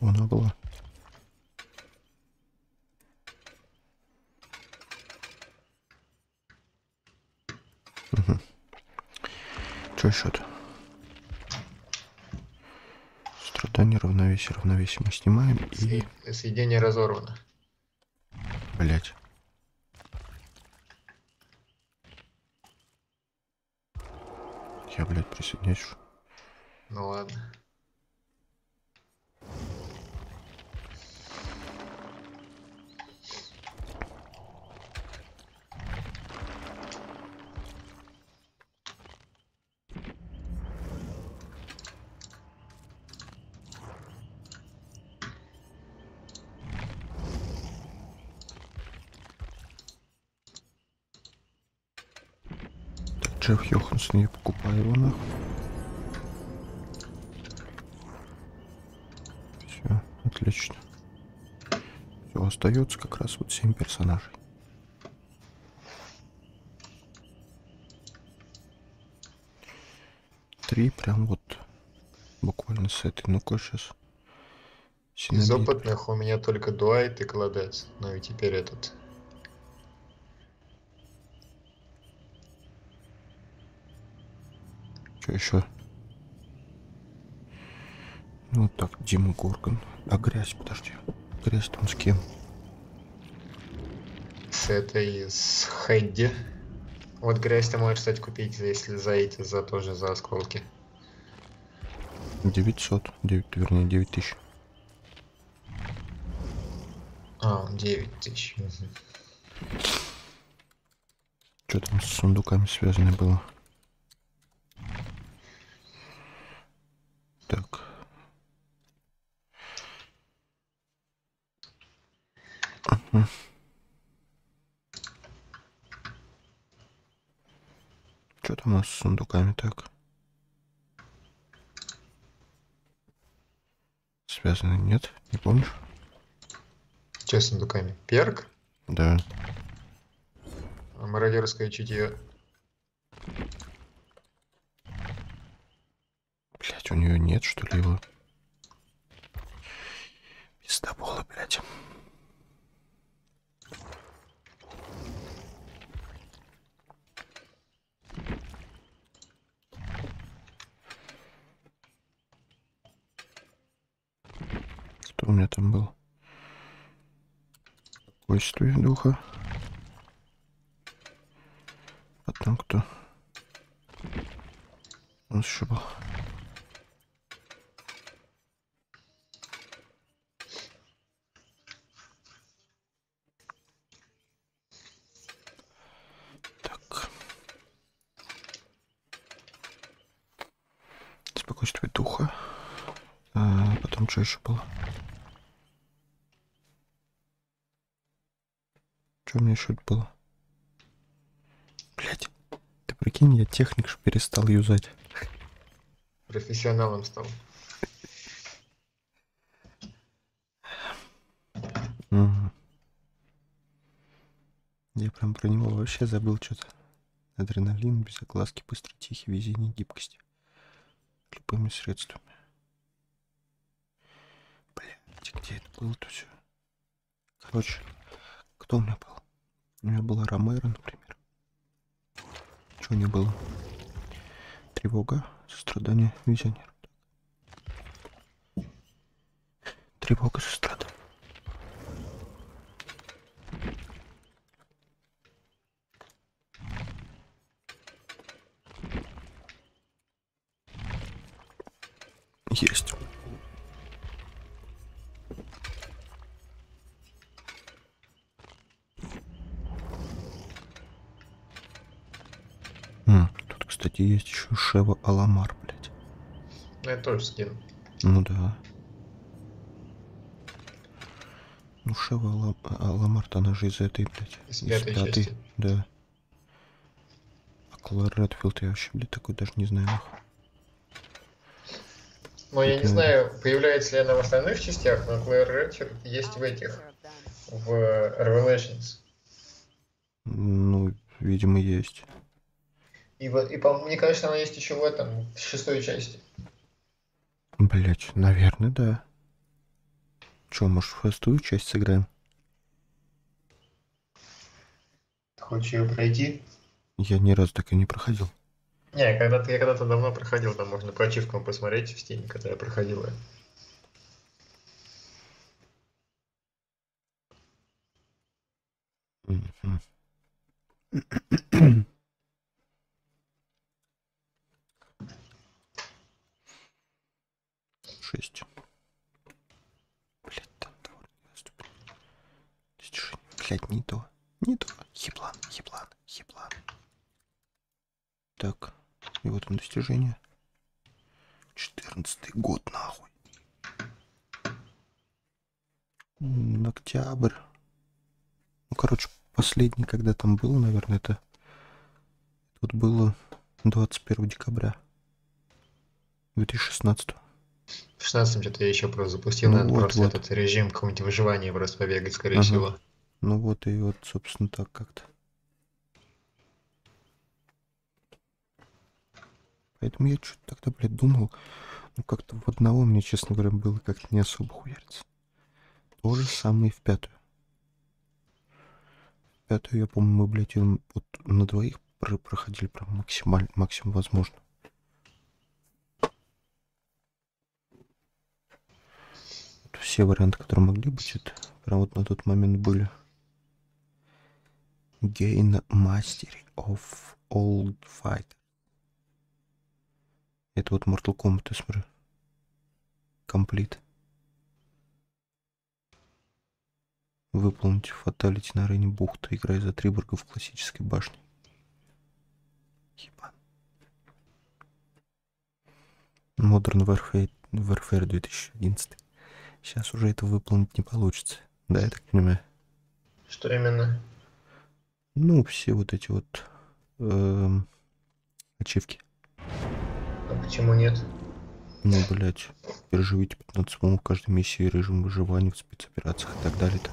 Она была. Что еще-то? Страдание, равновесие, равновесие мы снимаем и... Сведение разорвано. Блять. Я, блядь, присоединяюсь. Ну ладно. Джефф Йоханссон, я покупаю его нахуй. Все, отлично. Все, остается как раз вот 7 персонажей. Три прям вот буквально с этой. Ну-ка сейчас. Из опытных у меня только Дуайт и Кладец. Ну и теперь этот. Что еще? Вот так, Дима Горган. А грязь, подожди. Грязь там с кем? С этой, с Хэдди. Вот грязь ты можешь, кстати, купить, если за эти, за тоже за осколки. 900. 9, вернее, 9000. А, 9 тысяч. мгм. Что там с сундуками связано было? Так. Что там у нас с сундуками так? Связаны нет? Не помнишь? Че с сундуками? Перк? Да. Мародерское чутье. Блять, у нее нет, что ли, его? Пиздобола, блядь. Что у меня там был? Спокойствие духа. Потом кто? У нас еще был. Так. Спокойствие духа. А, потом что еще было? Что у меня еще было? Блять, ты прикинь, я техник ж перестал юзать. Профессионалом стал. Я прям про него вообще забыл что-то. Адреналин, безогласки, быстрый, тихий, везение, гибкость. Любыми средствами. Блядь, где это было-то все? Короче, кто у меня был? У меня была Ромеро, например. У нее было? Тревога, сострадание, визионер. Тревога, сострадание. Есть. М, Тут, кстати, есть еще Шева Аламар, блядь. Ну, это тоже скин. Ну да. Ну, Шева Ала- Аламар-то она же из этой, блядь. Из пятой части. Да. А Клэр Редфилд я вообще, блядь, такой даже не знаю. нахуй. Но я не знаю, появляется ли она в остальных частях, но Клэр Редфилд есть в этих, в Revelations. Ну, видимо, есть. И, вот, и по, мне кажется, она есть еще в этом, в шестой части. Блять, наверное, да. Че, может, в шестую часть сыграем? Хочешь ее пройти? Я ни разу так и не проходил. Не, когда ты, я когда-то давно проходил, там можно по ачивкам посмотреть в стиме, когда я проходил. Mm-hmm. 6. Блядь, там довольно наступлю. Достижение. Блядь, не то. Не то. Еблан, еблан, еблан. Так, и вот он достижение. 14 год, нахуй. Октябрь. Ну, короче, последний, когда там был, наверное, это... Тут было 21 декабря 2016. В 16 что-то я еще просто запустил, Ну наверное, вот, просто вот. этот режим какого-нибудь выживания просто побегать, скорее Ага. всего. Ну вот и вот, собственно, так как-то. Поэтому я что-то тогда, блядь, думал, ну как-то в одного мне, честно говоря, было как-то не особо хуяриться. То же самое и в пятую. В пятую, я помню, мы, блядь, вот на двоих про- проходили прям максимально, максимум возможно. Все варианты, которые могли быть, это прям вот на тот момент были. Gain Mastery of Old Fight. Это вот Mortal Kombat, я смотрю. Комплит. Выполните фаталити на арене бухта, играя за Триборга в классической башне. Ебан. Modern Warfare, Warfare 2011. Сейчас уже это выполнить не получится. Да, я так понимаю. Что именно? Ну, все вот эти вот эм, Ачивки. А почему нет? Ну, блядь, переживите 15 в каждой миссии, режим выживания в спецоперациях и так далее-то.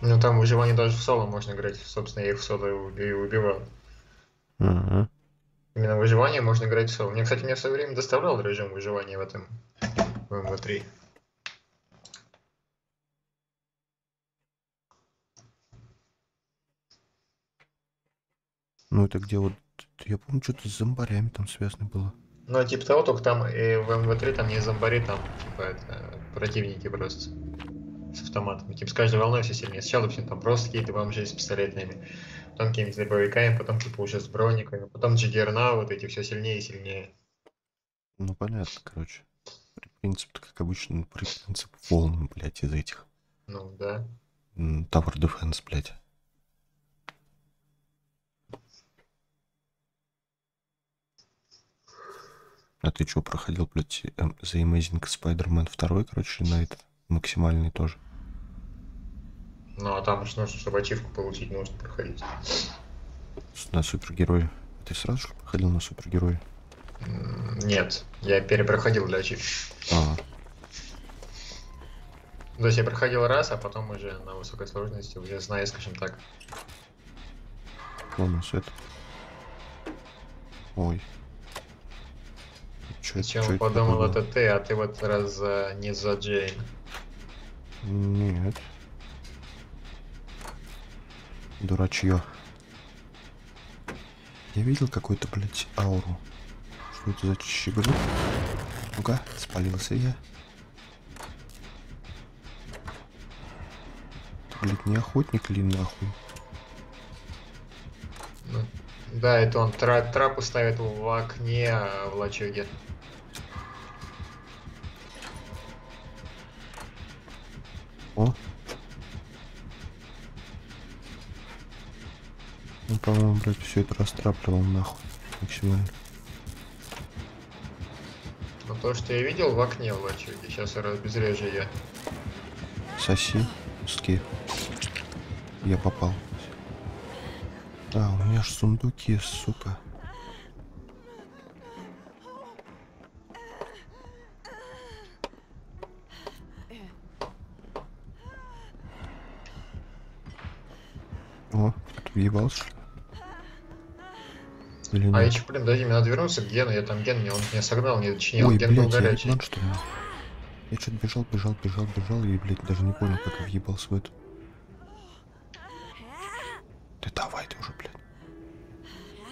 Ну там выживание даже в соло можно играть. Собственно, я их в соло и уби- и убивал. Ага. Именно выживание можно играть в соло. Мне, кстати, мне в свое время доставлял режим выживания в этом в МВ3. Ну, это где вот... Я помню, что-то с зомбарями там связано было. Ну, типа того, только там и в МВ3 там не зомбари, там, типа, это, противники просто. С автоматами. Типа, с каждой волной все сильнее. Сначала вообще там просто какие-то бомжи с пистолетами. Потом какими-то дробовиками, потом, типа, уже с брониками. Потом GDRNA, вот эти все сильнее и сильнее. Ну, понятно, короче. Принцип-то, как обычно, принцип волн, блядь, из этих. Ну, да. Tower Defense, блядь. А ты что, проходил, блядь, эм, The Amazing Spider-Man 2, короче, на этот максимальный тоже? Ну, а там уж нужно, чтобы ачивку получить, нужно проходить. На супергероя. Ты сразу же проходил на супергероя? Нет, я перепроходил для ачивки. А, То есть я проходил раз, а потом уже на высокой сложности, уже зная, скажем так. нас это. Ой. Сначала подумал, это ты, а ты в этот раз за- не за Джейн. Нет. Дурачье. Я видел какую-то, блядь, ауру. Что это за щеголь? Ну-ка, спалился я. Блядь, не охотник ли нахуй? Ну, да, это он тра- трапы ставит в окне а, в лачуге. По-моему, блядь, все это растрапливал нахуй. Максимально. Но то, что я видел в окне в лачуге, сейчас я разбезрежу я. Соси, ски. Я попал. А, у меня ж сундуки, сука. О, въебался, Или А нет? еще, блин, подожди, мне надо вернуться к Гену, я там Ген, мне он меня согнал, не дочинил, Ой, Ген был блядь, я горячий. еблан, что ли? Я что-то бежал, бежал, бежал, бежал, и, блядь, даже не понял, как я въебался в эту. Ты давай ты уже, блядь.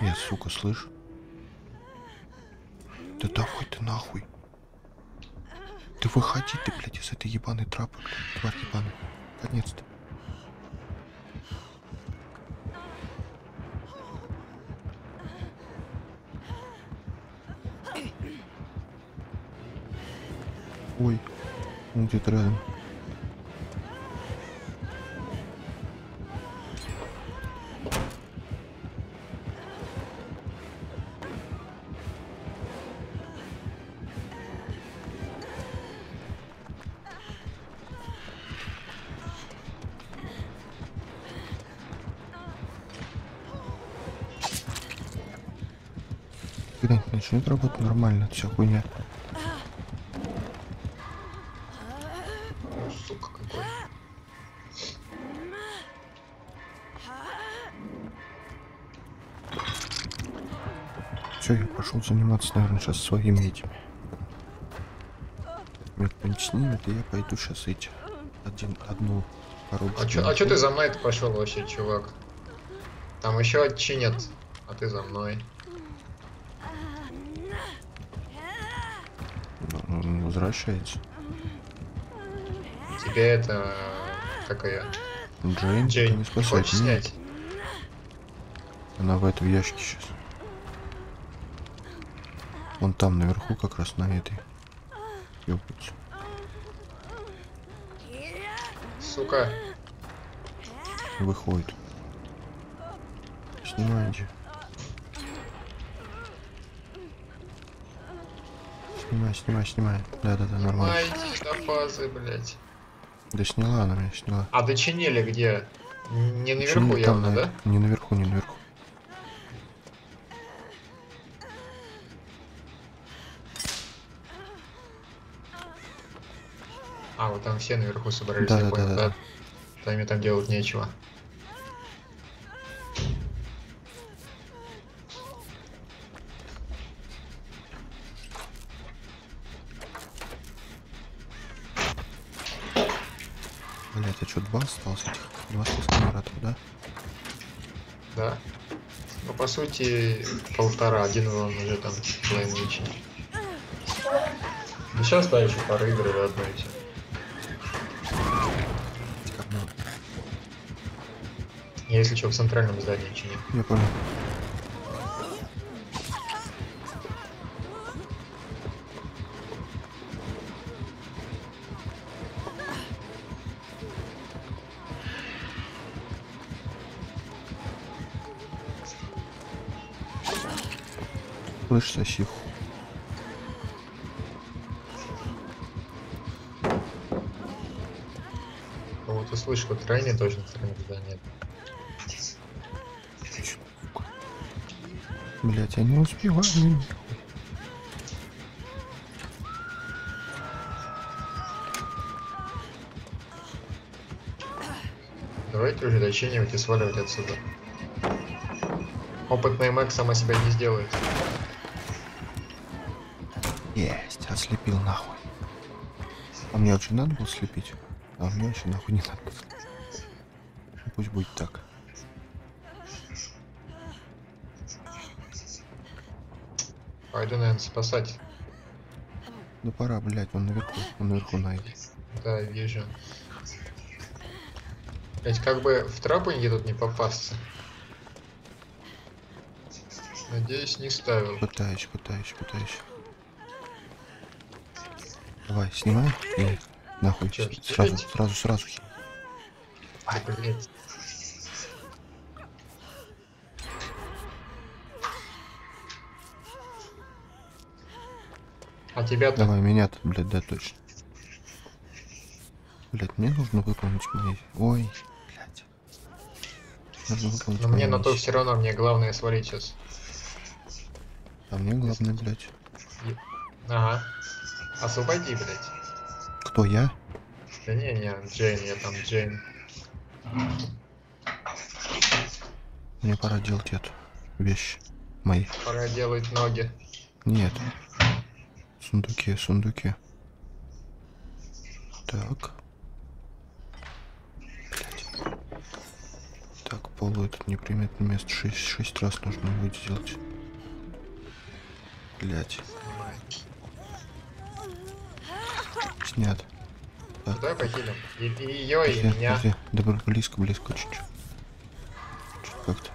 Я, сука, слышь? Да давай ты нахуй. Ты выходи ты, блядь, из этой ебаной трапы, блядь, тварь ебаная. Наконец-то. Ой, он где-то рядом. Когда начнет работать нормально, это вся хуйня. Пошел заниматься, наверное, сейчас своими этими. Кто-нибудь снимет, и я пойду сейчас эти. Один, одну коробку. А чё, а чё ты за мной пошел вообще, чувак? Там еще чинят, а ты за мной. Он возвращается. Тебе это... Как ее? Джейн, Джейн, не спасает. хочешь снять? Она в этом ящике сейчас. Вон там наверху как раз на этой. Ёпать. Сука. Выходит. Снимайте. Снимай, снимай, снимай. Да-да-да, нормально. Ай, иди до фазы, блядь. Да сняла она меня, сняла. А дочинили где? Не наверху Почему там явно, на- да? Не наверху, не наверху. А, вот там все наверху собрались, Да, я да, понял, да, да? да. Там им там делать нечего. Блять, а что, два осталось этих? Два сканератов, да? Да. Ну, по сути, полтора. Один вон уже там лайничий. Ну, сейчас, да, еще пара игр одно и все. Если что, в центральном здании чиню. Я понял. Слышь, сосиху. Кого-то слышишь, вот крайне точно в центральном здании. Блять, я не успеваю. Давайте уже дочинивать и сваливать отсюда. Опытная Мэг сама себя не сделает. Есть, ослепил нахуй. А мне очень надо было слепить? А мне вообще нахуй не надо. Пусть будет так. Пойду, наверное, спасать. Да пора, блять, он наверху, он наверху найдет. Да, вижу. Блять, как бы в трапунье тут не попасться. Надеюсь, не ставил. Пытаюсь, пытаюсь, пытаюсь. Давай, снимай и нахуй. Чё, сразу, сразу, сразу. Блядь. А тебя-то? Давай, меня тут, блядь, да, точно. Блядь, мне нужно выполнить мои... Ой, блядь. Нужно выполнить Но мне на то все равно, мне главное свалить сейчас. А мне главное, блядь. Ага. Освободи, блядь. Кто я? Да не, не, Джейн, я там Джейн. Мне пора делать эту вещь. Мои. Пора делать ноги. Нет. Сундуки, сундуки. Так. Блядь. Так, полу этот неприметное место. Шесть, шесть раз нужно будет сделать. Блять. Снят. Так, Давай похилим. И, и ее, и меня. подожди. Бр- близко, близко чуть-чуть. Чуть как-то.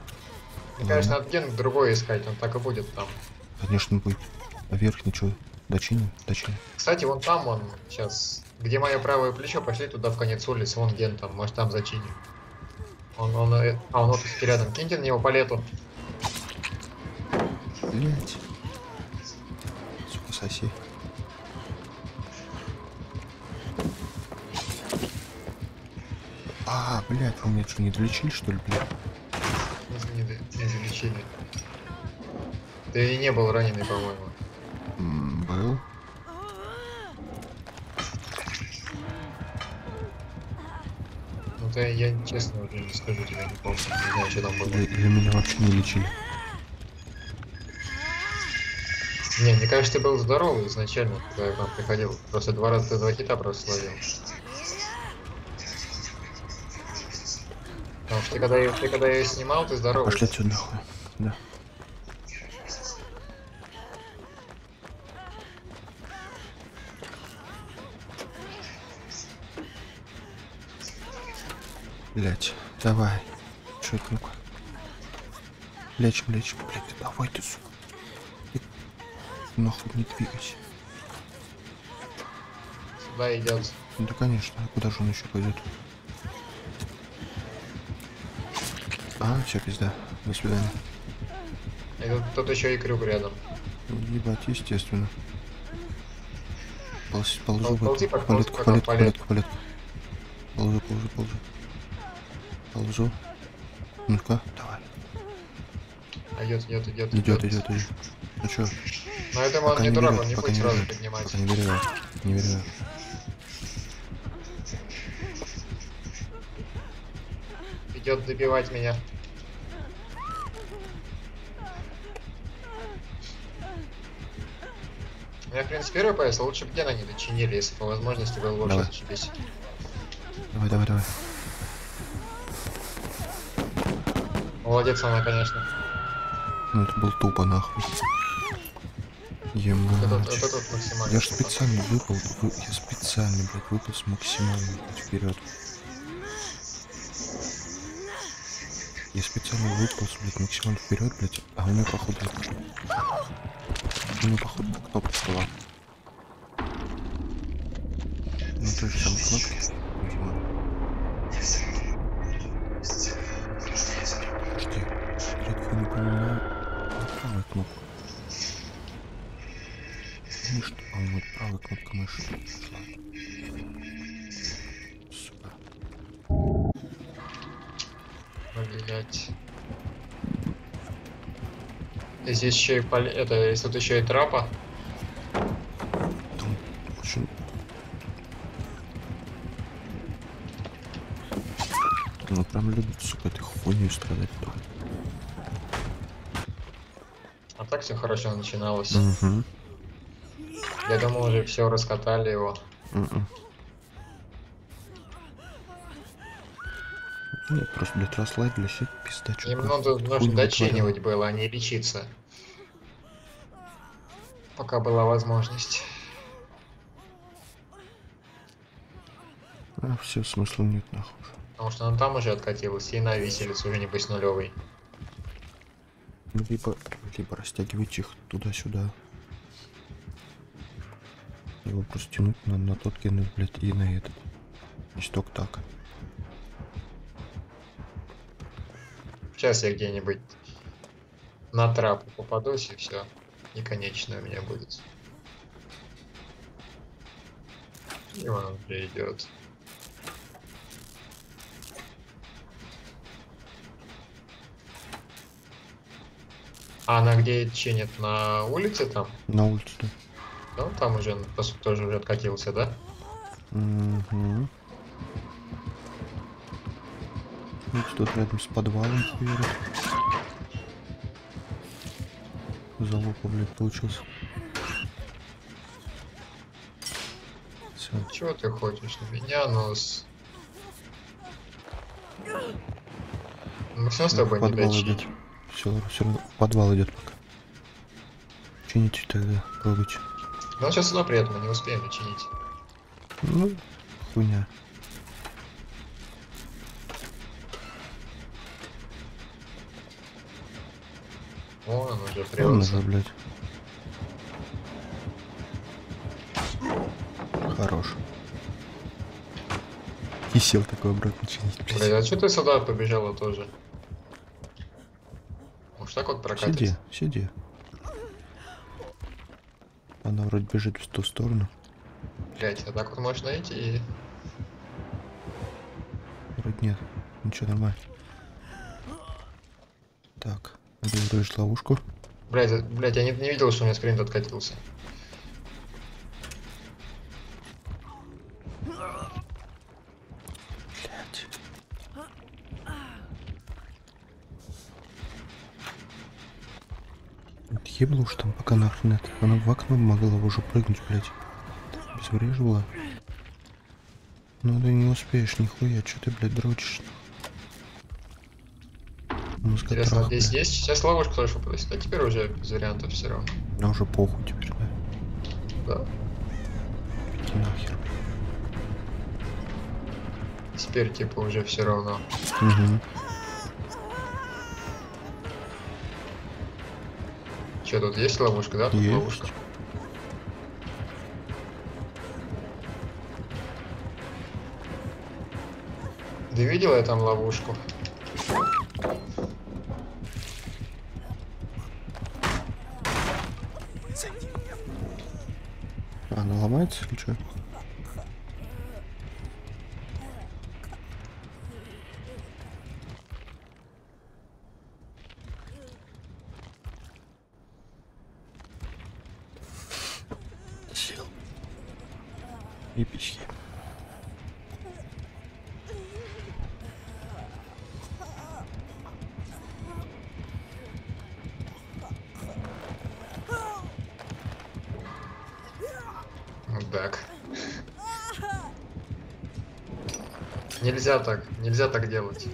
Мне кажется, надо ген другой искать, он так и будет там. Конечно, будет. А верхний что? Дочиним? Дочиним. Кстати, вон там он сейчас. Где мое правое плечо, пошли туда в конец улицы, вон ген там, может там зачиним. Он, он, э, а, он вот рядом. Киньте на него палету. Блять. Сука, соси. А, блядь, вы меня что, не долечили, что ли, блядь? Не, не, не залечили. Ты и не был раненый, по-моему. То я честно уже не скажу тебе, не помню. Не знаю, что там было. Или, или меня вообще не лечили. Не, мне кажется, ты был здоровый изначально, когда я к вам приходил. Просто два раза ты два хита просто словил. Потому что ты когда, ты когда ее снимал, ты здоровый. Пошли отсюда нахуй. Да. Блять, давай. Чё это, ну-ка? Лечим, лечим, блять, да давай ты, сука. Ты Нахуй не двигайся. Сюда идет. Ну да конечно, а куда же он еще пойдет? А, все, пизда. До свидания. И тут, еще и крюк рядом. Ебать, естественно. Полз, ползу Пол- в ползи, эту как палетку, полз- как палетку, палет. палетку, палетку. Ползу, ползу, ползу. Ползу ползу. Ну-ка, давай. Идет, идет, идет. Идет, идет, идет. Ну чё? на этом он не дурак, он не будет сразу поднимать. Не берегай, не берегай. Идет добивать меня. У меня, в принципе, первый пояс, лучше бы Гена не дочинили, если по возможности было больше зачепить. Давай, давай, давай. Молодец она, конечно. Ну это был тупо нахуй. Вот Ебать. этот, вот этот максимально. Я же специально выпал, вы- я специально, блядь, выпал с максимально вперед. Я специально выпал, блядь, максимально вперед, блядь, а у меня походу... У меня походу кнопка была. На той же самой кнопке. Блять. И здесь еще и поле... это, если тут еще и трапа. Там очень... Ну прям любит, сука, этой хуйней страдать. А так все хорошо начиналось. Угу. Я думал, уже все раскатали его. М-м. Нет, просто, блядь, расслабили себе пизда, чё Им надо, нужно дочинивать было, а не лечиться. Пока была возможность. А, все, смысла нет, нахуй. Потому что она там уже откатилась, и на виселицу уже небось нулевый. Ну, Либо, либо растягивать их туда-сюда. Его просто тянуть на, на тот кинуть, блядь, и на этот. И сток так. Сейчас я где-нибудь на трапу попадусь, и все. И конечно у меня будет. И он придет. А она где чинит? На улице там? На улице, да. Он там уже, по сути, тоже уже откатился, да? Угу. Вот тут рядом с подвалом хуярит. Залупа, блядь, получился. Все. Чего ты хочешь? На меня нос. Мы все с тобой не подвал идет. дочиним. Все, все равно подвал идет пока. Чините тогда, пробуйте. Он сейчас сюда приедет, мы не успеем чинить. Ну, хуйня. Вон он уже Он привелся. уже, блядь. Хорош. И сел такой обратно чинить, блядь. Блядь, а что ты сюда побежала тоже? Уж так вот Сиди, прокатится. сиди. Она вроде бежит в ту сторону. Блять, а так вот можешь найти и... Вроде нет. Ничего, нормально. Так, надо вырежь ловушку. Блять, блять, я не, не видел, что у меня скрин откатился. Вот Ебла уж там пока нахрен это. Она в окно могла уже прыгнуть, блядь. Безвреживала. Ну ты не успеешь, нихуя, что ты, блядь, дрочишь? Интересно, здесь есть? Сейчас ловушку тоже попадет. А теперь уже без вариантов все равно. А уже похуй теперь, да? Да. Иди нахер. Теперь типа уже все равно. Угу. Че, тут есть ловушка, да? Тут Есть. ловушка. Ты видела я там ловушку? Нельзя так, нельзя так делать.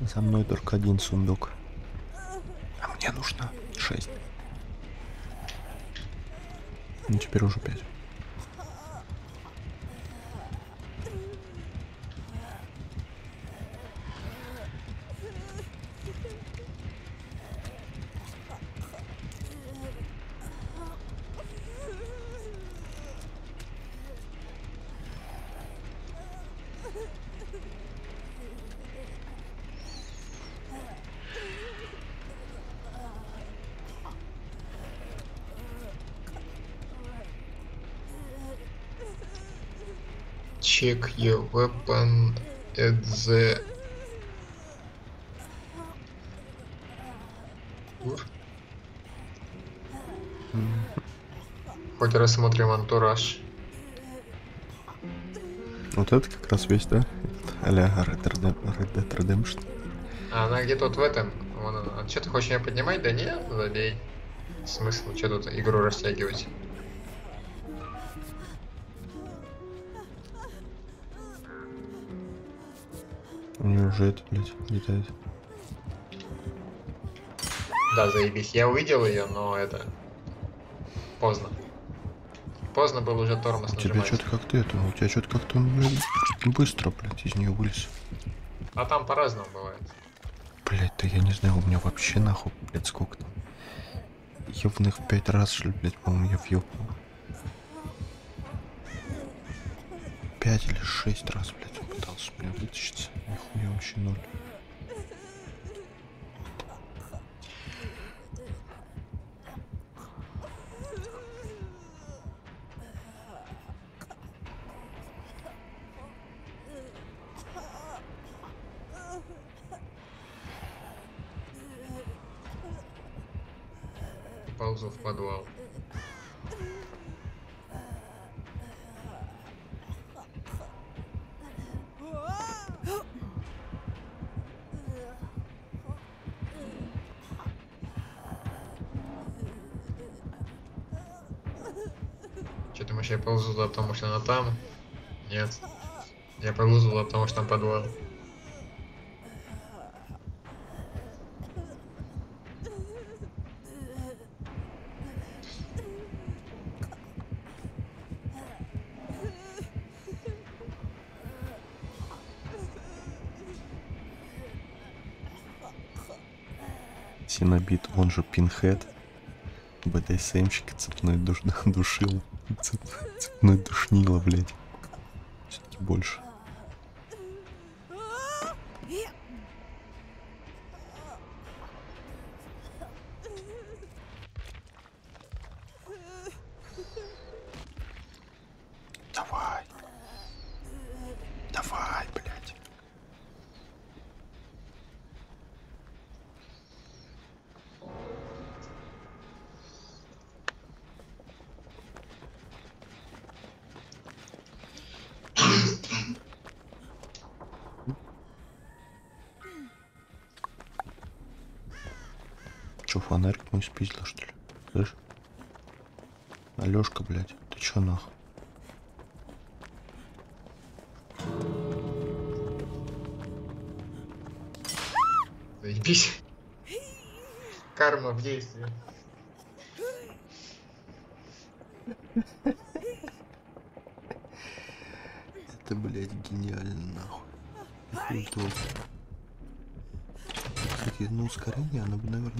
За мной только один сундук. А мне нужно шесть. Ну теперь уже пять. Check your weapon at the... Хоть рассмотрим антураж. Вот это как раз весь, да? Аля Red Dead Redemption. А она где-то вот в этом. Вон она. А что ты хочешь меня поднимать? Да нет, забей. Смысл, что тут игру растягивать? Уже это, блядь, летает. Да, заебись. Я увидел ее, но это... Поздно. Поздно был уже тормоз У тебя что-то как-то это, у тебя что-то как-то, он, блядь, быстро, блядь, из нее вылез. А там по-разному бывает. Блять, да я не знаю, у меня вообще нахуй, блядь, сколько там. Ёбаных пять раз, что ли, блядь, по-моему, я въебал. Пять или шесть раз, блядь, он пытался у меня вытащиться. Нихуя вообще ноль. Ползу туда, потому что она там? Нет. Я ползу туда, потому что там подвал. Синобит, он же пинхед. БДСМщик, цепной душ... душил. Цеп... Цепной душнило, блядь. Все-таки больше.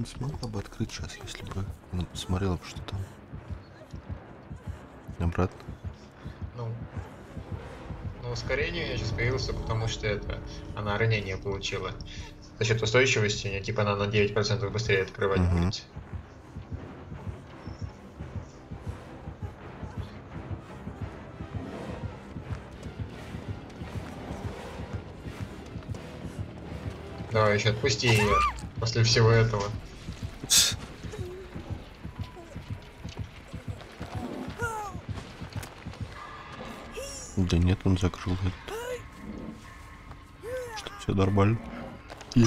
Наверное, смогла бы открыть сейчас, если бы она посмотрела бы, что там. Обратно. Ну. Но ускорение у нее сейчас появился, потому что это она ранение получила. За счет устойчивости, у нее типа она на 9% быстрее открывать Мгм. будет. Давай еще отпусти ее после всего этого. Нет, он закрыл это. Что, все нормально? Я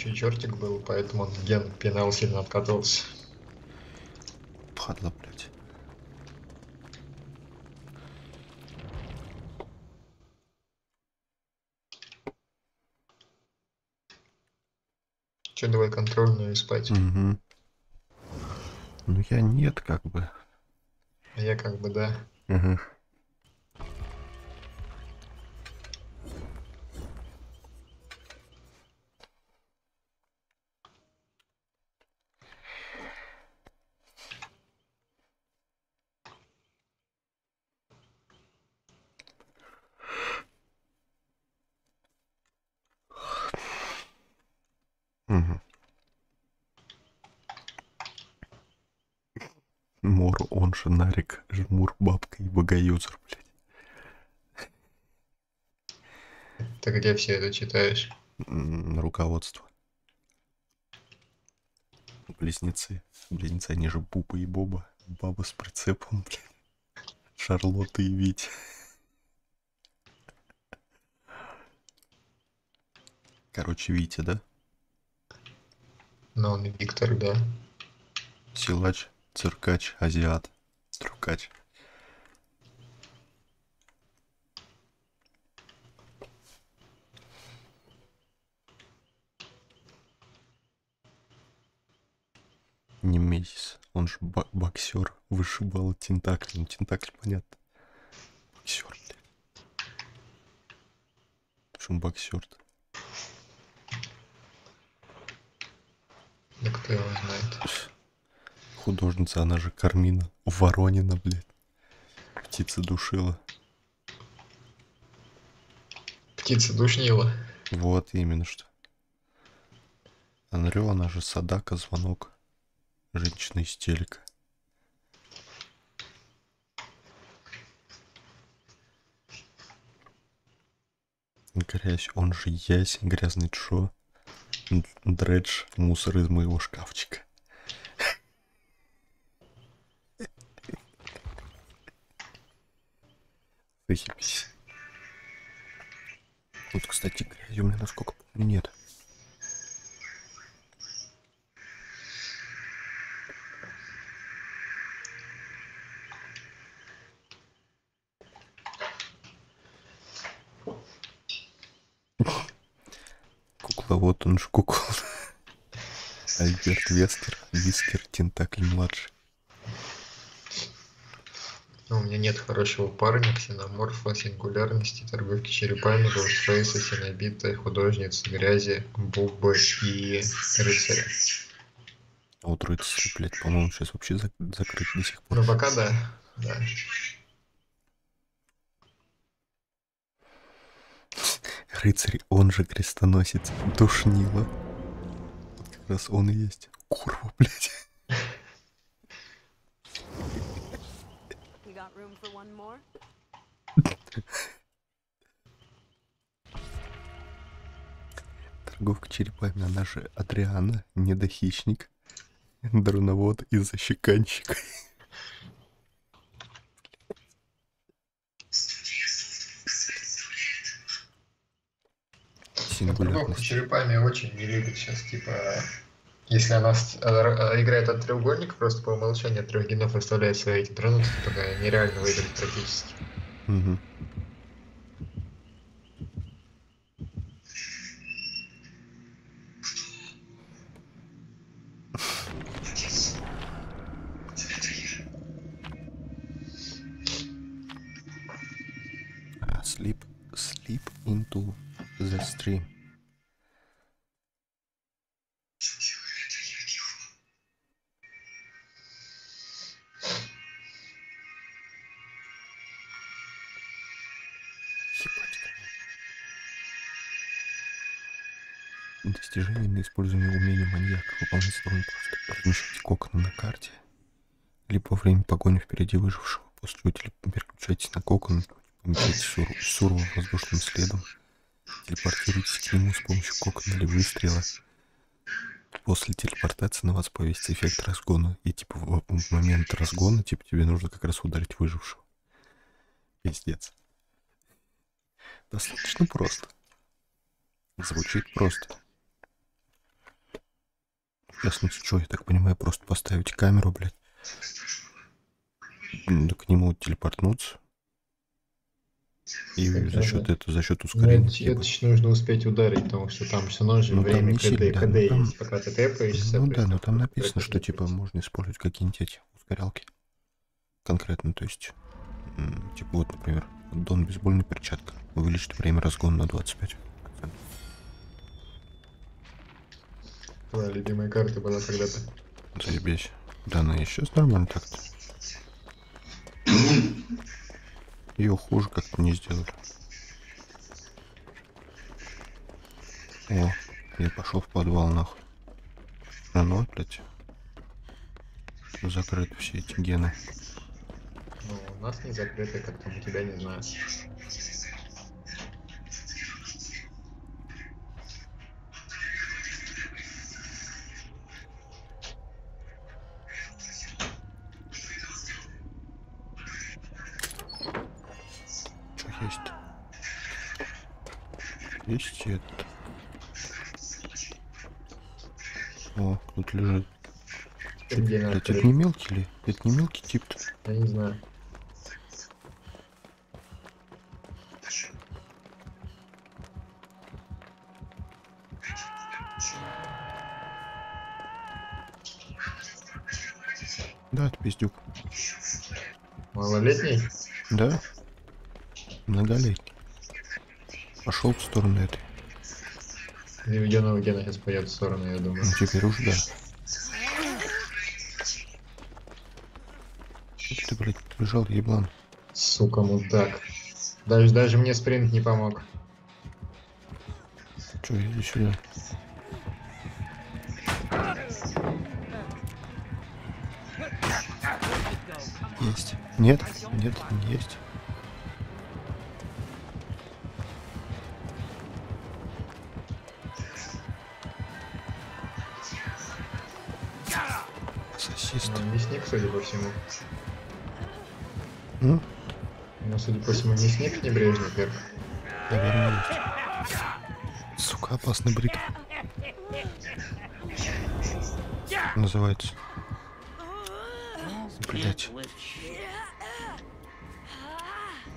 Еще чертик был, поэтому он ген пенал сильно откатывался. Падла, блядь. Че, давай контрольную и спать. Угу. Ну я нет, как бы. А я как бы да. Ага. Мгм. Мор, он же Нарик, Жмур, бабка и богоюзер, блядь. Ты где все это читаешь? Руководство. Близнецы. Близнецы, они же Буба и Боба. Баба с прицепом, блядь. Шарлотта и Вить. Короче, Витя, да? Ну, он Виктор, да. Силач, циркач, азиат, струкач. Немезис, он же боксер, вышибал тентакль. Ну, тентакль, понятно. Боксер, блядь. Почему боксер-то? Да кто его знает. Художница, она же Кармина Воронина, блядь. Птица душила. Птица душнила. Вот именно что. Анрё, она же Садака, звонок. Женщина истерика. Грязь, он же ясень, грязный? Д- Дредж, мусор из моего шкафчика. Заебись. Вот, кстати, грязи у меня, насколько нет. Кукла, вот он же кукол. Альберт Вестер, Вискер, Тентакль младший. Ну, у меня нет хорошего парня, ксеноморфа, сингулярности, торговки черепами, гоустфейса, синобита, художницы, грязи, бубы и рыцаря. А вот рыцарь, блядь, по-моему, сейчас вообще зак- закрыт до сих пор. Ну, пока да. Да. Рыцарь, он же крестоносец, душнило. Вот как раз он и есть. Курва, блядь. Торговка черепами, она же Адриана, недохищник, дроновод и защеканщик. Сингулярность. черепами очень не любят сейчас, типа... Если она э, э, играет от треугольника, просто по умолчанию от трех генов выставляет свои эти дроны, то нереально выиграть практически. Мгм. Использование умения маньяка. Выполняется довольно просто. Размещайте коконы на карте, либо во время погони впереди выжившего, после чего переключайтесь на кокон, помечайте сур, сурву воздушным следом, телепортируйтесь к нему с помощью кокона или выстрела. После телепортации на вас повесится эффект разгона, и типа в, в момент разгона типа тебе нужно как раз ударить выжившего. Пиздец. Достаточно просто. Звучит просто. Ясно, что, я так понимаю, просто поставить камеру, блядь. К нему телепортнуться. И Так, за счет да. этого, за счет Ну, ускорения. это, типа. это нужно успеть ударить, потому что там все равно же Ну, время КД, сильно, да, КД ну, там- есть, пока ты тэпаешься. Ну да, но там написано, что типа можно использовать какие-нибудь эти ускорялки. Конкретно, то есть, типа вот, например, Дон бейсбольная перчатка увеличит время разгона на 25. Твоя любимая карта была когда-то. Заебись. Да, она сейчас нормально так-то. Ее хуже как-то не сделали. О, я пошел в подвал нахуй. А ну, блядь. Закрыты все эти гены. Ну, у нас не закрыто, как там у тебя, не знаю. Это не мелкий ли? Это не мелкий тип-то? Я не знаю. Да, это пиздюк. Малолетний? Да? Многолетний. Пошел в сторону этой. Заведенного гена сейчас пойдет в сторону, я думаю. Ну теперь уж да. Побежал, еблан? Сука, мудак. Даже, даже мне спринт не помог. Че, иди сюда. Есть. Нет, нет, не есть. Сосист. Ну, мясник, судя по всему. Ну, Ну, судя по всему, мясник небрежный перк. наверное, есть. Сука, опасный брит. Называется. Блять.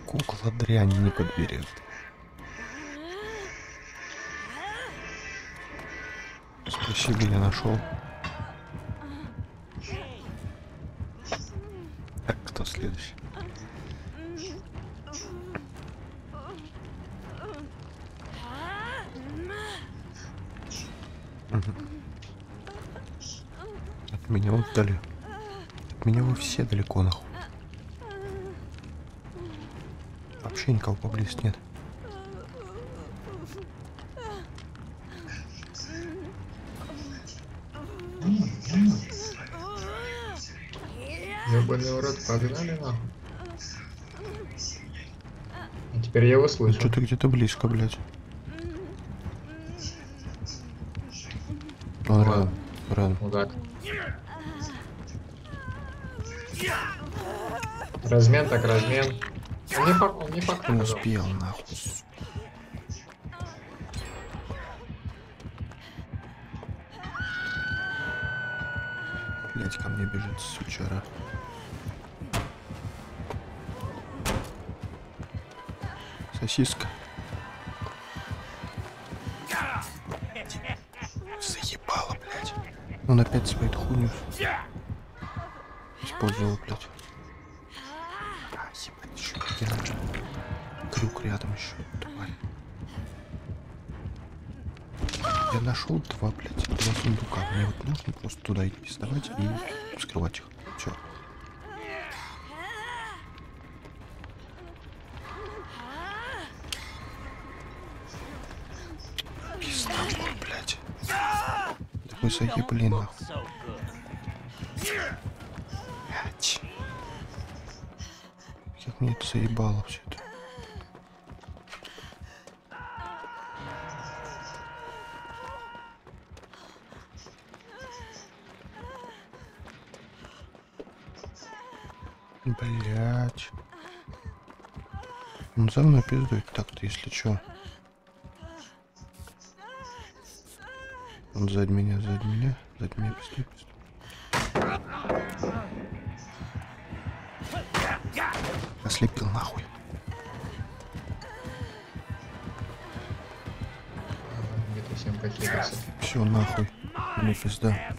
Кукла дрянь не подберет. Спасибо, я нашел. Так, кто следующий? Мгм. От меня вот вдали. От меня вы все далеко нахуй. Вообще никого поблизости нет. Ебаный урод, погнали нахуй. А теперь я его слышу. Что-то где-то близко, блядь. Он Ладно. рядом. Рядом. Мудак. Размен так размен. Он не факт, он не показал. успел, нахуй. Блять, ко мне бежит сучара. Сосиска. Заебало, блядь. Он опять свою хуйню использовал, блядь. Крюк рядом еще, тварь. Я нашел два, блядь, два сундука. Мне вот нужно просто туда идти, вставать и вскрывать их. Все. Пизда, блядь. нахуй заебли нахуй. Блядь. Как мне это заебало все это. Блять. Он за мной пиздует так-то, если чё. Он сзади меня, сзади меня, сзади меня пиздует, пиздует. Ослепил нахуй. Где-то. Все нахуй. Мне пизда.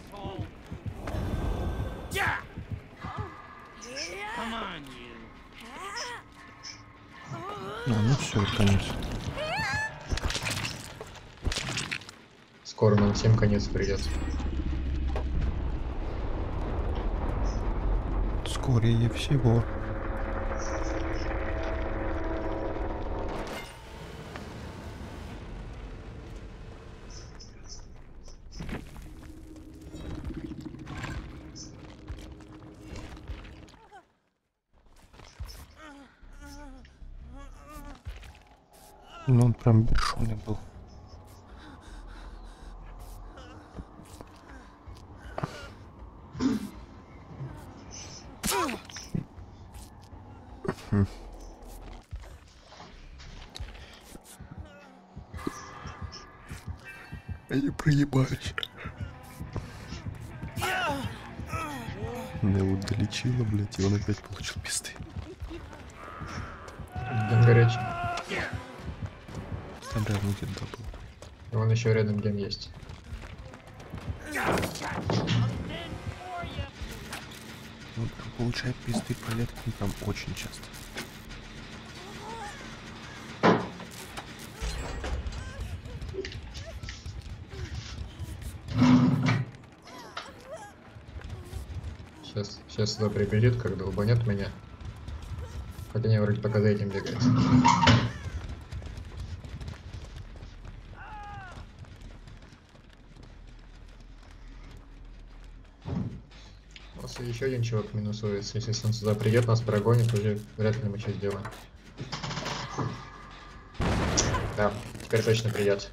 А, ну все, конец. Скоро нам всем конец придет. Скорее всего. Прям бесшумный был. Они проебались. Она его долечила, блядь, и он опять получил пизды. Еще рядом гем есть. Он получает пизды по веткам там очень часто. Сейчас, сейчас сюда прибежит, как долбанет меня. Хотя не, вроде пока за этим бегает. Еще один чувак минусуется. Если он сюда придет, нас прогонит, уже вряд ли мы что сделаем. Да, теперь точно придет.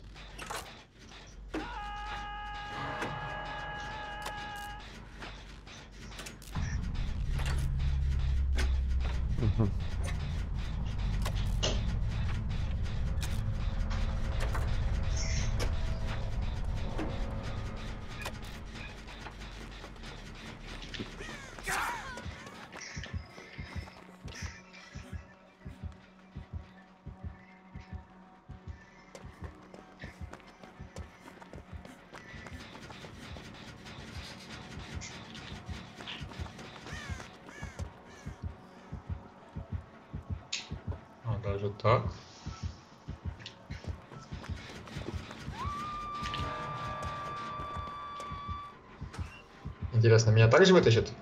Интересно, меня также вытащит?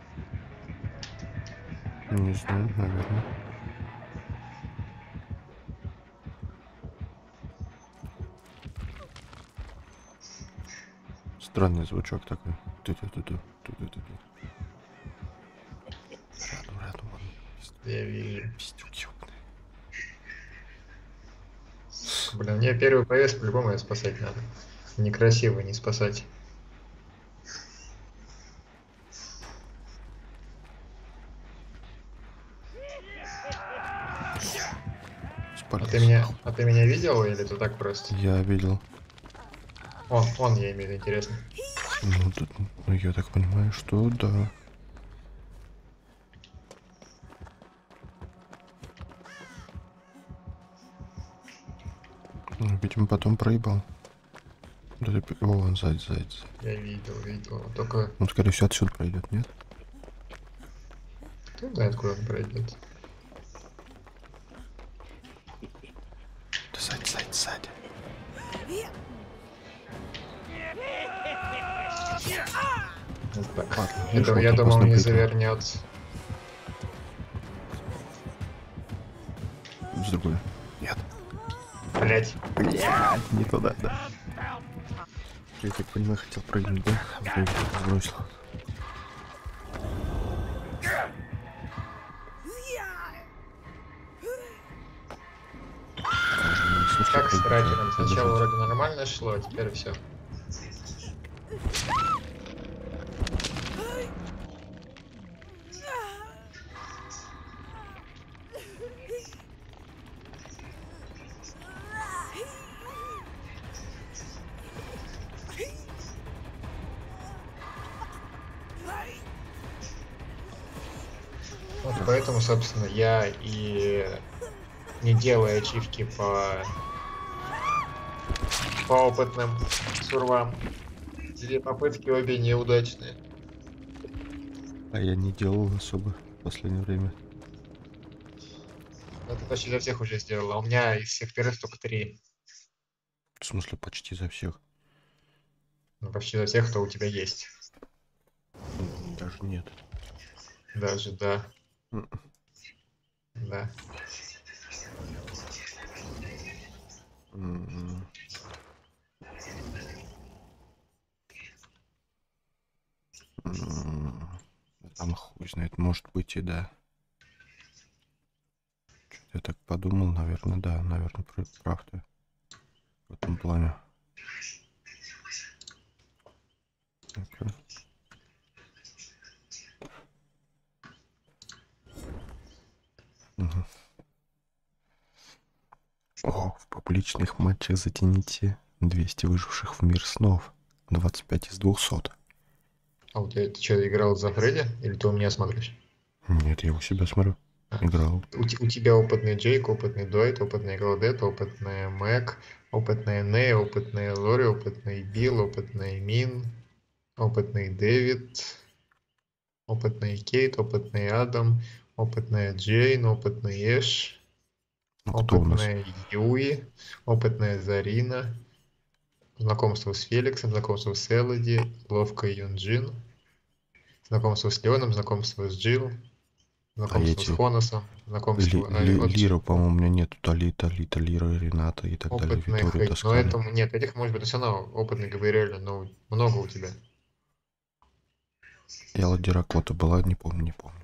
Не знаю, наверное. Странный звучок такой. Ту-ту-ту-ту, ту-ту-ту-ту. Рядом, рядом, он Я вижу. пиздюк. Блин, мне первый повес по-любому её спасать надо. Некрасиво не спасать. Ты меня, а ты меня видел или ты так просто? Я видел. Он, он я имею в виду, интересно. Ну, тут, ну, я так понимаю, что да. Ну, видимо, потом проебал. Да ты О, он сзади, сзади, сзади. Я видел, видел. Только Он, скорее всего, отсюда пройдет, нет? кто знает, куда он пройдет. Я, дум- я думал, не прыгнул. завернет. С другой. Нет. Блять. Блядь, не туда, да. Я так понимаю, хотел прыгнуть, да? А сбросил. Как с тракером? Сначала вроде нормально шло, а теперь все. Собственно, я и не делаю ачивки по по опытным сурвам. Две попытки обе неудачные. А я не делал особо в последнее время. Это почти за всех уже сделал, а у меня из всех первых только три. В смысле, почти за всех. Ну, почти за всех, кто у тебя есть. Даже нет. Даже. Да. М. М. Там хуй знает, может быть и да. Чё-то я так подумал, наверное, да, наверное, прав ты в этом плане. Ну-ка. Мгм. О, в публичных матчах затяните 200 выживших в мир снов. 25 из 200. А у тебя ты что, играл за Фредди? Или ты у меня смотришь? Нет, я у себя смотрю. Играл. У, у тебя опытный Джейк, опытный Дуайт, опытный Гладет, опытная Мэг, опытная Нэй, опытная Лори, опытный Билл, опытный Мин, опытный Дэвид, опытный Кейт, опытный Адам, опытная Джейн, опытный Эш, Ну, опытная Юи, опытная Зарина, знакомство с Феликсом, знакомство с Элоди, ловкая Юнджин, знакомство с Леоном, знакомство с Джилл, знакомство эти- с Хоносом, Ли- знакомство... а, Ли- Лира, по-моему, у меня нету. Талита, Лита, Лира, Рената и так далее. Виторию хейт. Но этому нет, этих может быть все равно опытный Габриэль, но много у тебя. Яла Диракота была, не помню, не помню.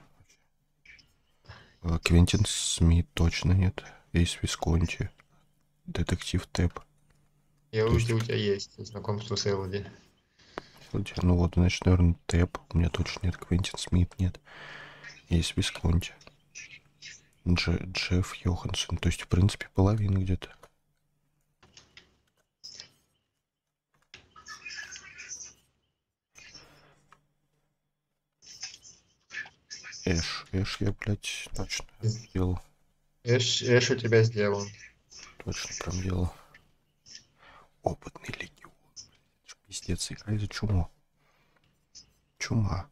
Э, Квентин Смит точно нет. Эйс Висконти. Детектив Тэп. Я То у есть- тебя, у тебя есть знакомство с Элоди. Ну вот, значит, наверное, Тэп. У меня точно нет. Квентин Смит нет. Есть Висконти. Дже- Джефф Йоханссон. То есть, в принципе, половина где-то. Эш. Эш я, блядь, точно делал. Эш, Эш у тебя сделан. Точно прям делал. Опытный легион. Пиздец, играй за чуму. Чума.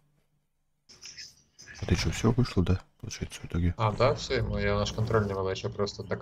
Ты что, все вышло, да? Получается, в итоге. А, да, все, я наш контроль не была, еще просто такая